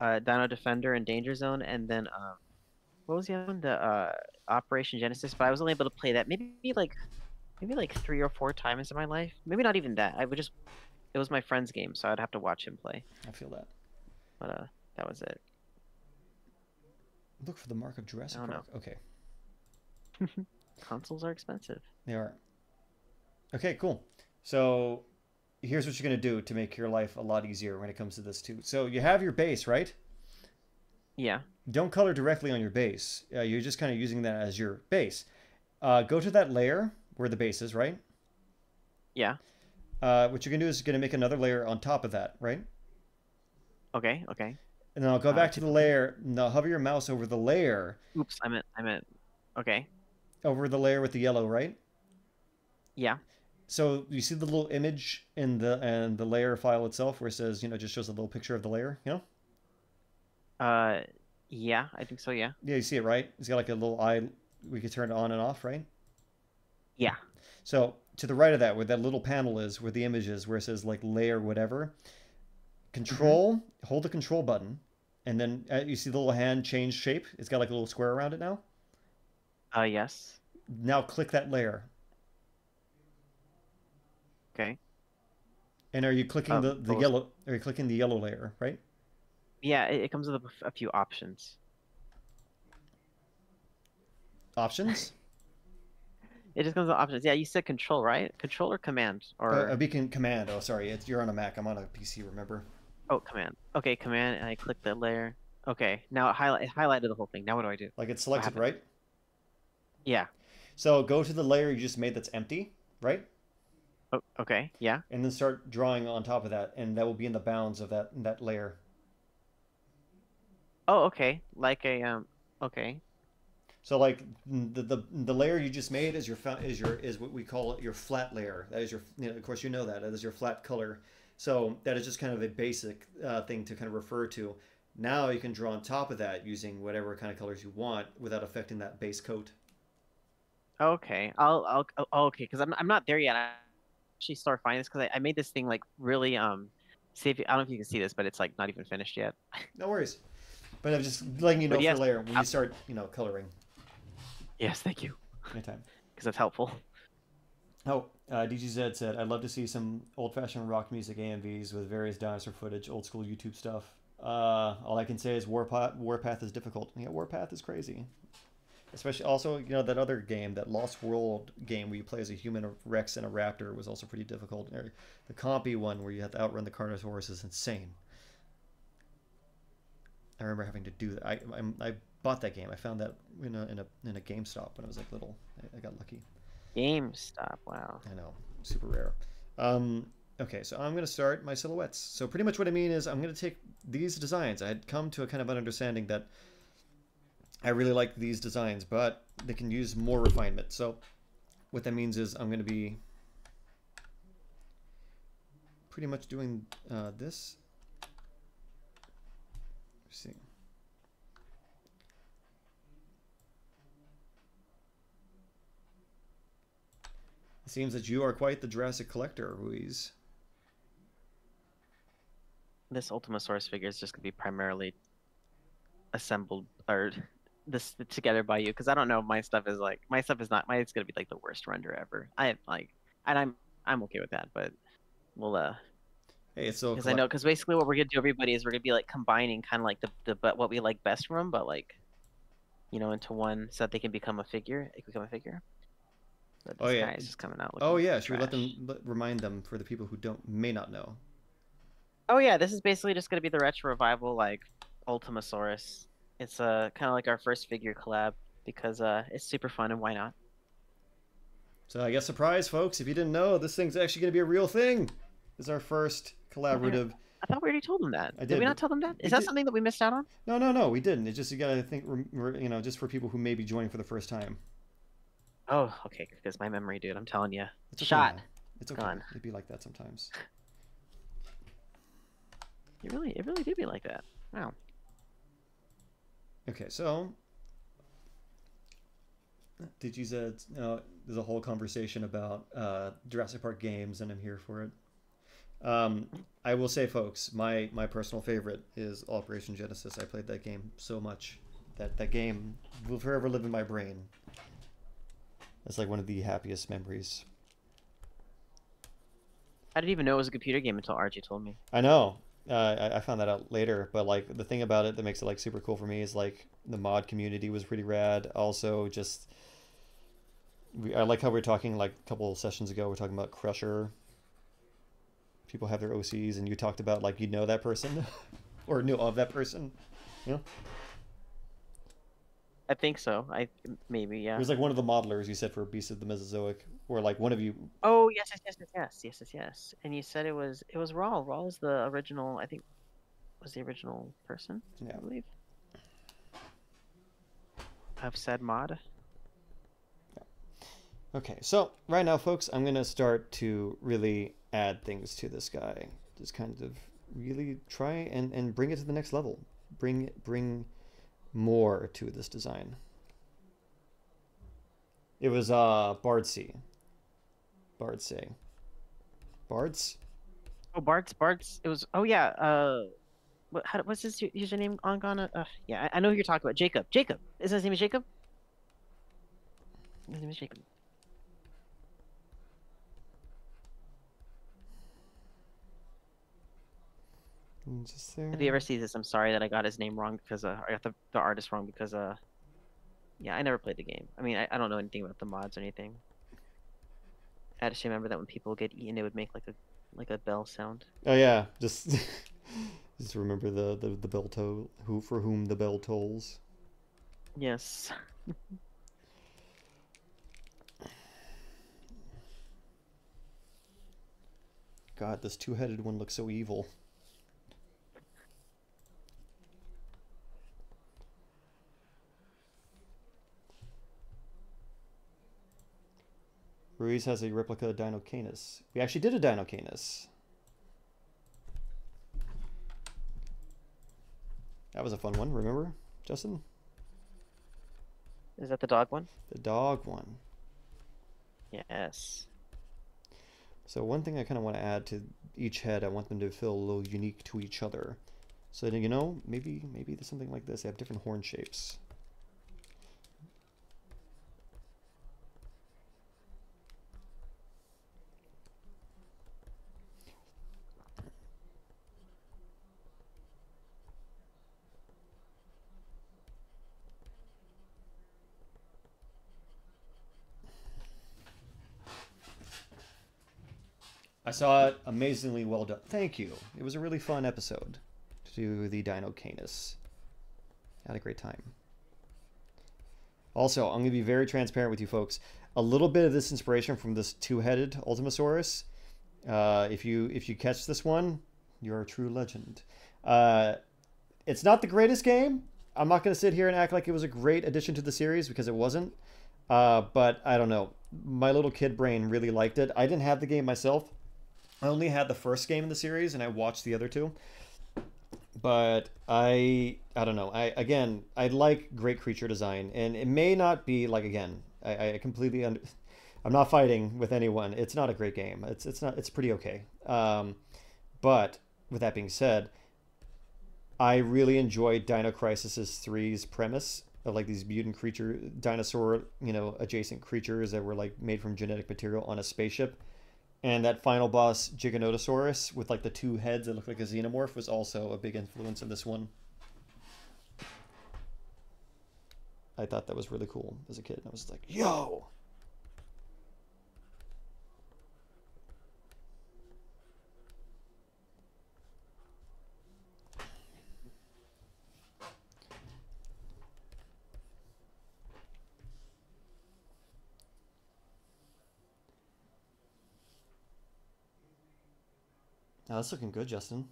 uh Dino Defender and Danger Zone and then um what was the other one? The uh Operation Genesis, but I was only able to play that maybe like maybe like three or four times in my life. Maybe not even that. I would just it was my friend's game, so I'd have to watch him play. I feel that. But uh that was it. Look for the mark of Jurassic don't know. Okay. Consoles are expensive. They are. Okay, cool. So here's what you're going to do to make your life a lot easier when it comes to this too. So you have your base, right? Yeah. Don't color directly on your base. Uh, you're just kind of using that as your base. Uh, go to that layer where the base is, right? Yeah. Uh, what you're to do is to make another layer on top of that, right? Okay, okay. And then I'll go Uh, back to the layer. Now hover your mouse over the layer, Oops, I meant I meant okay. over the layer with the yellow, right? Yeah. So you see the little image in the and the layer file itself where it says, you know, just shows a little picture of the layer, you know? Uh, yeah, I think so. Yeah. Yeah, you see it, right? It's got like a little eye. We could turn it on and off, right? Yeah. So to the right of that, where that little panel is, where the image is, where it says like layer whatever, control, hold the control button, and then uh, you see the little hand change shape. It's got like a little square around it now. Uh, yes. Now click that layer. Okay. And are you clicking Um, the, the yellow? Are you clicking the yellow layer, right? Yeah, it, it comes with a few options. Options. It just comes with options. Yeah, you said control, right? Control or command Uh, or a beacon command. Oh, sorry, it's, you're on a Mac. I'm on a PC. Remember? oh, command. Okay, command, and I click the layer. Okay, now it highlight it highlighted the whole thing. Now what do I do? Like it's selected, right? Yeah. So go to the layer you just made that's empty, right? Oh, okay. Yeah. And then start drawing on top of that, and that will be in the bounds of that that layer. Oh, okay. Like a um. Okay. So like the the, the layer you just made is your is your is what we call it your flat layer. That is your you know, of course you know that that is your flat color. So that is just kind of a basic uh, thing to kind of refer to. Now you can draw on top of that using whatever kind of colors you want without affecting that base coat. Okay, I'll I'll oh, okay because I'm I'm not there yet. I actually start finding this because I, I made this thing like really um. See if I don't know if you can see this, but it's like not even finished yet. No worries. But I'm just letting you know But yes, for later when you start, you know, coloring. Yes, thank you, Anytime. because that's helpful. Oh, uh, DGZ said, I'd love to see some old fashioned rock music AMVs with various dinosaur footage, old school YouTube stuff. Uh, all I can say is Warpath, Warpath is difficult. Yeah, Warpath is crazy. Especially also, you know, that other game, that Lost World game where you play as a human Rex and a raptor was also pretty difficult. The Compy one where you have to outrun the Carnosaurus is insane. I remember having to do that. I, I, I bought that game. I found that in a, in a, in a GameStop when I was like little. I, I got lucky. GameStop. Wow. I know, super rare. Um, okay, so I'm going to start my silhouettes. So pretty much what I mean is I'm going to take these designs. I had come to a kind of an understanding that I really like these designs, but they can use more refinement. So what that means is I'm going to be pretty much doing uh, this. Let's see. Seems that you are quite the Jurassic collector, Ruiz. This Ultimasaurus figure is just gonna be primarily assembled or this together by you because I don't know if my stuff is like my stuff is not my it's gonna be like the worst render ever. I like and I'm I'm okay with that, but we'll uh Hey, it's so because I know because basically what we're gonna do everybody is we're gonna be like combining kind of like the the but what we like best from them, but like you know into one so that they can become a figure. It can become a figure. But Oh, yeah. guy is just coming out. Oh yeah, should we let them let, remind them for the people who don't may not know? Oh yeah, this is basically just gonna be the retro revival like Ultimasaurus. It's uh kind of like our first figure collab because uh it's super fun and why not? So I guess surprise, folks! If you didn't know, this thing's actually going to be a real thing. This is our first collaborative. I thought we already told them that. I did, did, we not tell them that? Is that did- something that we missed out on? No, no, no, we didn't. It's just you got to think, you know, just for people who may be joining for the first time. Oh, okay, because my memory, dude. I'm telling you. It's okay, Shot. man. It's okay. Gone. It'd be like that sometimes. It really, it really do be like that. Wow. Okay, so did you said uh, there's a whole conversation about uh, Jurassic Park games, and I'm here for it. Um, I will say, folks, my my personal favorite is Operation Genesis. I played that game so much that that game will forever live in my brain. It's like one of the happiest memories. I didn't even know it was a computer game until RJ told me. I know. Uh, I, I found that out later, but like the thing about it that makes it like super cool for me is like the mod community was pretty rad. Also, just we, I like how we are talking like a couple of sessions ago. We are talking about Crusher. People have their OCs, and you talked about like you know that person, or knew of that person. I think so. I maybe yeah. It was like one of the modelers you said for Beast of the Mesozoic, or like one of you. Oh yes, yes, yes, yes, yes, yes, yes. And you said it was it was Rawl. Rawl is the original. I think was the original person. Yeah. I believe. Of said mod. Yeah. Okay, so right now, folks, I'm gonna start to really add things to this guy. Just kind of really try and, and bring it to the next level. Bring bring more to this design. It was uh Bardsey. Bardsey. Bards? Oh, Bart's Bart's. It was. Oh yeah. Uh, what? How, what's his username on? Uh, yeah, I, I know who you're talking about. Jacob. Jacob. Is his name Jacob? His name is Jacob. Just there. If he ever sees this, I'm sorry that I got his name wrong because uh, I got the, the artist wrong because uh, yeah, I never played the game. I mean, I, I don't know anything about the mods or anything. I just remember that when people get eaten, it would make like a like a bell sound. Oh yeah, just just remember the, the the bell toll who for whom the bell tolls. Yes. God, this two-headed one looks so evil. Ruiz has a replica of Dinocanus. We actually did a Dinocanus. That was a fun one, remember, Justin? Is that the dog one? The dog one. Yes. So one thing I kind of want to add to each head, I want them to feel a little unique to each other. So you know, maybe maybe there's something like this. They have different horn shapes. Saw it. Amazingly well done. Thank you. It was a really fun episode to do the Dino Canis. Had a great time. Also, I'm going to be very transparent with you folks. A little bit of this inspiration from this two-headed Ultimasaurus. Uh, if you if you catch this one, you're a true legend. Uh, it's not the greatest game. I'm not going to sit here and act like it was a great addition to the series because it wasn't. Uh, but I don't know. My little kid brain really liked it. I didn't have the game myself. I only had the first game in the series, and I watched the other two. But I, I don't know. I again, I like great creature design, and it may not be like again. I, I completely under. I'm not fighting with anyone. It's not a great game. It's it's not. It's pretty okay. Um, but with that being said, I really enjoyed Dino Crisis 3's premise of like these mutant creature dinosaur, you know, adjacent creatures that were like made from genetic material on a spaceship and that final boss, Giganotosaurus, with like the two heads that look like a xenomorph, was also a big influence in this one. I thought that was really cool as a kid. I was like, yo! That's looking good, Justin.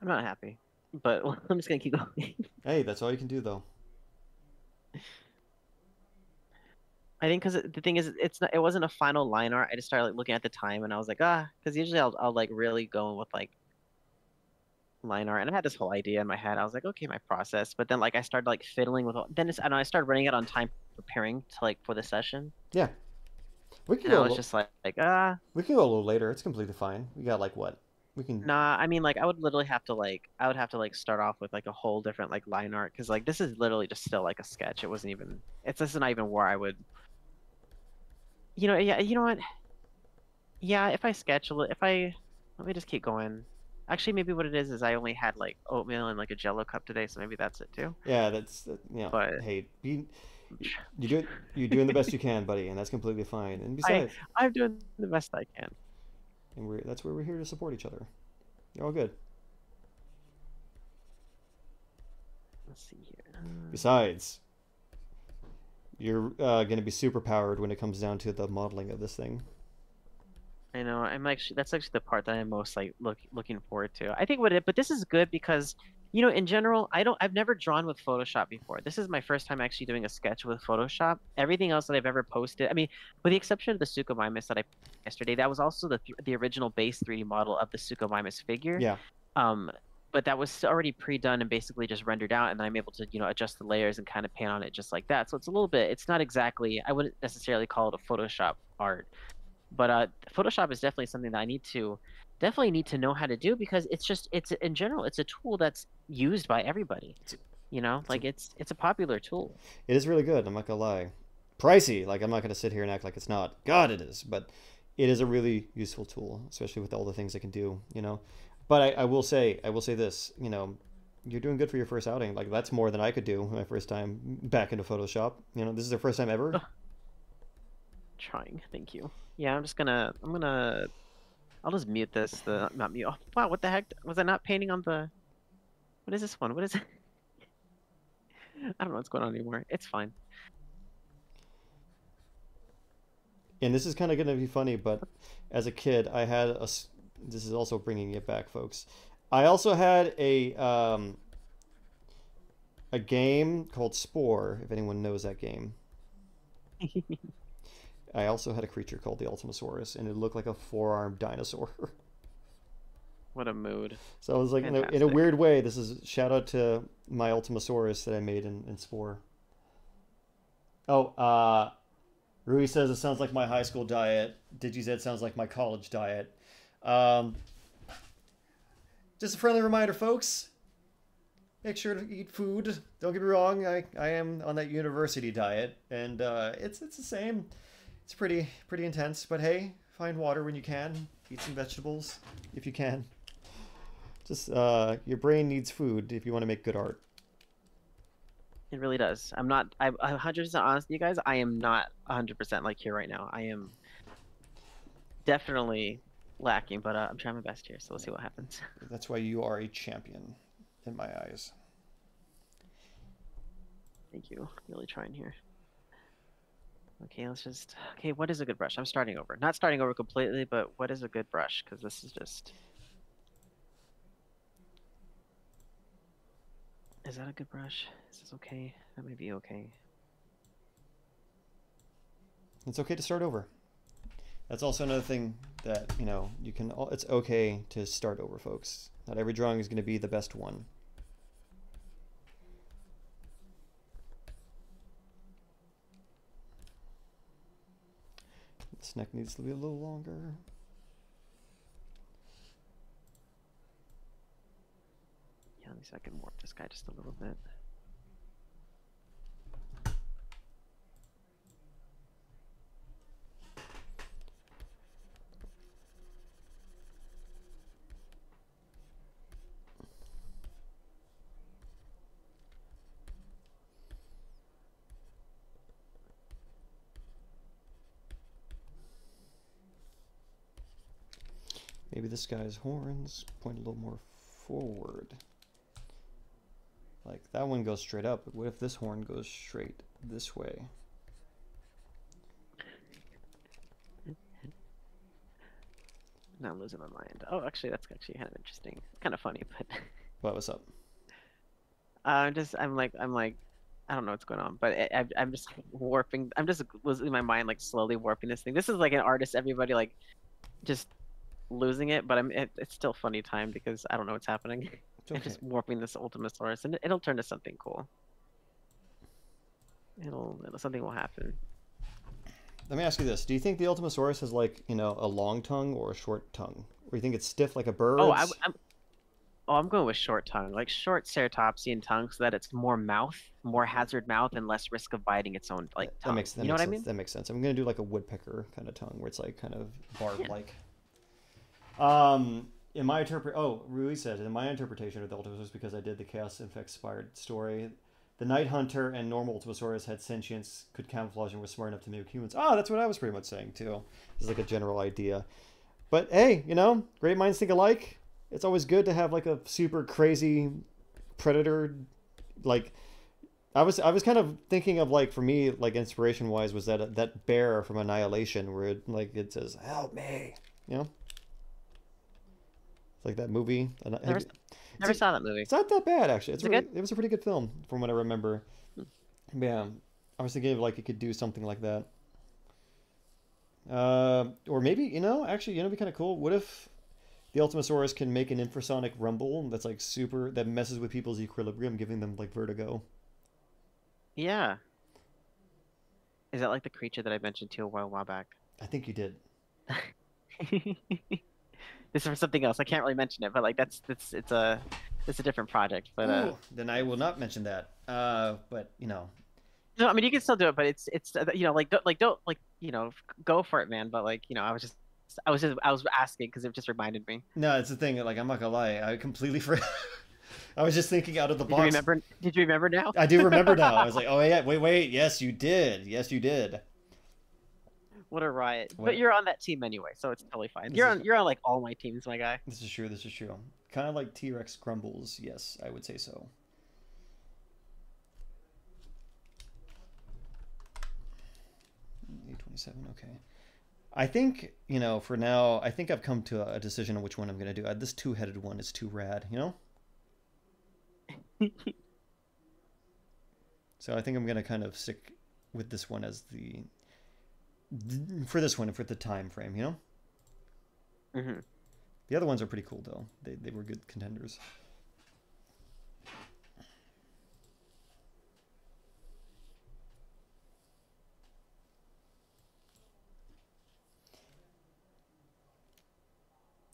I'm not happy, but I'm just gonna keep going. hey, that's all you can do, though. I think because the thing is, it's not. It wasn't a final line art. I just started like looking at the time, and I was like, ah, because usually I'll, I'll like really go with like line art, and I had this whole idea in my head. I was like, okay, my process, but then like I started like fiddling with. It, then it's, and I started running it on time preparing to like for the session. Yeah. We can and go. I was just like, like ah. We can go a little later. It's completely fine. We got like what? We can. Nah, I mean, like, I would literally have to like, I would have to like start off with like a whole different like line art because like this is literally just still like a sketch. It wasn't even. It's just not even where I would. You know, yeah, you know what? Yeah, if I sketch a little, if I, let me just keep going. Actually, maybe what it is is I only had like oatmeal and like a Jello cup today, so maybe that's it too. Yeah, that's yeah. But hey, be you do you're doing the best you can, buddy, and that's completely fine. And besides, I, I'm doing the best I can. And we're that's where we're here to support each other. You're all good. Let's see here. Besides, you're uh, going to be super powered when it comes down to the modeling of this thing. I know. I'm actually that's actually the part that I'm most like look looking forward to. I think what it, but this is good because you know, in general, I don't. I've never drawn with Photoshop before. This is my first time actually doing a sketch with Photoshop. Everything else that I've ever posted, I mean, with the exception of the Suchomimus that I yesterday, that was also the the original base 3D model of the Suchomimus figure. Yeah. Um, but that was already pre-done and basically just rendered out, and then I'm able to, you know, adjust the layers and kind of paint on it just like that. So it's a little bit. It's not exactly. I wouldn't necessarily call it a Photoshop art, but uh, Photoshop is definitely something that I need to definitely need to know how to do because it's just it's in general it's a tool that's used by everybody you know? like it's it's a popular tool. It is really good i'm not gonna lie. Pricey like i'm not gonna sit here and act like it's not god it is but it is a really useful tool especially with all the things it can do you know? But I, I will say i will say this you know you're doing good for your first outing like that's more than i could do my first time back into photoshop you know? This is the first time ever. Trying thank you. Yeah i'm just gonna i'm gonna I'll just mute this. The not mute. Oh, wow, what the heck? Was I not painting on the? What is this one? What is it? I don't know what's going on anymore. It's fine. And this is kind of going to be funny, but as a kid, I had a. This is also bringing it back, folks. I also had a um, a game called Spore. If anyone knows that game. I also had a creature called the Ultimasaurus, and it looked like a four-armed dinosaur. What a mood! So I was like, in a, in a, weird way, this is shout out to my Ultimasaurus that I made in, in Spore. Oh, uh, Rui says it sounds like my high school diet. DigiZ sounds like my college diet. Um, just a friendly reminder, folks. Make sure to eat food. Don't get me wrong. I, I am on that university diet, and uh, it's it's the same. It's pretty pretty intense. But hey, find water when you can. Eat some vegetables if you can. Just uh, your brain needs food if you want to make good art. It really does. I'm not. I'm 100 percent honest with you guys. I am not 100 percent like here right now. I am definitely lacking, but uh, I'm trying my best here. So let's see what happens. That's why you are a champion, in my eyes. Thank you. Really trying here. Okay, let's just. Okay, what is a good brush? I'm starting over. Not starting over completely, but what is a good brush? Because this is just. Is that a good brush? Is this okay? That may be okay. It's okay to start over. That's also another thing that, you know, you can, it's okay to start over, folks. Not every drawing is going to be the best one. This neck needs to be a little longer. Yeah, at least I can warp this guy just a little bit. Maybe this guy's horns point a little more forward. Like that one goes straight up, but what if this horn goes straight this way? Now I'm losing my mind. Oh, actually, that's actually kind of interesting. Kind of funny, but What was up? Uh, I'm just, I'm like, I'm like, I don't know what's going on, but I, I'm, I'm just warping. I'm just losing my mind, like slowly warping this thing. This is like an artist. Everybody like, just losing it, but I'm. It, it's still funny time because I don't know what's happening. It's I'm just warping this Ultimasaurus, and it, it'll turn to something cool. It'll, it'll something will happen. Let me ask you this: Do you think the Ultimasaurus has like you know a long tongue or a short tongue, or you think it's stiff like a bird? Oh, I, am Oh, I'm going with short tongue, like short ceratopsian tongue, so that it's more mouth, more hazard mouth, and less risk of biting its own like tongue. that makes that you know makes what I sense. mean? That makes sense. I'm gonna do like a woodpecker kind of tongue, where it's like kind of barb like. Um, in my interpret, oh, Rui said in my interpretation of the Ultimasaurus, because I did the Chaos Effect inspired story, the Night Hunter and normal Ultimasaurus had sentience, could camouflage, and were smart enough to mimic humans. Oh, that's what I was pretty much saying too. It's like a general idea. But hey, you know, great minds think alike. It's always good to have like a super crazy predator, like. I was I was kind of thinking of like for me like inspiration wise was that that bear from Annihilation where it like it says help me you know it's like that movie Never, never saw that movie. it's not that bad actually it's Is it good? it was a pretty good film from what I remember yeah I was thinking of like it could do something like that uh, or maybe you know actually you know it'd be kind of cool what if the Ultimasaurus can make an infrasonic rumble that's like super that messes with people's equilibrium giving them like vertigo Yeah. Is that like the creature that I mentioned to you a while, while back? I think you did this is for something else. I can't really mention it, but like that's that's it's a it's a different project. But uh, Ooh, then I will not mention that. Uh, but you know, no, I mean you can still do it, but it's it's uh, you know like don't like don't like you know go for it, man. But like you know I was just I was just I was asking because it just reminded me. no, it's the thing. Like I'm not gonna lie, I completely forgot. I was just thinking out of the Did you box. remember? Did you remember now? I do remember now. I was like, oh yeah, wait, wait, yes, you did. Yes, you did. What a riot! What- But you're on that team anyway, so it's totally fine. This You're on you're on like all my teams, my guy. This is true. This is true. Kind of like T Rex grumbles. Yes, I would say so. Eight twenty-seven. Okay. I think you know. For now, I think I've come to a, decision on which one I'm gonna do. Uh, this two-headed one is too rad. You know. So I think I'm gonna kind of stick with this one as the for this one for the time frame, you know. Mm-hmm. The other ones are pretty cool though. They they were good contenders.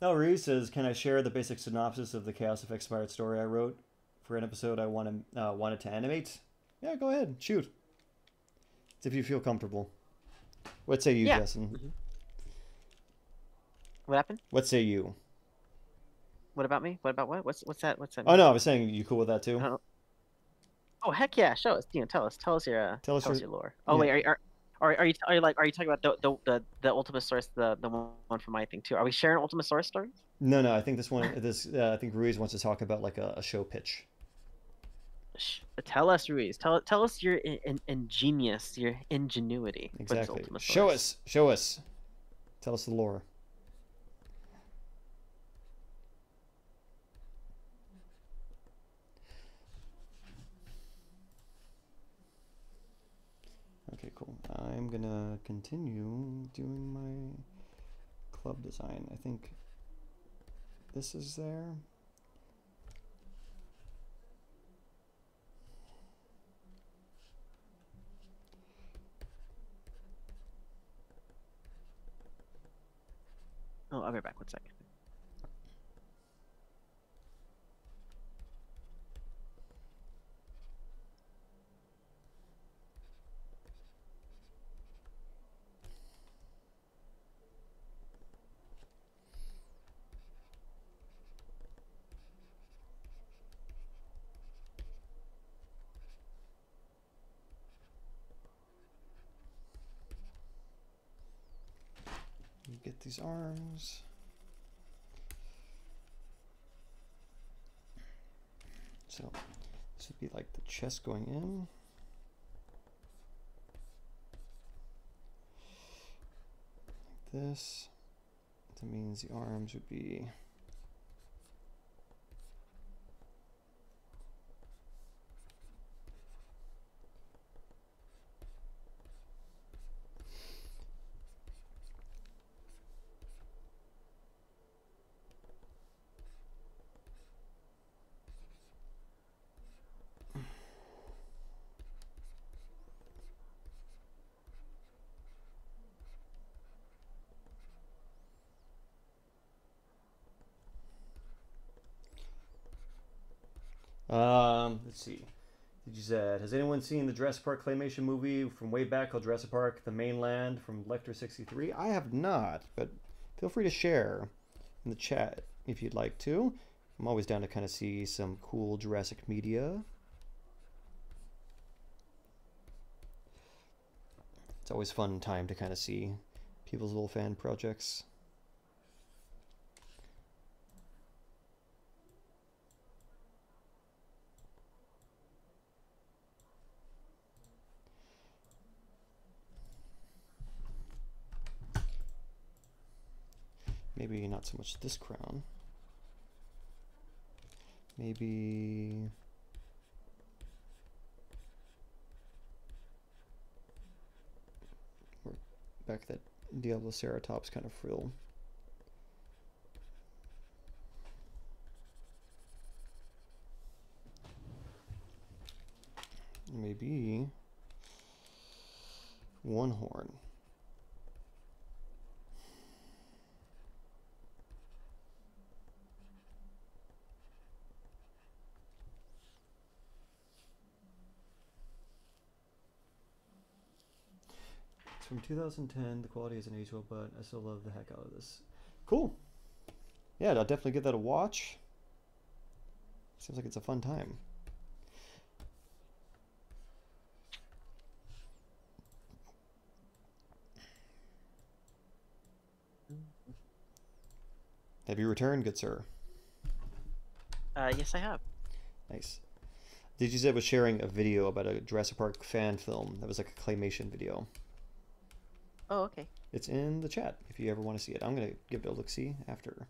Now Reese says, "Can I share the basic synopsis of the Chaos of Expired story I wrote for an episode I wanted uh, wanted to animate?" Yeah, go ahead, shoot. It's if you feel comfortable. What say you, Yeah. Justin? What happened? What say you? What about me? What about what? What's what's that? What's that? Oh no, I was saying you cool with that too. Uh, Oh heck yeah! Show us. You know, tell us. Tell us your. Uh, Tell us tell us your- your lore. Oh yeah. wait, are, are are are you are you like are you talking about the the the, the Ultimasaurus the the one from my thing too? Are we sharing Ultimasaurus stories? No, no, I think this one, this uh, I think Ruiz wants to talk about like a, a show pitch. Tell us, Ruiz. Tell tell us your in, in, ingenious, your ingenuity. Exactly. Show us, show us. Tell us the lore. Okay, cool. I'm gonna continue doing my club design. I think this is there. Oh, I'll be back. One second. You get these arms. So this would be like the chest going in. Like this. That means the arms would be Um, let's see. Did you said, has anyone seen the Jurassic Park claymation movie from way back called Jurassic Park: The Mainland from Lecter '63? I have not, but feel free to share in the chat if you'd like to. I'm always down to kind of see some cool Jurassic media. It's always fun time to kind of see people's little fan projects. Maybe not so much this crown. Maybe back that Diabloceratops kind of frill. Maybe one horn. From 2010. The quality isn't well, but I still love the heck out of this. Cool. Yeah, I'll definitely give that a watch. Seems like it's a fun time. Have you returned, good sir? Uh, yes, I have. Nice. Did you say was sharing a video about a Jurassic Park fan film that was like a claymation video? Oh, okay. It's in the chat if you ever want to see it. I'm gonna give it a look see after.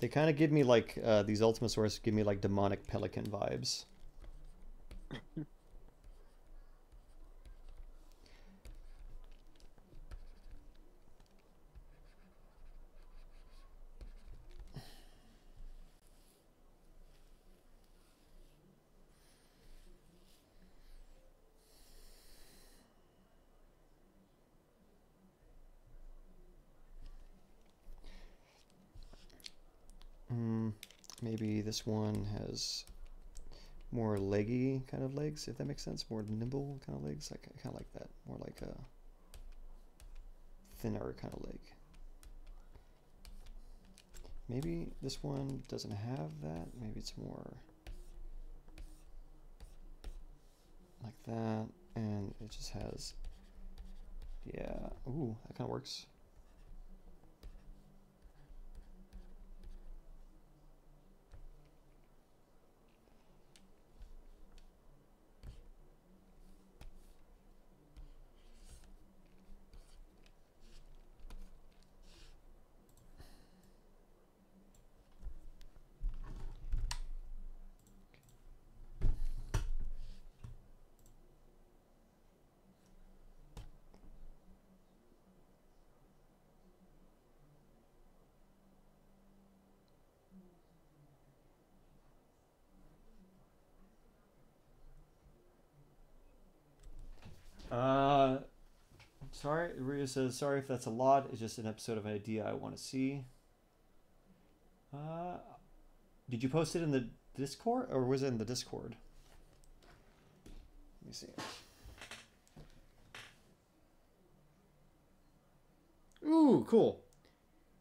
They kind of give me like uh, these Ultimasaurs give me like demonic pelican vibes. maybe this one has more leggy kind of legs, if that makes sense. More nimble kind of legs. I kind of like that. More like a thinner kind of leg. Maybe this one doesn't have that. Maybe it's more like that. And it just has, yeah. Ooh, that kind of works. Uh, sorry, Ria says sorry if that's a lot. It's just an episode of an idea I want to see. Uh, did you post it in the Discord or was it in the Discord? Let me see. Ooh, cool.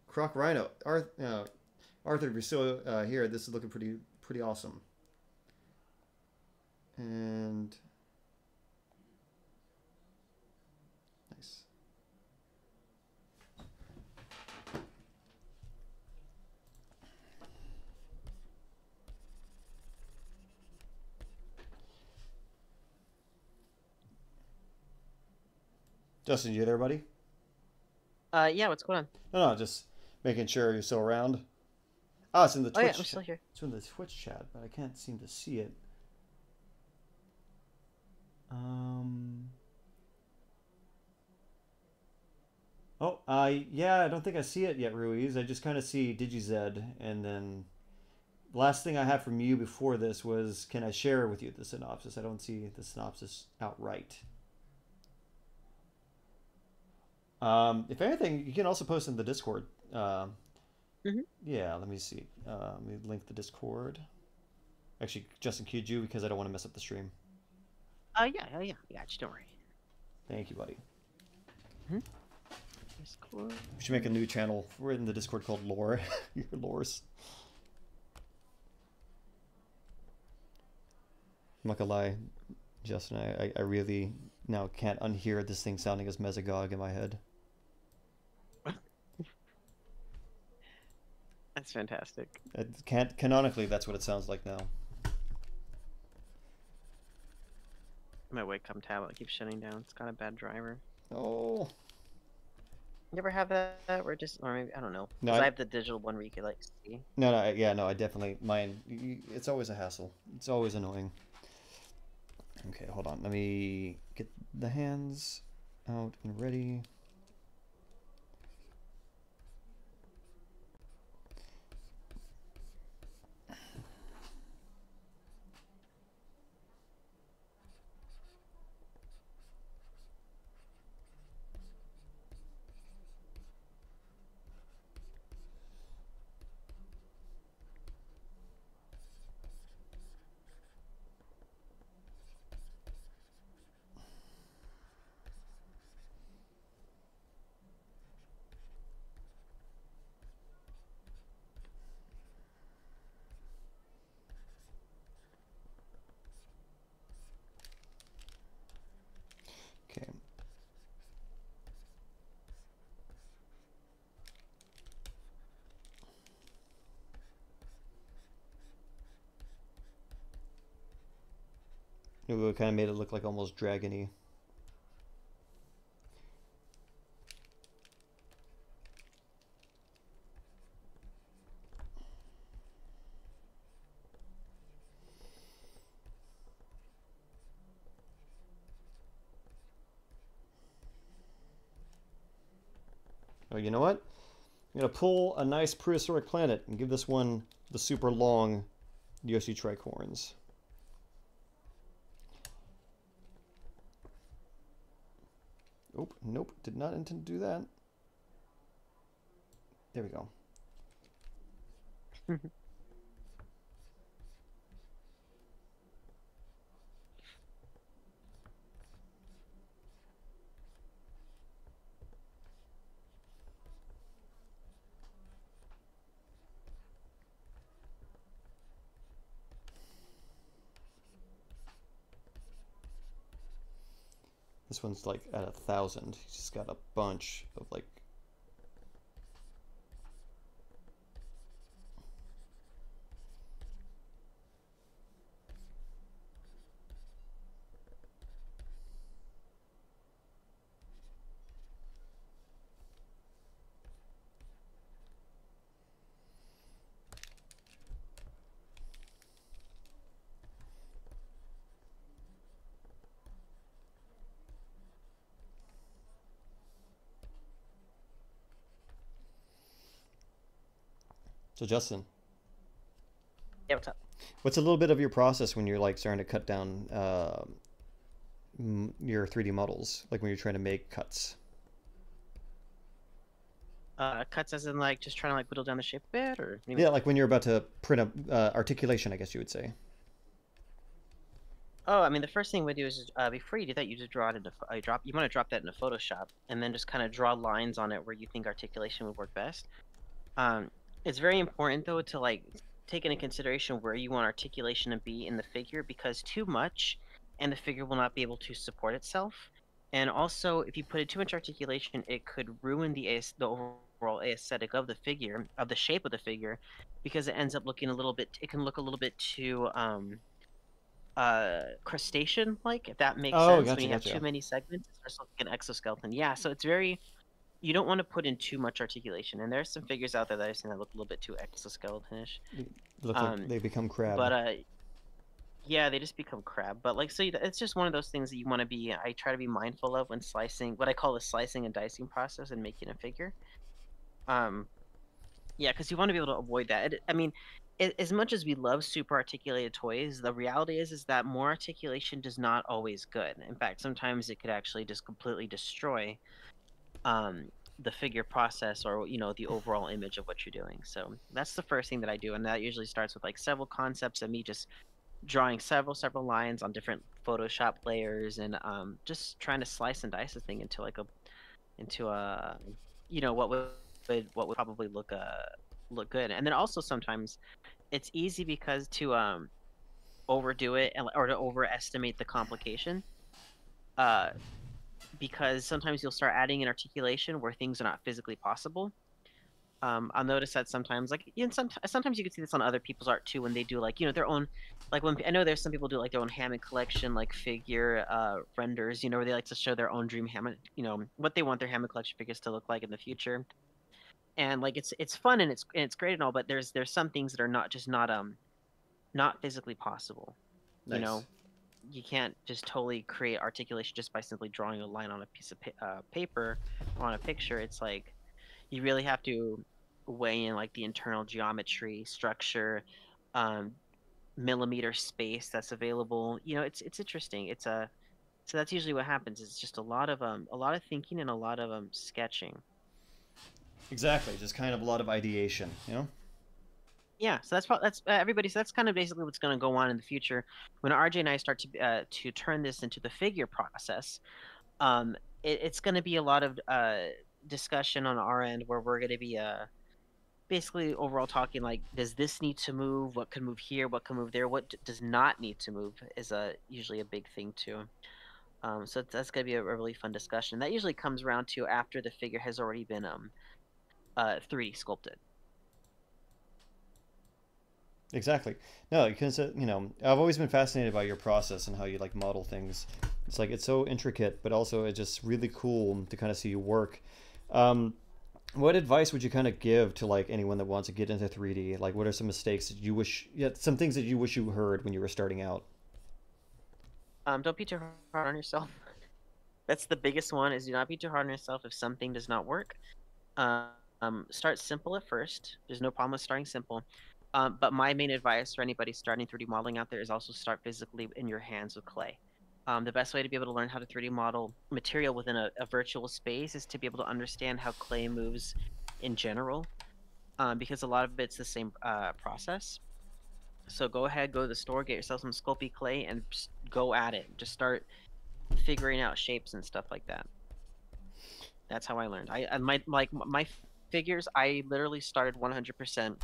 Croc Rhino. Arth, uh, Arthur, if you're still uh, here, this is looking pretty pretty awesome. And nice. Justin, you there, buddy? Uh, yeah, what's going on? No, no, just making sure you're still around. Ah, it's in the Twitch. Oh yeah, I'm still here. It's in the Twitch chat, but I can't seem to see it. Um. Oh, uh, yeah, I don't think I see it yet, Ruiz. I just kind of see DigiZ, and then last thing I have from you before this was, can I share with you the synopsis? I don't see the synopsis outright. Um, if anything, you can also post in the Discord. Um, Mhm. Yeah, let me see. Uh, let me link the Discord. Actually, Justin queued you because I don't want to mess up the stream. Uh, yeah, yeah, yeah, yeah. Just don't worry. Thank you, buddy. Discord. We should make a new channel. We're in the Discord called Lore. Your lores. I'm not gonna lie, Justin. I, I, I really now can't unhear this thing sounding as Mesogog in my head. That's fantastic. It can't canonically. That's what it sounds like now. My Wacom tablet keeps shutting down. It's got a bad driver. Oh. You ever have that where just, or maybe I don't know. No, I- I have the digital one where you could like see. No, no, yeah, no, I definitely mine. It's always a hassle. It's always annoying. Okay, hold on. Let me get the hands out and ready. Okay. It kind of made it look like almost dragony. Oh, you know what? I'm gonna pull a nice prehistoric planet and give this one the super long Yoshi tricorns. Nope, nope, did not intend to do that. There we go. This one's like at a thousand. He's just got a bunch of like So Justin, Yeah, what's up? what's a little bit of your process when you're like starting to cut down uh, your 3D models, like when you're trying to make cuts? Uh, cuts as in like just trying to like whittle down the shape a bit, or what do you mean? Yeah, like when you're about to print a uh, articulation, I guess you would say. Oh, I mean, the first thing we do is uh, before you do that, you just draw it into uh, drop. You want to drop that into Photoshop, and then just kind of draw lines on it where you think articulation would work best. Um, it's very important though to like take into consideration where you want articulation to be in the figure because too much, and the figure will not be able to support itself. And also, if you put in too much articulation, it could ruin the aes- the overall aesthetic of the figure, of the shape of the figure, because it ends up looking a little bit. It can look a little bit too um, uh crustacean like if that makes Oh, sense gotcha, when you have too many segments it starts looking like an exoskeleton yeah so it's very you don't want to put in too much articulation and there are some figures out there that i've seen that look a little bit too exoskeleton-ish. Look Um, like they become crab. but uh yeah they just become crab but like so it's just one of those things that you want to be i try to be mindful of when slicing what i call the slicing and dicing process and making a figure. Um yeah because you want to be able to avoid that It- i mean as much as we love super articulated toys the reality is is that more articulation does not always good. In fact sometimes it could actually just completely destroy um the figure process or you know the overall image of what you're doing. So that's the first thing that i do and that usually starts with like several concepts and me just drawing several several lines on different photoshop layers and um just trying to slice and dice the thing into like a into a you know what would what would probably look uh look good. And then also sometimes it's easy because to um overdo it and, or to overestimate the complication. Uh because sometimes you'll start adding an articulation where things are not physically possible. Um, I'll notice that sometimes, like, you know, some, sometimes you can see this on other people's art too, when they do like, you know, their own, like when I know there's some people do like their own Hammond collection, like figure uh, renders, you know, where they like to show their own dream Hammond, you know, what they want their Hammond collection figures to look like in the future, and like it's it's fun and it's and it's great and all, but there's there's some things that are not just not um not physically possible, you know, you can't just totally create articulation just by simply drawing a line on a piece of pa- uh, paper or on a picture. It's like you really have to weigh in like the internal geometry, structure, um, millimeter space that's available. You know, it's it's interesting. It's a so that's usually what happens. It's just a lot of um a lot of thinking and a lot of um sketching. Exactly, just kind of a lot of ideation, you know? Yeah, so that's that's uh, everybody. So that's kind of basically what's going to go on in the future when RJ and I start to uh, to turn this into the figure process. Um, it, it's going to be a lot of uh, discussion on our end where we're going to be uh, basically overall talking like, does this need to move? What can move here? What can move there? What does not need to move is a usually a big thing too. Um, so that's going to be a, a really fun discussion. That usually comes around to after the figure has already been um, uh, 3D sculpted. Exactly. No, because uh, you know, I've always been fascinated by your process and how you like model things. It's like it's so intricate, but also it's just really cool to kind of see you work. Um, what advice would you kind of give to like anyone that wants to get into 3D? Like, what are some mistakes that you wish, yeah, some things that you wish you heard when you were starting out? Um, don't be too hard on yourself. That's the biggest one. Is do not be too hard on yourself if something does not work. Um, start simple at first. There's no problem with starting simple. Um, but my main advice for anybody starting 3D modeling out there is also start physically in your hands with clay. Um, the best way to be able to learn how to 3D model material within a, a virtual space is to be able to understand how clay moves in general, um, because a lot of it's the same uh, process. So go ahead, go to the store, get yourself some Sculpey clay, and go at it. Just start figuring out shapes and stuff like that. That's how I learned. I, I my like my figures. I literally started 100%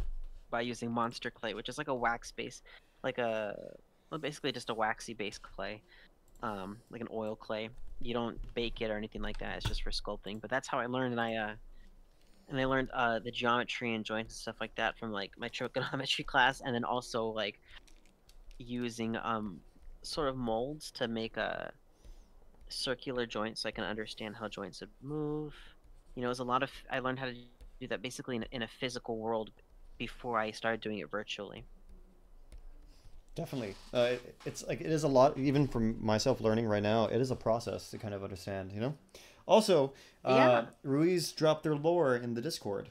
by using monster clay, which is like a wax base, like a well, basically just a waxy base clay. um, like an oil clay. You don't bake it or anything like that. It's just for sculpting. But that's how I learned, and I uh, and I learned uh, the geometry and joints and stuff like that from like my trigonometry class, and then also like using um sort of molds to make a circular joint so I can understand how joints would move. You know, it was a lot of I learned how to do that basically in in a physical world before I started doing it virtually. Definitely, uh, it, it's like it is a lot. Even from myself learning right now, it is a process to kind of understand. You know. Also, uh, Yeah. Ruiz dropped their lore in the Discord.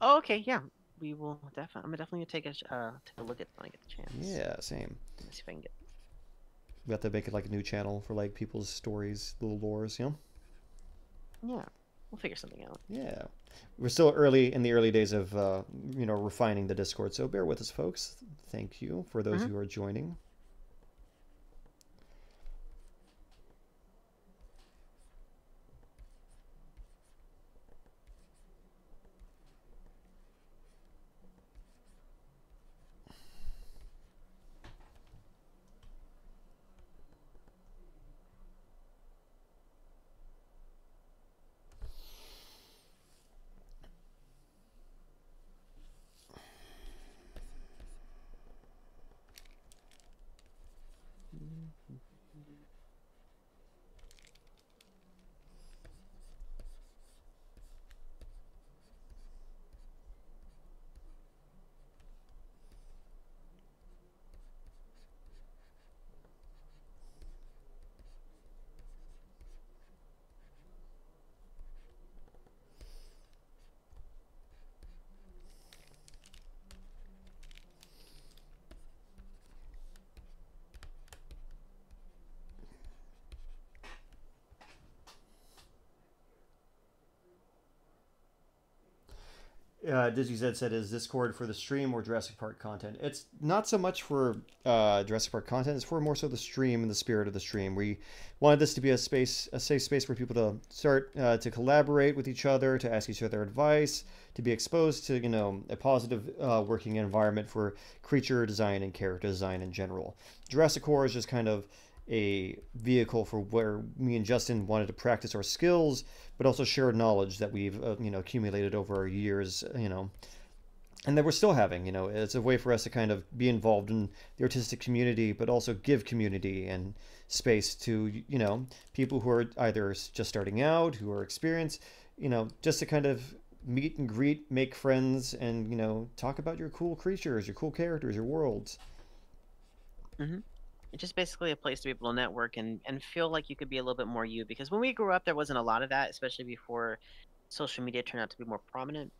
Oh, okay, yeah. We will definitely. I'm definitely gonna take a uh, take a look at it when I get the chance. Yeah, same. Let me see if I can get. We have to make it like a new channel for like people's stories, little lores. You know. Yeah, we'll figure something out. Yeah, we're still early in the early days of uh, you know refining the Discord, so bear with us, folks. Thank you for those Mhm. who are joining. Uh, DigiZ said, "Is Discord for the stream or Jurassic Park content?" It's not so much for uh, Jurassic Park content; it's for more so the stream and the spirit of the stream. We wanted this to be a space, a safe space for people to start uh, to collaborate with each other, to ask each other advice, to be exposed to you know a positive uh, working environment for creature design and character design in general. Jurassic Core is just kind of a vehicle for where me and Justin wanted to practice our skills, but also share knowledge that we've uh, you know accumulated over our years, you know, and that we're still having. You know, it's a way for us to kind of be involved in the artistic community, but also give community and space to you know people who are either just starting out, who are experienced, you know, just to kind of meet and greet, make friends, and you know talk about your cool creatures, your cool characters, your worlds. It's just basically a place to be able to network and and feel like you could be a little bit more you. Because when we grew up, there wasn't a lot of that, especially before social media turned out to be more prominent.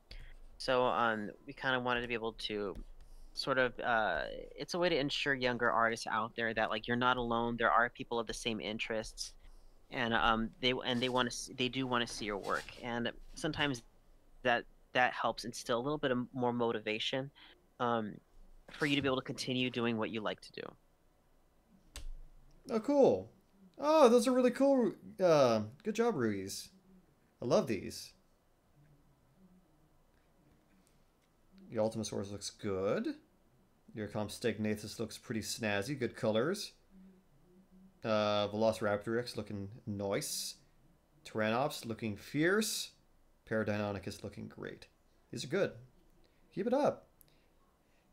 So um, we kind of wanted to be able to sort of uh, it's a way to ensure younger artists out there that like you're not alone. There are people of the same interests, and um they and they want to they do want to see your work, and sometimes that that helps instill a little bit of more motivation um, for you to be able to continue doing what you like to do. Oh, cool. Oh, those are really cool. Uh, good job, Ruiz. I love these. Your Ultimasaurus looks good. Your Compsognathus looks pretty snazzy. Good colors. Uh, Velociraptor X looking nice. Tyrannops looking fierce. Paradeinonychus looking great. These are good. Keep it up.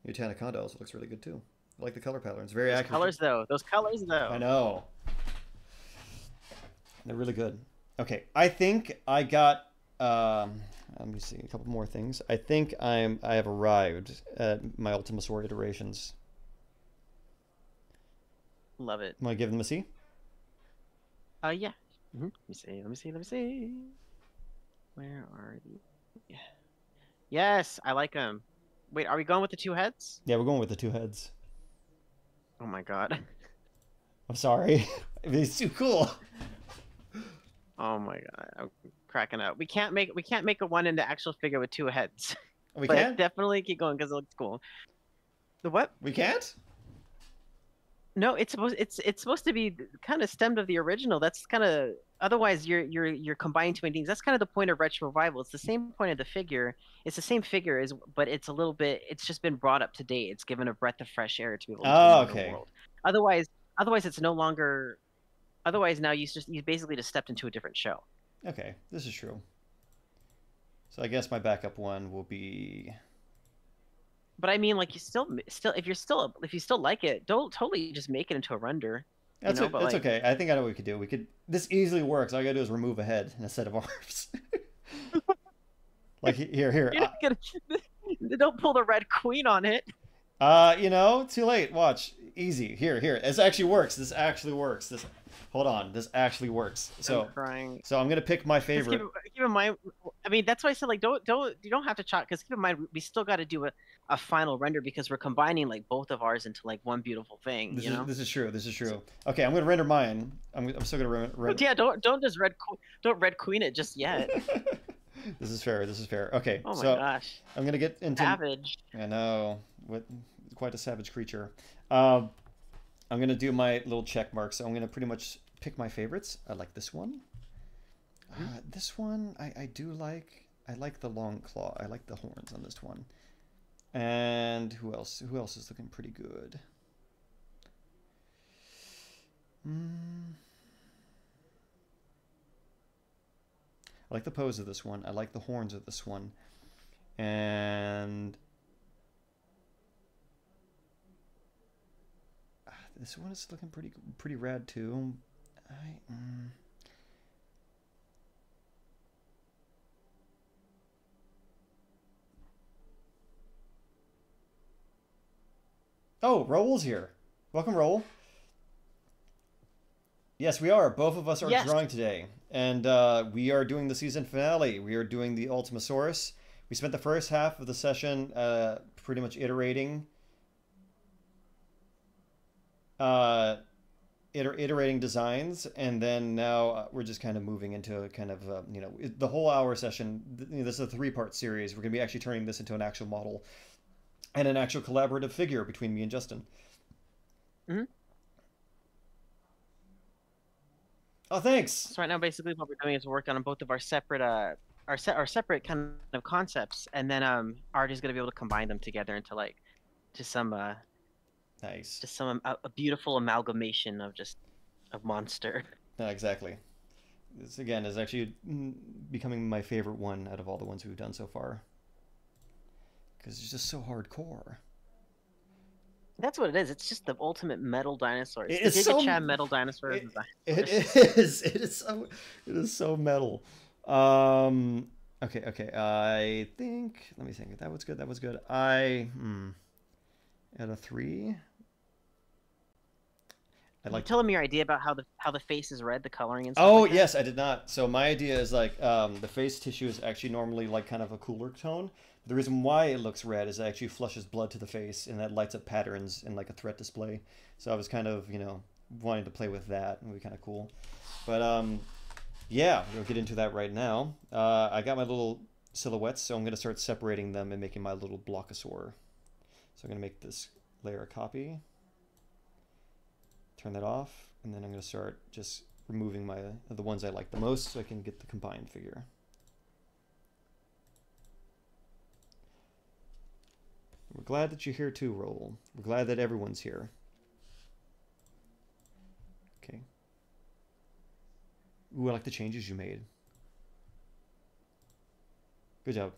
Your Tanaconda also looks really good too. I like the color patterns. Very Those accurate. colors, though. Those colors, though. I know. They're really good. Okay, I think I got. Um, let me see a couple more things. I think I'm. I have arrived at my Ultimasaur iterations. Love it. Want to give them a C? Uh, yeah. hmm Let me see. Let me see. Let me see. Where are the? Yeah. Yes, I like them. Wait, are we going with the two heads? Yeah, we're going with the two heads. Oh my god. I'm sorry. it's too cool. Oh my god. I'm cracking up. We can't make we can't make a one into actual figure with two heads. We but can't. definitely keep going because it looks cool. The what? We can't. No, it's supposed it's it's supposed to be kind of stemmed of the original. That's kind of otherwise you're you're you're combining too many things. That's kind of the point of retro revival. It's the same point of the figure. It's the same figure as but it's a little bit it's just been brought up to date. It's given a breath of fresh air to be able to Oh, into the world. Otherwise Otherwise, it's no longer. Otherwise, now you just you basically just stepped into a different show. Okay, this is true. So I guess my backup one will be. But I mean, like you still still if you're still if you still like it, don't totally just make it into a render. That's, know, o- but, that's like- okay. I think I know what we could do. We could. This easily works. All I gotta do is remove a head and a set of arms. like here, here. Not gonna, don't pull the red queen on it. Uh, you know, too late. Watch. Easy. Here, here. This actually works. This actually works. This. Hold on. This actually works. So, I'm crying. so I'm gonna pick my favorite. Keep, in- keep in mind, I mean, that's why I said like don't don't you don't have to chalk because keep in mind we still got to do a, a final render because we're combining like both of ours into like one beautiful thing. This you is know. this is true. This is true. Okay, I'm gonna render mine. I'm, I'm still gonna render. But yeah, don't don't just red don't red queen it just yet. this is fair. This is fair. Okay, Oh my so gosh, I'm gonna get into. savage. I know. What? Quite a savage creature. Um, I'm gonna do my little check mark. So I'm gonna pretty much pick my favorites. I like this one. Uh, this one I, I do like. I like the long claw. I like the horns on this one. And who else? Who else is looking pretty good? Mm. I like the pose of this one. I like the horns of this one. And Ah, this one is looking pretty pretty rad too. I mm. Oh, Raoul's here. Welcome, Raoul. Yes, we are. Both of us are Yes. drawing today. And uh, we are doing the season finale. We are doing the Ultimasaurus. We spent the first half of the session uh, pretty much iterating uh, iter- iterating designs, and then now uh, we're just kind of moving into a kind of uh, you know the whole hour session. you know, this is a three part series. We're going to be actually turning this into an actual model and an actual collaborative figure between me and Justin. Mm-hmm. Oh, thanks. So right now, basically, what we're doing is we're working on both of our separate uh our set our separate kind of concepts, and then um Art is gonna be able to combine them together into like just some uh Nice. just some a, a beautiful amalgamation of just of monster. Yeah, exactly. This again is actually mm, becoming my favorite one out of all the ones we've done so far. Because it's just so hardcore. That's what it is. It's just the ultimate metal dinosaur. It the is so- Chad metal dinosaur. it- It is. It is so. It is so metal. Um. Okay. Okay. I think. Let me think. That was good. That was good. I. Hmm. At a three. I Can you like. tell them your idea about how the how the face is red, the coloring and stuff. Oh like yes, I did not. So my idea is like um, the face tissue is actually normally like kind of a cooler tone. The reason why it looks red is it actually flushes blood to the face and that lights up patterns in like a threat display. So I was kind of you know wanting to play with that. It would be kind of cool. But um, yeah, we'll get into that right now. Uh, I got my little silhouettes, so I'm gonna start separating them and making my little blockosaur. So I'm gonna make this layer a copy. Turn that off, and then I'm gonna start just removing my the ones I like the most, so I can get the combined figure. We're glad that you're here too, Raoul. We're glad that everyone's here. Okay. Ooh, I like the changes you made. Good job.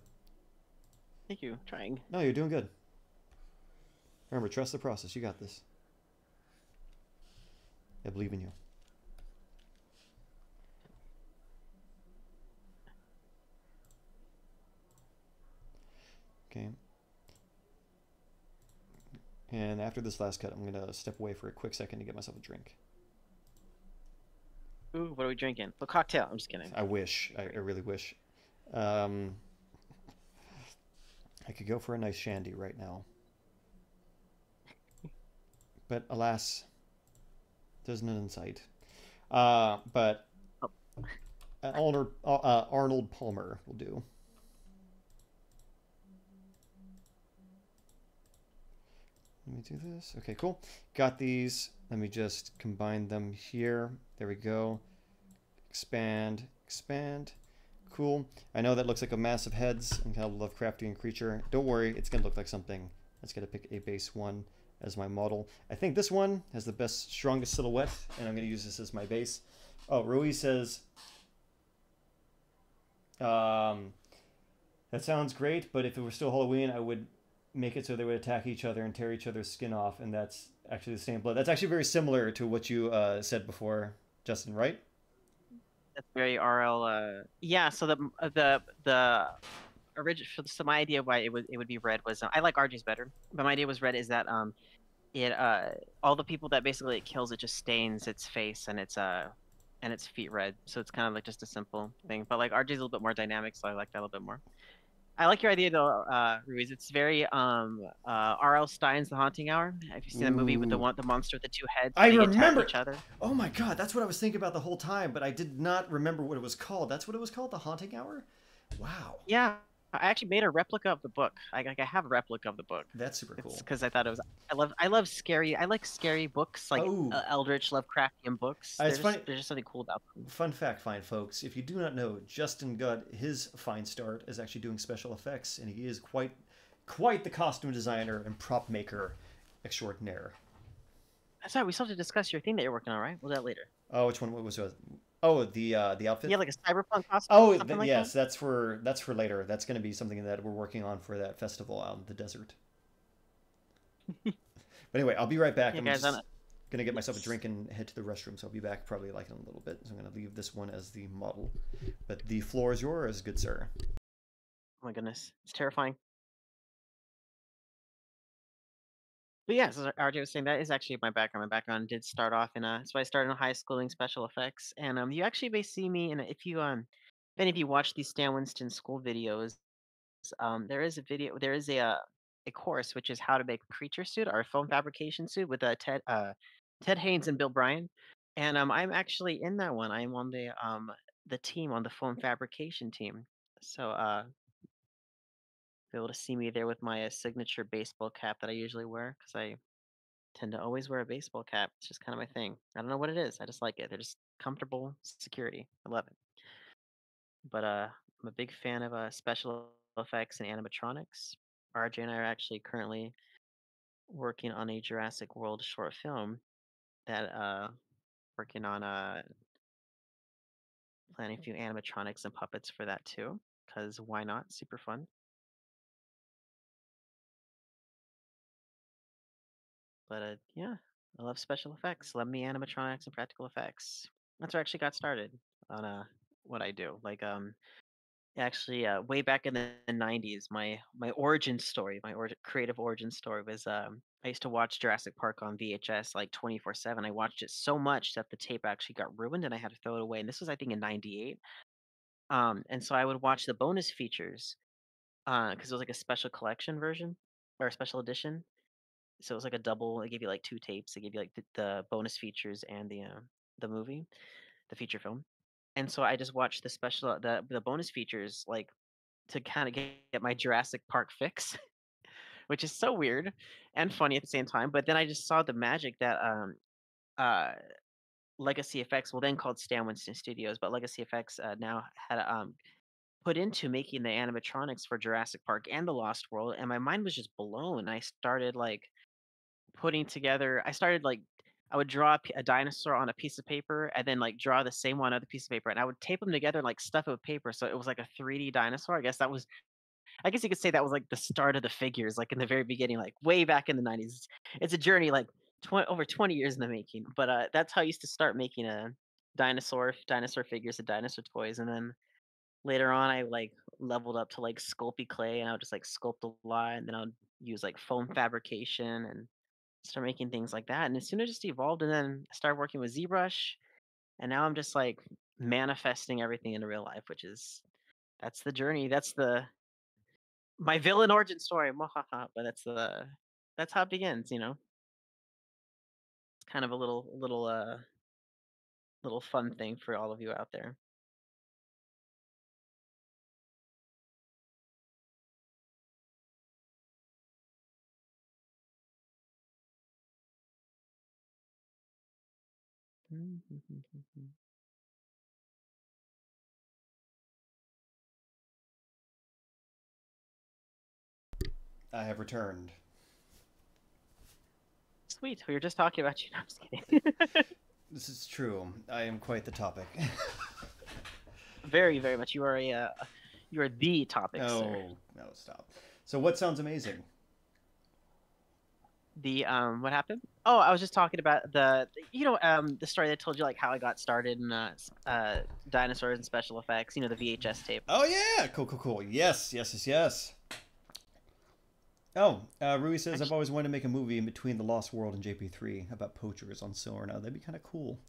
Thank you. Trying. No, you're doing good. Remember, trust the process. You got this. I believe in you. Okay. And after this last cut, I'm going to step away for a quick second to get myself a drink. Ooh, what are we drinking? A cocktail. I'm just kidding. I wish. I, I really wish. Um, I could go for a nice shandy right now. But alas, there's none in sight. Uh, but Oh. uh, Arnold, uh, uh, Arnold Palmer will do. Let me do this. Okay, cool. Got these. Let me just combine them here. There we go. Expand, expand. Cool. I know that looks like a massive heads and kind of Lovecraftian creature. Don't worry, it's gonna look like something. Let's get to pick a base one. as my model. I think this one has the best, strongest silhouette, and I'm going to use this as my base. Oh, Rui says, um, that sounds great, but if it were still Halloween, I would make it so they would attack each other and tear each other's skin off, and that's actually the same blood. That's actually very similar to what you uh, said before, Justin, right? That's very RL. Uh, yeah. So the the the original. So my idea why it would it would be red was uh, I like RJ's better, but my idea was red is that um, it uh all the people that basically it kills it just stains its face and its uh and its feet red. So it's kind of like just a simple thing. But like RJ's a little bit more dynamic, so I like that a little bit more. I like your idea though, uh, Ruiz. It's very um uh R.L. Stine's The Haunting Hour. Have you seen the movie with the one the monster with the two heads? I remember- each other. Oh my god, that's what I was thinking about the whole time, but I did not remember what it was called. That's what it was called, The Haunting Hour? Wow. Yeah, I actually made a replica of the book. I like I have a replica of the book. That's super cool. Because I thought it was. I love. I love scary. I like scary books, like Oh. uh, Eldritch Lovecraftian books. Uh, There's it's just, funny- there's just something cool about them. Fun fact, fine folks, if you do not know, Justin got his fine start is actually doing special effects, and he is quite quite the costume designer and prop maker extraordinaire. That's right. We still have to discuss your thing that you're working on, right? We'll do that later. Oh, which one what was it? Oh, the uh the outfit? Yeah, like a cyberpunk costume. Oh, like yes, That? that's for that's for later. That's going to be something that we're working on for that festival out in the desert. but anyway, I'll be right back. I'm just gonna get myself a drink and head to the restroom. So I'll be back probably like in a little bit. So I'm gonna leave this one as the model. But the floor is yours, good sir. Oh my goodness, it's terrifying. But yeah, so RJ was saying that is actually my background. My background did start off in uh so I started in high school doing special effects, and um, you actually may see me. And if you um, if any of you watch these Stan Winston school videos, um, there is a video, there is a uh, a course which is how to make a creature suit or a foam fabrication suit with uh, Ted uh, Ted Haynes and Bill Bryan, and um, I'm actually in that one. I'm on the um the team on the foam fabrication team. So uh, be able to see me there with my uh, signature baseball cap that I usually wear because I tend to always wear a baseball cap. It's just kind of my thing. I don't know what it is. I just like it. They're just comfortable security. I love it. But uh, I'm a big fan of uh, special effects and animatronics. RJ and I are actually currently working on a Jurassic World short film that uh working on uh planning a few animatronics and puppets for that too. Cause why not? Super fun. But uh, yeah, I love special effects. Love me animatronics and practical effects. That's where I actually got started on uh what I do. Like um actually uh way back in the 90s, my my origin story, my or- creative origin story was um I used to watch Jurassic Park on VHS like 24/7. I watched it so much that the tape actually got ruined and I had to throw it away. And this was I think in 98. Um and so I would watch the bonus features uh because it was like a special collection version or a special edition so it was like a double. They gave you like two tapes. They gave you like the, the bonus features and the uh, the movie, the feature film. And so I just watched the special the the bonus features like to kind of get, get my Jurassic Park fix, which is so weird and funny at the same time. But then I just saw the magic that um uh Legacy Effects, well then called Stan Winston Studios, but Legacy Effects uh, now had um put into making the animatronics for Jurassic Park and the Lost World, and my mind was just blown. I started like putting together I started like I would draw a, dinosaur on a piece of paper and then like draw the same one on the piece of paper and I would tape them together and like stuff it with paper so it was like a 3D dinosaur. I guess that was I guess you could say that was like the start of the figures like in the very beginning like way back in the 90s. It's a journey like 20 over 20 years in the making. But uh that's how I used to start making a dinosaur dinosaur figures and dinosaur toys and then later on I like leveled up to like sculpey clay and I would just like sculpt a lot and then I would use like foam fabrication and start making things like that. And as soon as it just evolved, and then I started working with ZBrush, and now I'm just like manifesting everything into real life, which is that's the journey. That's the my villain origin story. But that's the that's how it begins, you know. It's kind of a little little uh little fun thing for all of you out there. I have returned. Sweet. We were just talking about you. No, I'm just kidding. This is true. I am quite the topic. very, very much. You are a, uh, you are the topic, no, sir. no, stop. So what sounds amazing? The um, what happened? Oh, I was just talking about the, you know, um, the story that told you like how I got started in uh, uh, dinosaurs and special effects. You know, the VHS tape. Oh yeah, cool, cool, cool. Yes, yes, yes, yes. Oh, uh, Rui says I've always wanted to make a movie in between The Lost World and JP3 about poachers on Sorna. That'd be kind of cool.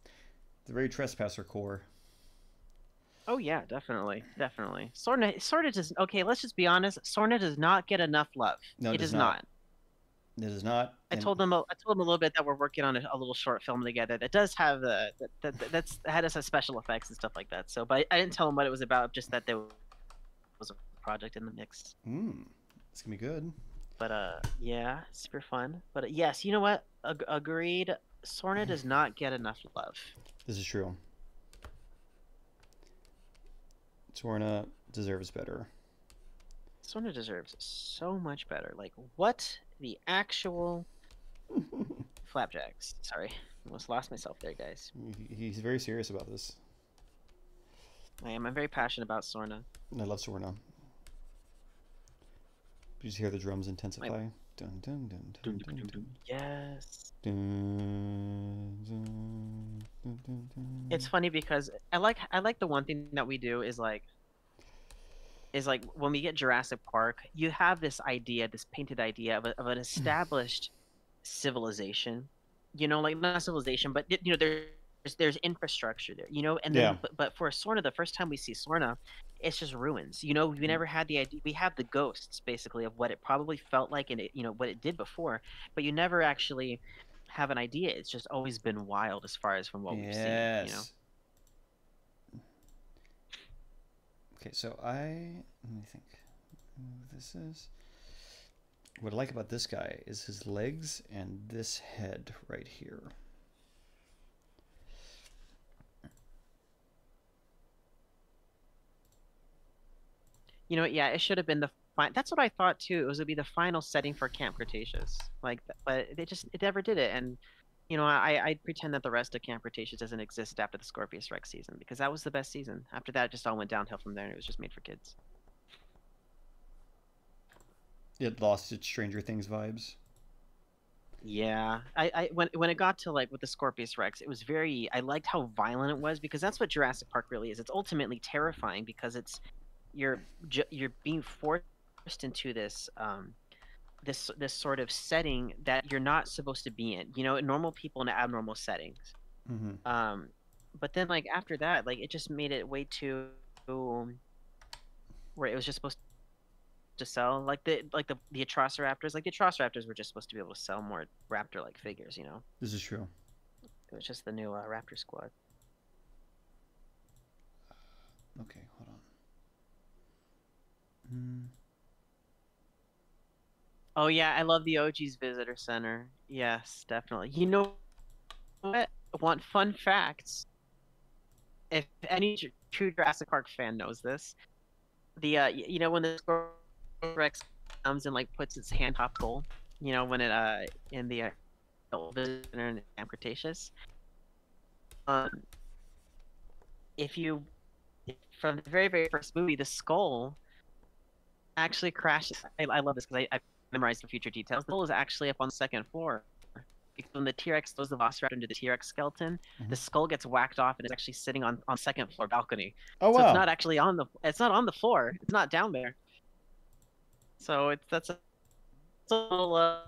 The very trespasser core. Oh yeah, definitely, definitely. Sorna, Sorna does. Okay, let's just be honest. Sorna does not get enough love. No, it it does does not. not. It is not. I told them. a- I told them a little bit that we're working on a, a little short film together that does have the that, that, that that's had us as special effects and stuff like that. So, but I, didn't tell them what it was about. Just that there was a project in the mix. Mm, it's gonna be good. But uh, yeah, super fun. But uh, yes, you know what? Ag- agreed. Sorna does not get enough love. This is true. Sorna deserves better. Sorna deserves so much better. Like what the actual flapjacks? Sorry, almost lost myself there, guys. He's very serious about this. I am. I'm very passionate about Sorna. I love Sorna. You just hear the drums intensify. Dun dun dun dun dun dun. Yes. Dun, dun, dun, dun, dun. it's funny because I like I like the one thing that we do is like is like when we get Jurassic Park, you have this idea, this painted idea of, a, of an established civilization. You know, like not civilization, but you know there's there's infrastructure there. You know, and then Yeah. but, but for Sorna, the first time we see Sorna, it's just ruins. You know, we mm. never had the idea. We have the ghosts basically of what it probably felt like and it, you know what it did before, but you never actually have an idea. It's just always been wild as far as from what we've seen. You know. Okay, so I let me think. who This is what I like about this guy is his legs and this head right here. You know, yeah, it should have been the That's what I thought too. It was gonna be the final setting for Camp Cretaceous. Like, but they just it never did it. And you know, I I pretend that the rest of Camp Cretaceous doesn't exist after the Scorpius Rex season because that was the best season. After that, it just all went downhill from there, and it was just made for kids. It lost its Stranger Things vibes. Yeah, I, I when when it got to like with the Scorpius Rex, it was very. I liked how violent it was because that's what Jurassic Park really is. It's ultimately terrifying because it's you're you're being forced into this um this this sort of setting that you're not supposed to be in. You know, normal people in abnormal settings. Mm-hmm. Um, but then like after that, like it just made it way too where it was just supposed to sell like the like the the Atrociraptors. Like the Atrociraptors were just supposed to be able to sell more raptor like figures. You know, This is true. it was just the new uh, Raptor Squad. Okay, hold on. Mm. Oh yeah, I love the OG's Visitor Center. Yes, definitely. You know what? Want fun facts? If any true Jurassic Park fan knows this, the uh, you know when the Rex comes and like puts its hand top goal, you know when it uh in the uh, Visitor in Camp Cretaceous. Um, if you from the very very first movie, the skull actually crashes. I, I love this because I, I memorized the future details. The skull is actually up on the second floor. Because when the T-Rex throws the Velociraptor into the T-Rex skeleton, the Mhm. skull gets whacked off and is actually sitting on on second floor balcony. Oh so wow! it's not actually on the it's not on the floor. It's not down there. So it's that's a, it's a little uh,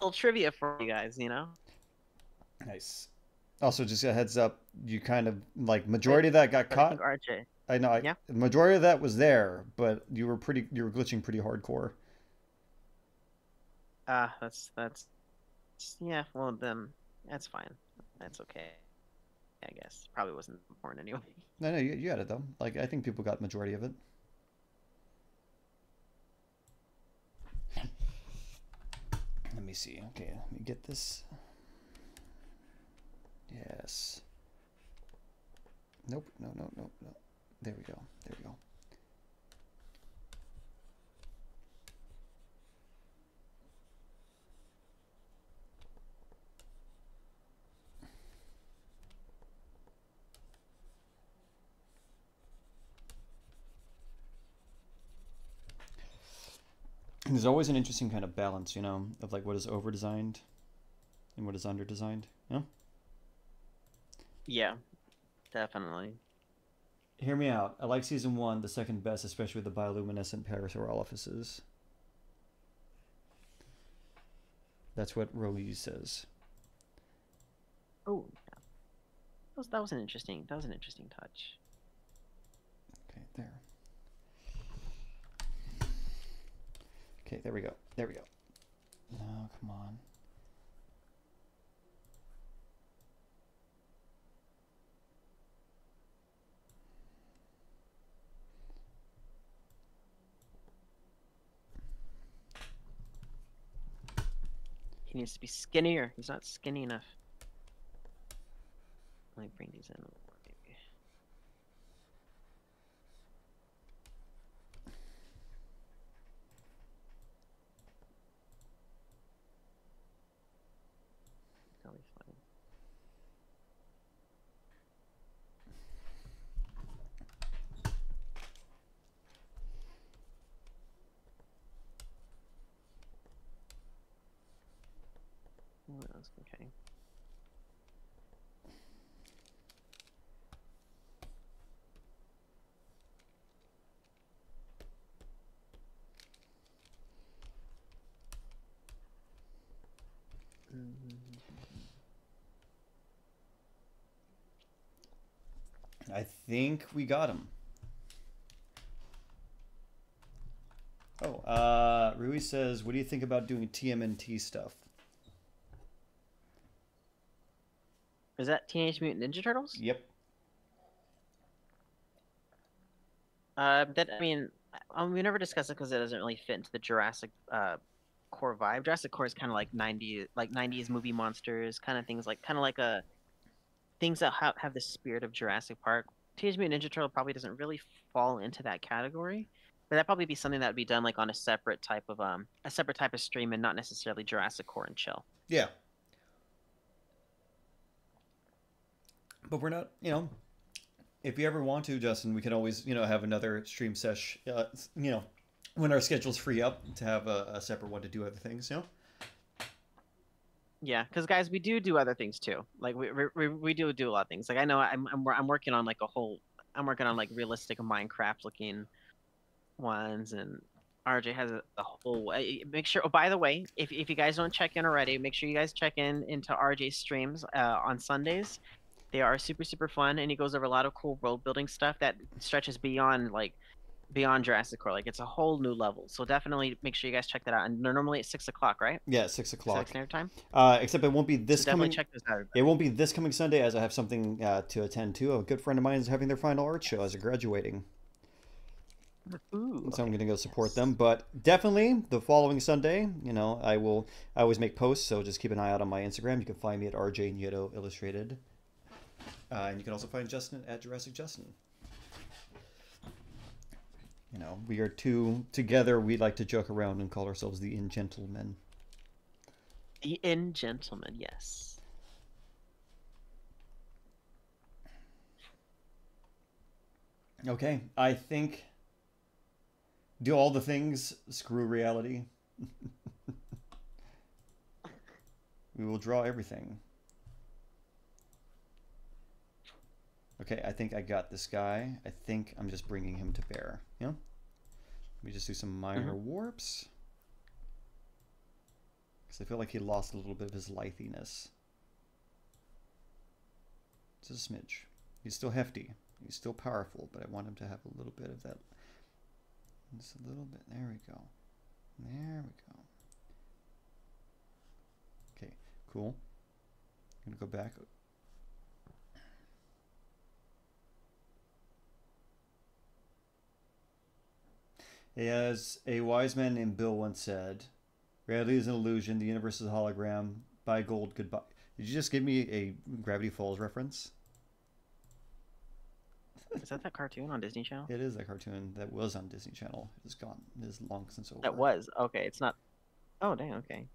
little trivia for you guys, you know. Nice. Also, just a heads up, you kind of like majority of that got I caught. RJ. I know. I, Yeah. The majority of that was there, but you were pretty. You were glitching pretty hardcore. Ah, that's that's yeah. Well then, that's fine. That's okay. I guess probably wasn't important anyway. No, no, you, you had it though. Like I think people got majority of it. Let me see. Okay, let me get this. Yes. Nope. No. No. No. No. There we go. There we go. There's always an interesting kind of balance, you know, of like what is over designed and what is under designed. Know? Yeah, definitely. Hear me out. I like season one, the second best, especially with the bioluminescent Paris orifices. That's what Ruiz says. Oh, yeah. That was, that was an interesting. That was an interesting touch. Okay, there. Okay, there we go. There we go. No, come on. He needs to be skinnier. He's not skinny enough. Let me bring these in a little more, maybe. That'll be fine. What else? Okay. I think we got him. Oh, uh, Rui says, what do you think about doing TMNT stuff? Is that Teenage Mutant Ninja Turtles? Yep. Uh, that I mean, um, we never discussed it because it doesn't really fit into the Jurassic uh, core vibe. JurassiCore is kind of like 90 like 90s movie monsters, kind of things like kind of like a things that ha- have the spirit of Jurassic Park. Teenage Mutant Ninja Turtle probably doesn't really fall into that category, but that'd probably be something that would be done like on a separate type of um a separate type of stream and not necessarily JurassiCore and chill. Yeah. But we're not, you know, if you ever want to, Justin, we can always, you know, have another stream sesh, uh, you know, when our schedules free up to have a, a separate one to do other things, you know? Yeah, because guys, we do do other things too. Like we, we we do do a lot of things. Like I know I'm I'm I'm working on like a whole. I'm working on like realistic Minecraft looking ones, and RJ has a, a whole. uh, Make sure. Oh, by the way, if if you guys don't check in already, make sure you guys check in into RJ's streams uh, on Sundays. They are super super fun, and he goes over a lot of cool world building stuff that stretches beyond like beyond JurassiCore. Like it's a whole new level. So definitely make sure you guys check that out. And they're normally at six o'clock, right? Yeah, six o'clock. Standard Time. Uh, except it won't be this so coming. check those out. It won't be this coming Sunday as I have something uh, to attend to. A good friend of mine is having their final art show as they're graduating. Ooh, so I'm gonna go support Yes. them. But definitely the following Sunday, you know, I will. I always make posts, so just keep an eye out on my Instagram. You can find me at RJ Nieto Illustrated, uh, and you can also find Justin at Jurassic Justin. You know, we are two together. We like to joke around and call ourselves the In Gentlemen. The In Gentleman, yes. Okay, I think do all the things. Screw reality. we will draw everything. Okay, I think I got this guy. I think I'm just bringing him to bear. Yeah. Let me just do some minor mm-hmm. warps. Because I feel like he lost a little bit of his lithiness. Just a smidge. He's still hefty. He's still powerful, but I want him to have a little bit of that. Just a little bit. There we go. There we go. Okay, cool. I'm gonna go back. As a wise man named Bill once said, reality is an illusion, the universe is a hologram. Buy gold, goodbye. Did you just give me a Gravity Falls reference? Is that that cartoon on Disney Channel? It is a cartoon that was on Disney Channel. It's gone. It is long since over. That was okay. It's not. Oh dang. Okay.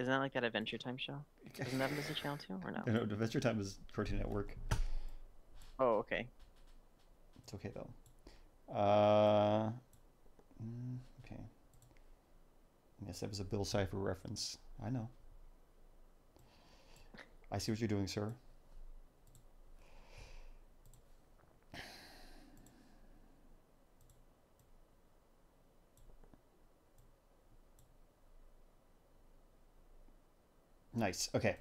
Isn't that like that Adventure Time show? Isn't that on Disney Channel too, or no? No, Adventure Time is Cartoon Network. Oh okay. It's okay though. Uh, Mm, okay. Yes, that was a Bill Cipher reference. I know. I see what you're doing, sir. Nice. Okay.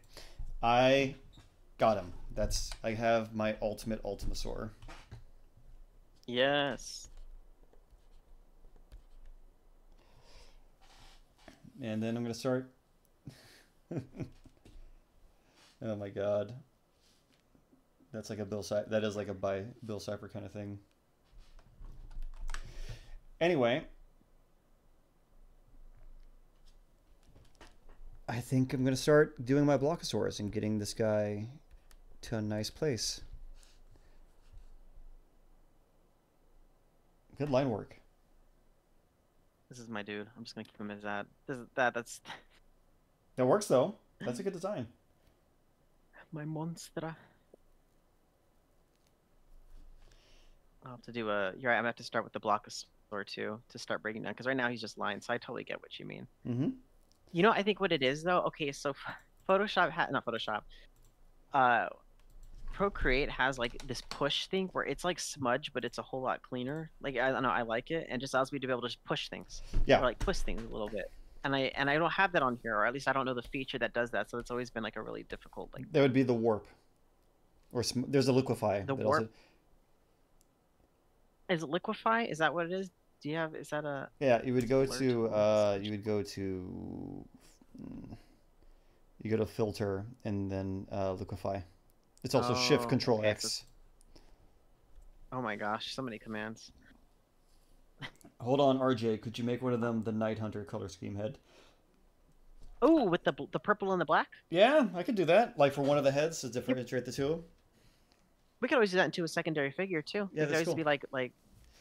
I got him. That's I have my ultimate Ultimasaur. Yes. And then I'm gonna start. oh my god. That's like a Bill Cipher. That is like a by Bill Cipher kind of thing. Anyway, I think I'm gonna start doing my Blockosaurus and getting this guy to a nice place. Good line work. This is my dude. I'm just gonna keep him as that. This is that. That's That works though. That's a good design. my monster. I'll have to do a. You're right. I'm gonna have to start with the Blockosaur too to start breaking down because right now he's just lying. So I totally get what you mean. Mm-hmm. You know, I think what it is though. Okay, so Photoshop ha- not Photoshop. Uh, Procreate has like this push thing where it's like smudge, but it's a whole lot cleaner. Like I don't know, I like it, and just allows me to be able to just push things. Yeah. Or like twist things a little bit. And I and I don't have that on here, or at least I don't know the feature that does that. So it's always been like a really difficult like. There would be the warp. Or sm- there's a liquefy. The warp? Is it liquefy? Is that what it is? Do you have? Is that a? Yeah, you would go to uh, you would go to mm, you go to filter and then uh, liquefy. It's also Shift Oh, Control okay, X. Oh my gosh, so many commands. Hold on, RJ. Could you make one of them the Night Hunter color scheme head? Oh, with the the purple and the black. Yeah, I could do that. Like for one of the heads to differentiate the two. We could always do that into a secondary figure too. Yeah, There could that's always cool. be like like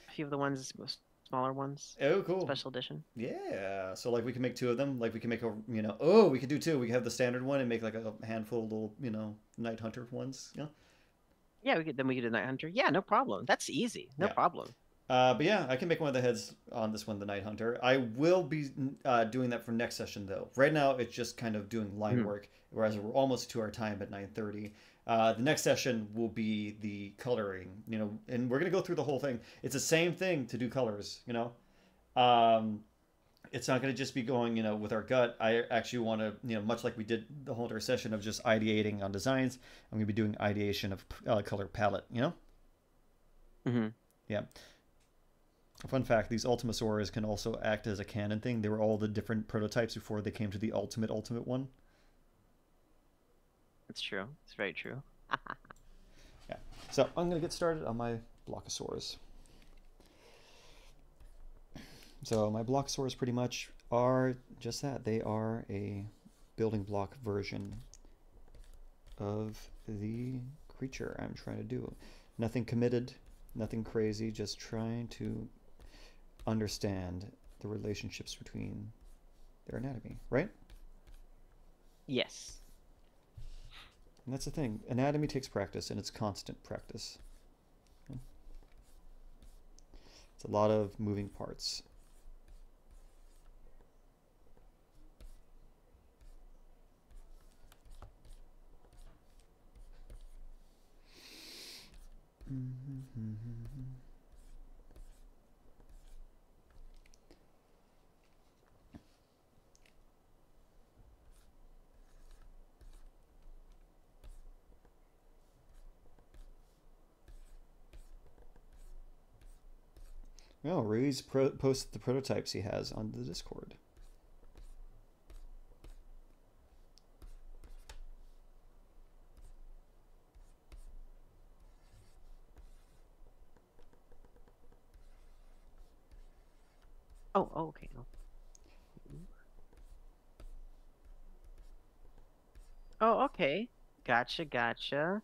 a few of the ones, s- smaller ones, Oh, cool. special edition. Yeah. So like we can make two of them. Like we can make a you know oh we could do two. We could have the standard one and make like a handful of little you know Night Hunter ones. Yeah. Yeah, we could then we could do Night Hunter. Yeah, no problem. That's easy. No Yeah. problem. Uh, but yeah, I can make one of the heads on this one, the Night Hunter. I will be uh, doing that for next session though. Right now, it's just kind of doing line Mhm. work, whereas we're almost to our time at nine thirty. Uh, the next session will be the coloring, you know, and we're gonna go through the whole thing. It's the same thing to do colors, you know. Um, it's not gonna just be going, you know, with our gut. I actually want to, you know, much like we did the whole entire session of just ideating on designs. I'm gonna be doing ideation of uh, color palette, you know. Mm-hmm. A fun fact: these Ultimasaurs can also act as a canon thing. They were all the different prototypes before they came to the ultimate ultimate one. It's true. It's very true. Yeah. So I'm gonna get started on my Blockosaurs. So my Blockosaurs pretty much are just that. They are a building block version of the creature I'm trying to do. Nothing committed, nothing crazy, just trying to understand the relationships between their anatomy, right? Yes. And that's the thing. Anatomy takes practice, and it's constant practice. Yeah. It's a lot of moving parts. Mm-hmm. Oh, Ruiz pro- posted the prototypes he has on the Discord. Oh, oh okay. No. Oh, okay. Gotcha, gotcha.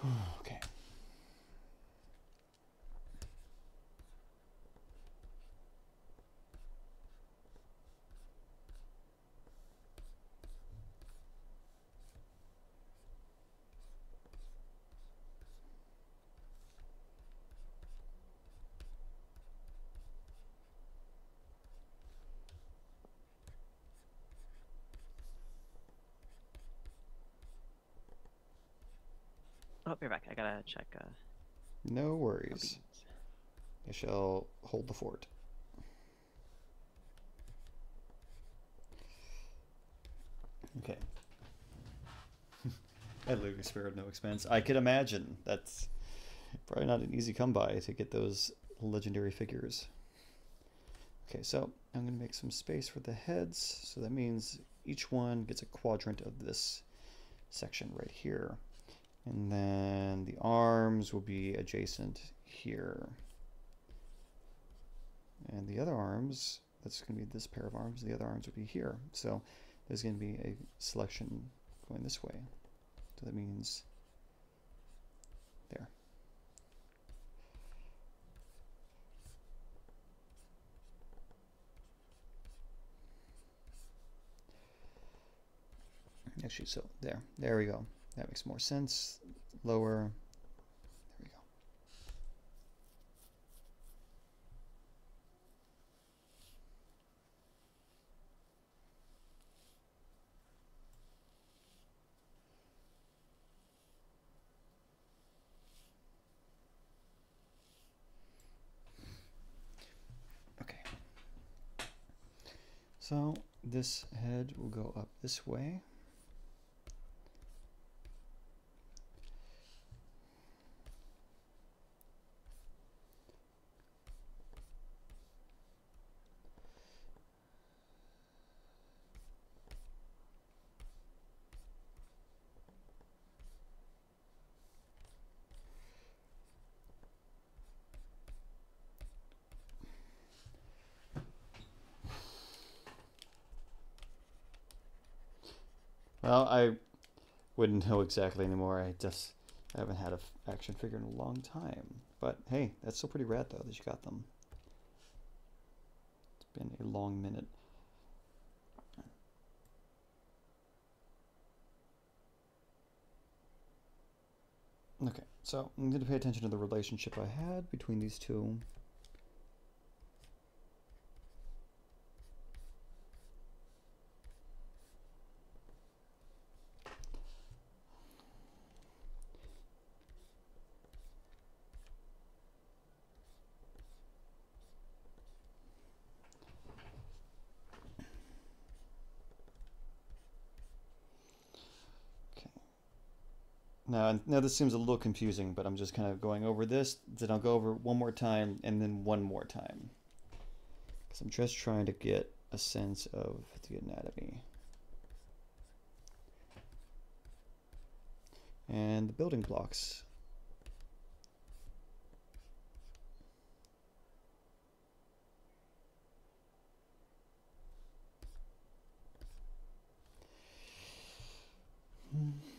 okay. Oh, be back. I gotta check. Uh, No worries. I shall hold the fort. Okay. At Luke spared no expense. I could imagine. That's probably not an easy come by to get those legendary figures. Okay, so I'm going to make some space for the heads. So that means each one gets a quadrant of this section right here. And then the arms will be adjacent here. And the other arms, that's going to be this pair of arms, the other arms will be here. So there's going to be a selection going this way. So that means there. Actually, so there, there we go. That makes more sense. Lower. There we go. Okay. So this head will go up this way. Well, I wouldn't know exactly anymore. I just haven't had a f- action figure in a long time. But hey, that's still pretty rad though that you got them. It's been a long minute. Okay, so I'm going to pay attention to the relationship I had between these two. Now, now this seems a little confusing, but I'm just kind of going over this. Then I'll go over one more time and then one more time. Because I'm just trying to get a sense of the anatomy. And the building blocks. Hmm.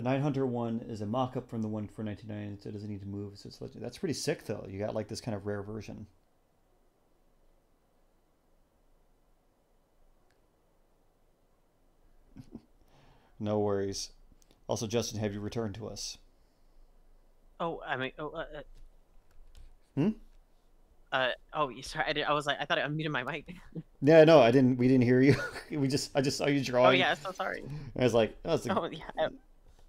The Night Hunter one is a mock-up from the one for 99, so it doesn't need to move. So it's. That's pretty sick, though. You got like this kind of rare version. no worries. Also, Justin, have you returned to us? Oh, I mean, oh, uh, uh, Hmm? uh, oh, sorry. I, did, I was like, I thought I unmuted my mic. Yeah, no, I didn't. We didn't hear you. we just, I just saw you drawing. oh yeah, so sorry. I was like, oh, the, Oh yeah, I-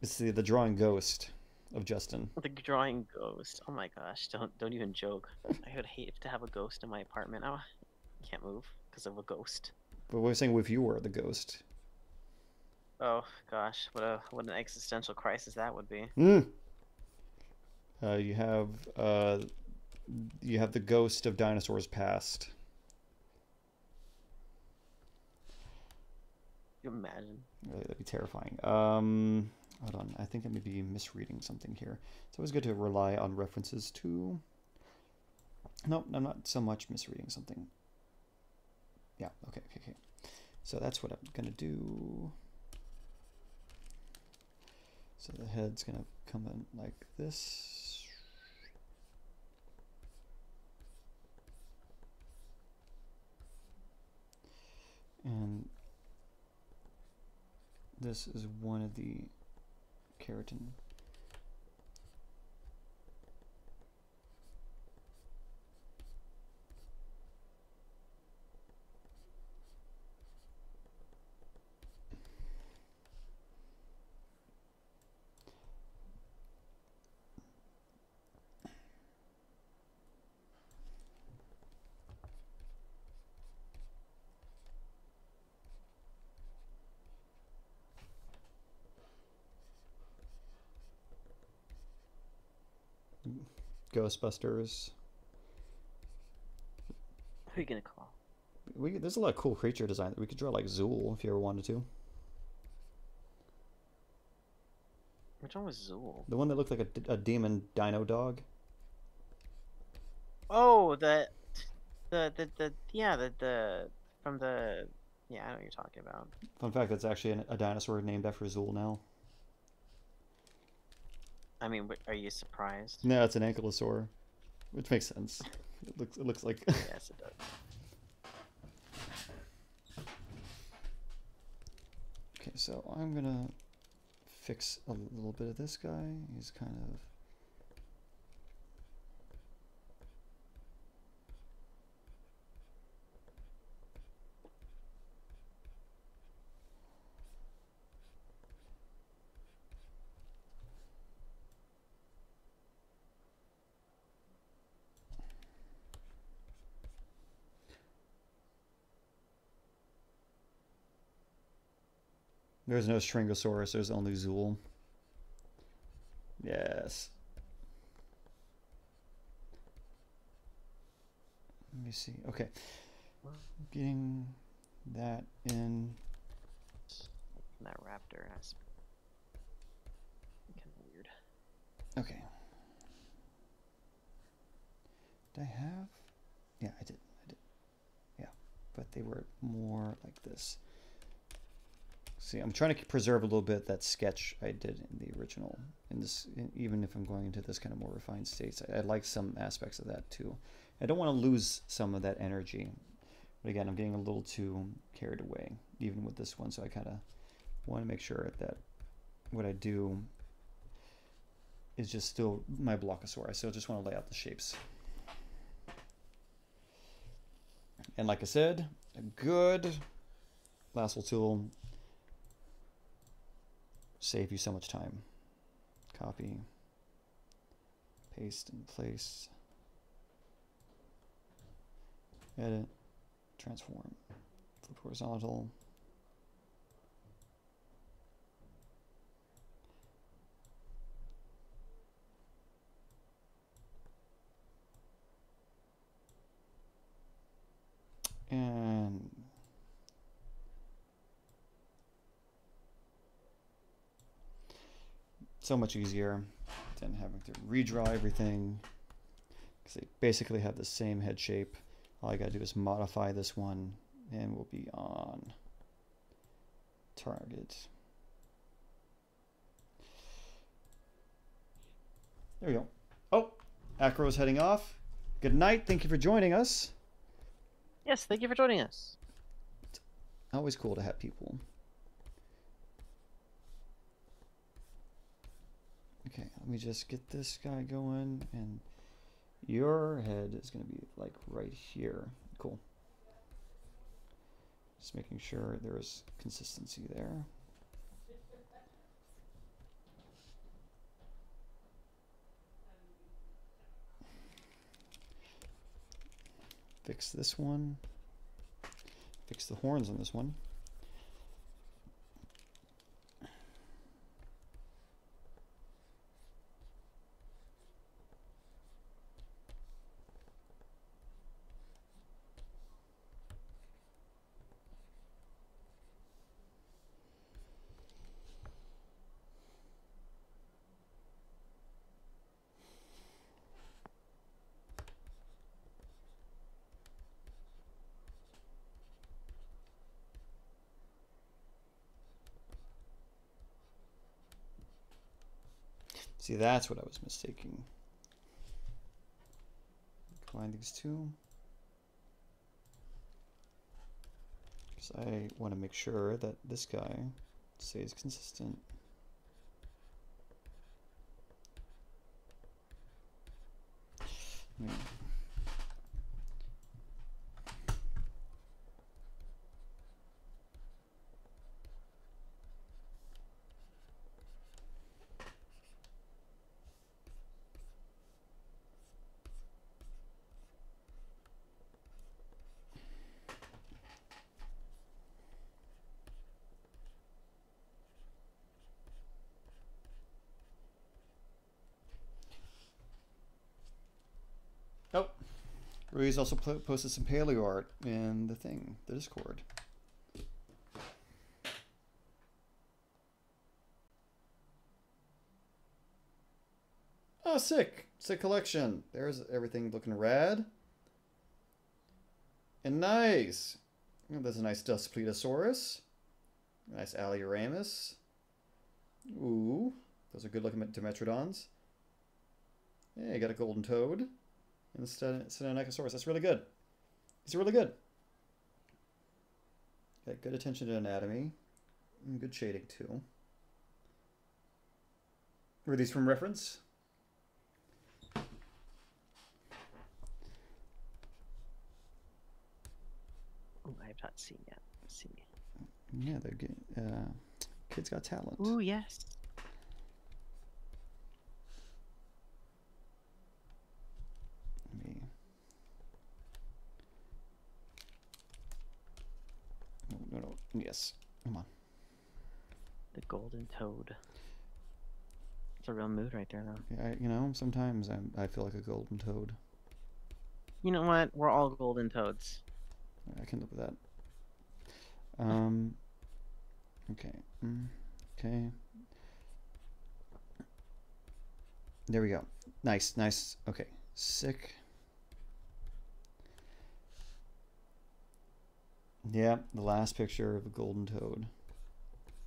it's the, the drawing ghost of Justin. the drawing ghost. Oh my gosh, don't don't even joke. I would hate to have a ghost in my apartment. I can't move because of a ghost. But we we're saying if you were the ghost. Oh gosh, what a what an existential crisis that would be. Mm. Uh, you have uh, you have the ghost of dinosaurs past. You imagine? Really, that'd be terrifying. Um, hold on, I think I may be misreading something here. It's always good to rely on references to. No, I'm not so much misreading something. Yeah. Okay. Okay. Okay. So that's what I'm gonna do. So the head's gonna come in like this. And this is one of the keratin Ghostbusters. Who are you gonna call? We there's a lot of cool creature design we could draw like Zuul if you ever wanted to. Which one was Zuul? The one that looked like a, a demon dino dog. Oh, the, the, the, the, yeah, the, the, from the, yeah, I know what you're talking about. Fun fact: that's actually an, a dinosaur named after Zuul now. I mean, are you surprised? No, it's an ankylosaur, which makes sense. It looks it looks like yes, it does. Okay, so I'm gonna fix a little bit of this guy. He's kind of There's no Stringosaurus, there's only Zuul. Yes. Let me see. Okay. Getting that in. That raptor aspect. Kind of weird. Okay. Did I have? Yeah, I did. I did. Yeah, but they were more like this. See, I'm trying to preserve a little bit that sketch I did in the original. In this, even if I'm going into this kind of more refined states, I, I like some aspects of that too. I don't want to lose some of that energy, but again, I'm getting a little too carried away, even with this one. So I kind of want to make sure that what I do is just still my blockosaur. I still just want to lay out the shapes. And like I said, a good lasso tool save you so much time. Copy, paste in place, edit, transform, flip horizontal. And so much easier than having to redraw everything because they basically have the same head shape. All I gotta do is modify this one and we'll be on target. There we go. Oh, Acro's heading off. Good night. Thank you for joining us. Yes, thank you for joining us. Always cool to have people. Okay, let me just get this guy going, and your head is going to be like right here. Cool. Just making sure there's consistency there. Fix this one. Fix the horns on this one. See, that's what I was mistaking. Combine these two. Because I want to make sure that this guy stays consistent. Yeah. Oh, Ruiz also po- posted some paleo art in the thing, the Discord. Oh, sick! Sick collection. There's everything looking rad. And nice! There's a nice Daspletosaurus. Nice Alioramus. Ooh, those are good looking Dimetrodons. Yeah, you got a golden toad instead of Stenonychosaurus. That's really good. These are really good. Got good attention to anatomy. And good shading too. Were these from reference? Ooh, I have not seen yet. See. Yeah, they're good. Uh, kids got talent. Oh, yes. Let me- No, no, no. Yes. Come on. The golden toad. It's a real mood right there, though. Yeah, I, you know, sometimes I'm, I feel like a golden toad. You know what? We're all golden toads. I can live with that. Um. Okay. mm, Okay. There we go. Nice, nice. Okay. Sick. Yeah, the last picture of a golden toad.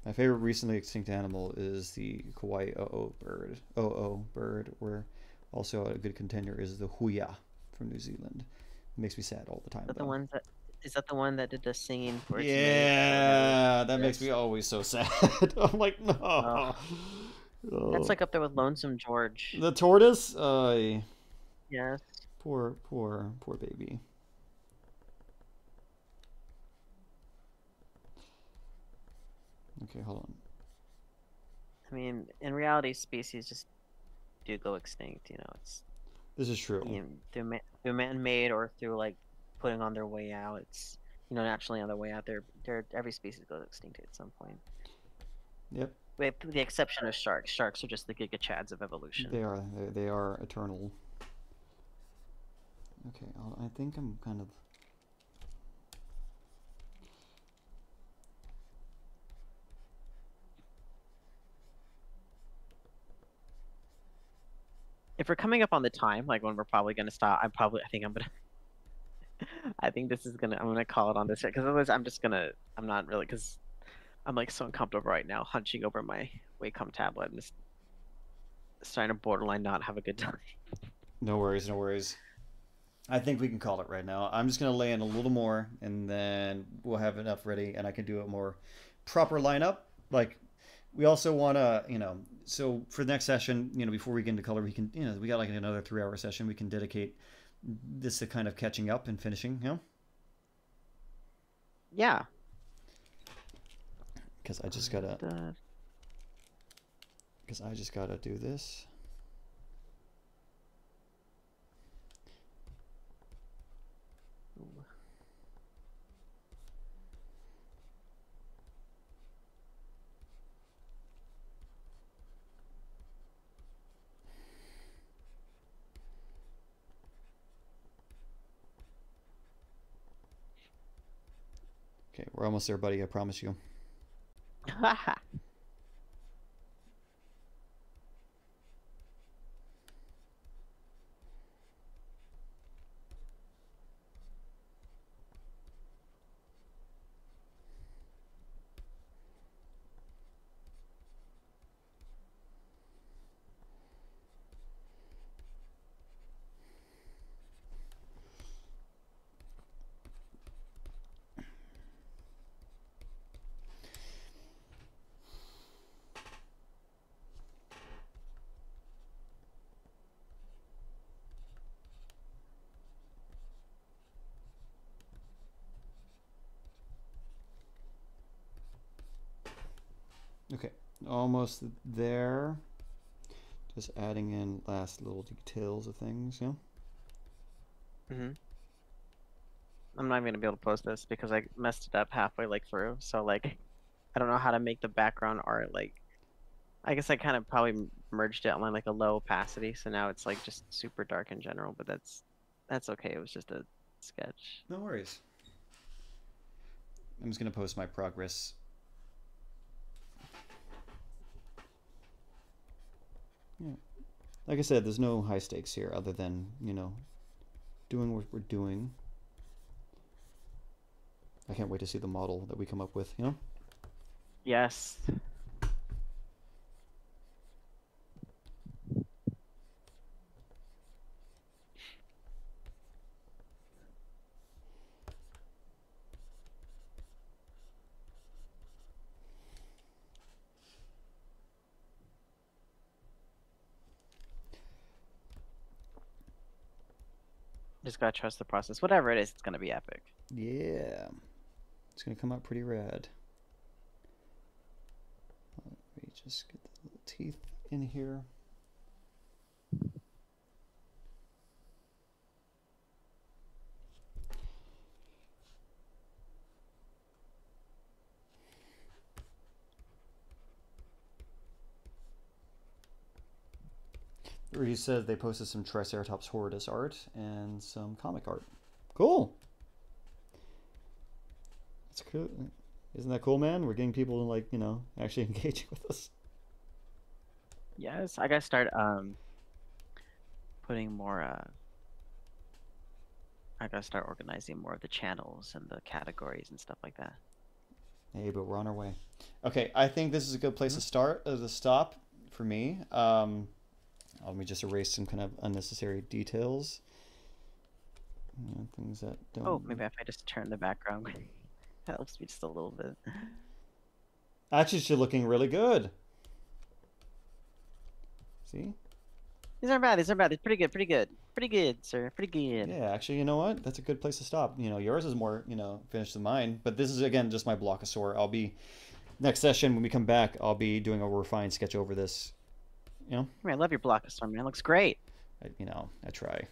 My favorite recently extinct animal is the Kauai oo bird. Oo bird, where also a good contender is the huia from New Zealand. It makes me sad all the time. Is that the though. one that is that the one that did the singing for? Yeah, that makes me always so sad. I'm like, no. That's Oh. like up there with Lonesome George. the tortoise. Uh, Yes. poor, poor, poor baby. Okay, hold on. I mean, in reality, species just do go extinct. You know, it's This is true. you know, through, ma- through man-made or through like putting on their way out. It's you know naturally on their way out. They're, they're every species goes extinct at some point. Yep, With the exception of sharks. Sharks are just the Giga Chads of evolution. they are. They, they are eternal. Okay, I'll, I think I'm kind of. If we're coming up on the time, like when we're probably gonna stop, I'm probably I think I'm gonna. I think this is gonna. I'm gonna call it on this because otherwise I'm just gonna. I'm not really because I'm like so uncomfortable right now, hunching over my Wacom tablet. I'm just starting to borderline not have a good time. No worries, no worries. I think we can call it right now. I'm just gonna lay in a little more, and then we'll have enough ready, and I can do a more proper lineup. Like, we also want to, you know, so for the next session, you know, before we get into color, we can, you know, we got like another three-hour session. We can dedicate this to kind of catching up and finishing, you know, Yeah. because I just gotta, because I just gotta do this. Okay, we're almost there, buddy. I promise you. almost there. Just adding in last little details of things, yeah? hmm I'm not even gonna be able to post this because I messed it up halfway like through. So like, I don't know how to make the background art like. I guess I kind of probably merged it on like a low opacity, so now it's like just super dark in general. But that's that's okay. It was just a sketch. No worries. I'm just gonna post my progress. Yeah. Like I said, there's no high stakes here other than, you know, doing what we're doing. I can't wait to see the model that we come up with, you know? Yes. Just gotta trust the process. Whatever it is, it's gonna be epic. Yeah. It's gonna come out pretty rad. Let me just get the little teeth in here. He says they posted some Triceratops horridus art and some comic art. Cool. That's cool. Isn't that cool, man? We're getting people to like, you know, actually engaging with us. Yes, I gotta start um putting more uh I gotta start organizing more of the channels and the categories and stuff like that. Hey, but we're on our way. Okay, I think this is a good place to start as a stop for me. Um, let me just erase some kind of unnecessary details. You know, things that don't. Oh, maybe if I just turn the background that helps me just a little bit. Actually, she's looking really good. See? These aren't bad, these aren't bad. They're pretty good, pretty good. Pretty good, sir. Pretty good. Yeah, actually, you know what? That's a good place to stop. You know, yours is more, you know, finished than mine. But this is again just my block of blockosaur. I'll be next session when we come back. I'll be doing a refined sketch over this. You know, I, mean, I love your blockosaur, man. It looks great. I, you know, I try.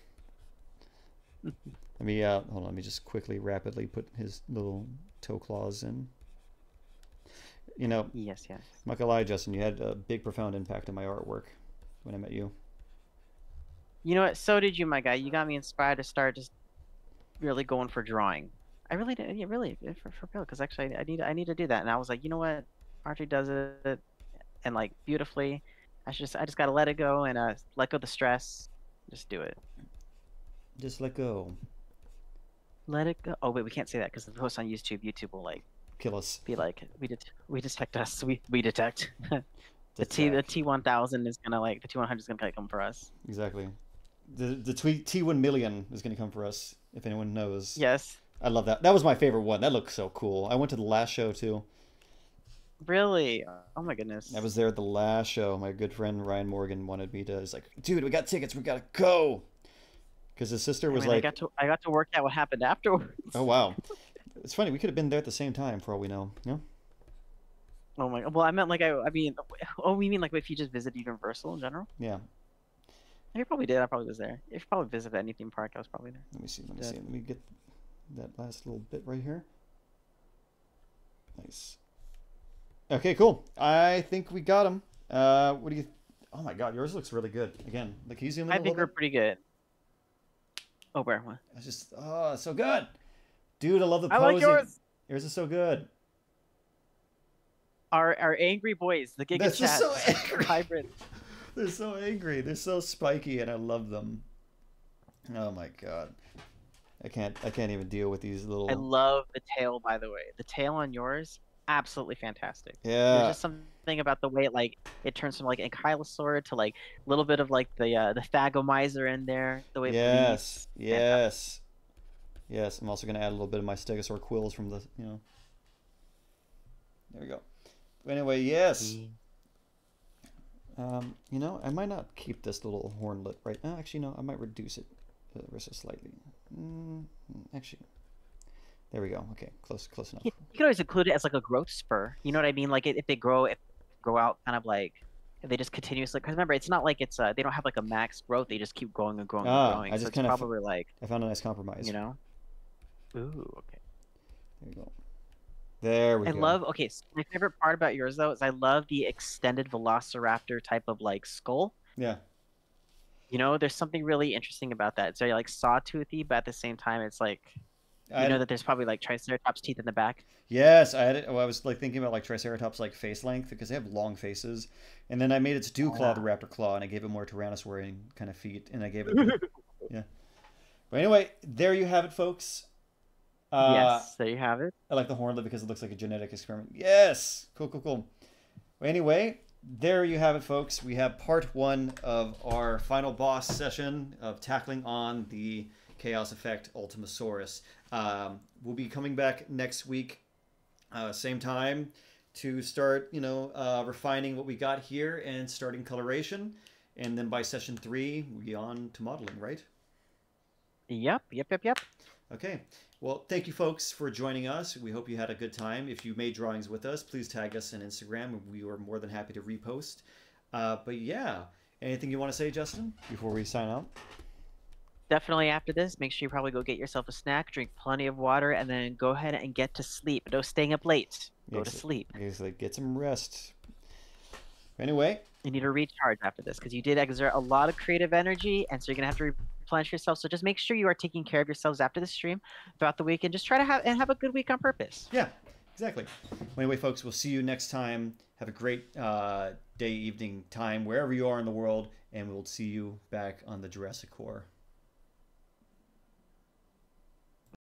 let me uh, hold on. Let me just quickly, rapidly put his little toe claws in. You know, Yes, yes. Michael I, Justin, you had a big, profound impact on my artwork when I met you. You know what? So did you, my guy. You got me inspired to start just really going for drawing. I really did. Yeah, really, eh, for, for real. Because actually, I, I need I need to do that. And I was like, you know what? RJ does it, and like beautifully. I just I just gotta let it go and uh let go of the stress. Just do it. Just let go. Let it go. Oh wait, we can't say that because the post on YouTube, YouTube will like Kill us. be like, we det- we detect us. We we detect. the T the T one thousand is gonna like the T one hundred is gonna come for us. Exactly. The the tweet T one million is gonna come for us if anyone knows. Yes. I love that. That was my favorite one. That looked so cool. I went to the last show too. Really? Oh my goodness. I was there at the last show. My good friend Ryan Morgan wanted me to. He's like, dude, we got tickets. We gotta go. Because his sister I was mean, I like, got to I got to work out what happened afterwards. oh wow. It's funny. We could have been there at the same time for all we know. Yeah. Oh my. Well, I meant like I. I mean, oh, you mean like if you just visited Universal in general? Yeah. You probably did. I probably was there. If you probably visited any theme park, I was probably there. Let me see. Let me see. Let me get that last little bit right here. Nice. Okay, cool. I think we got him. Uh, what do you? oh my God, yours looks really good. Again, like he's in the I think we're pretty good. Oh, where? What? It's just oh, so good, dude. I love the I posing. like yours. Yours is so good. Our our angry boys, the Giga That's just so angry. hybrid. They're so angry. They're so spiky, and I love them. Oh my God, I can't. I can't even deal with these little. I love the tail, by the way. The tail on yours, absolutely fantastic. There's yeah. just something about the way it like it turns from like ankylosaur to like a little bit of like the uh, the thagomizer in there. The way Yes. Yes. Yes. I'm also gonna add a little bit of my stegosaur quills from the you know. There we go. Anyway, yes. Um, you know, I might not keep this little hornlet right now. Actually, no, I might reduce it uh, ever so slightly. Mm, actually, there we go. Okay, close, close enough. You, you could always include it as like a growth spur. You know what I mean? Like if they grow, if grow out kind of like they just continuously because remember it's not like it's uh they don't have like a max growth they just keep growing and growing Ah, and growing I so just it's kinda probably like I found a nice compromise. you know ooh okay There you go. There we I go. I love okay so my favorite part about yours though is I love the extended velociraptor type of like skull Yeah. you know there's something really interesting about that it's very like sawtoothy but at the same time it's like you I- know that there's probably like triceratops teeth in the back Yes, I had it. Well, I was like thinking about like Triceratops like face length because they have long faces, and then I made its dew claw the Ah. raptor claw, and I gave it more Tyrannosaurian kind of feet, and I gave it. yeah. But anyway, there you have it, folks. Uh, yes there you have it I like the hornlet because it looks like a genetic experiment. Yes, cool, cool, cool. Well, anyway, there you have it, folks. We have part one of our final boss session of tackling on the Chaos Effect Ultimasaurus. Um, we'll be coming back next week, uh, same time, to start, you know, uh, refining what we got here and starting coloration. And then by session three, we on to modeling, right? yep yep yep yep Okay. Well, thank you folks for joining us. We hope you had a good time. If you made drawings with us, please tag us on Instagram. We were more than happy to repost. Uh, but yeah, anything you want to say, Justin, before we sign out? Definitely after this make sure you probably go get yourself a snack drink plenty of water and then go ahead and get to sleep no staying up late go to sleep get some rest. Anyway, you need to recharge after this because you did exert a lot of creative energy and so you're gonna have to replenish yourself so just make sure you are taking care of yourselves after the stream throughout the week and just try to have and have a good week on purpose yeah, exactly. Well, anyway, folks, we'll see you next time. Have a great uh, day, evening, time, wherever you are in the world, and we'll see you back on the JurassiCore.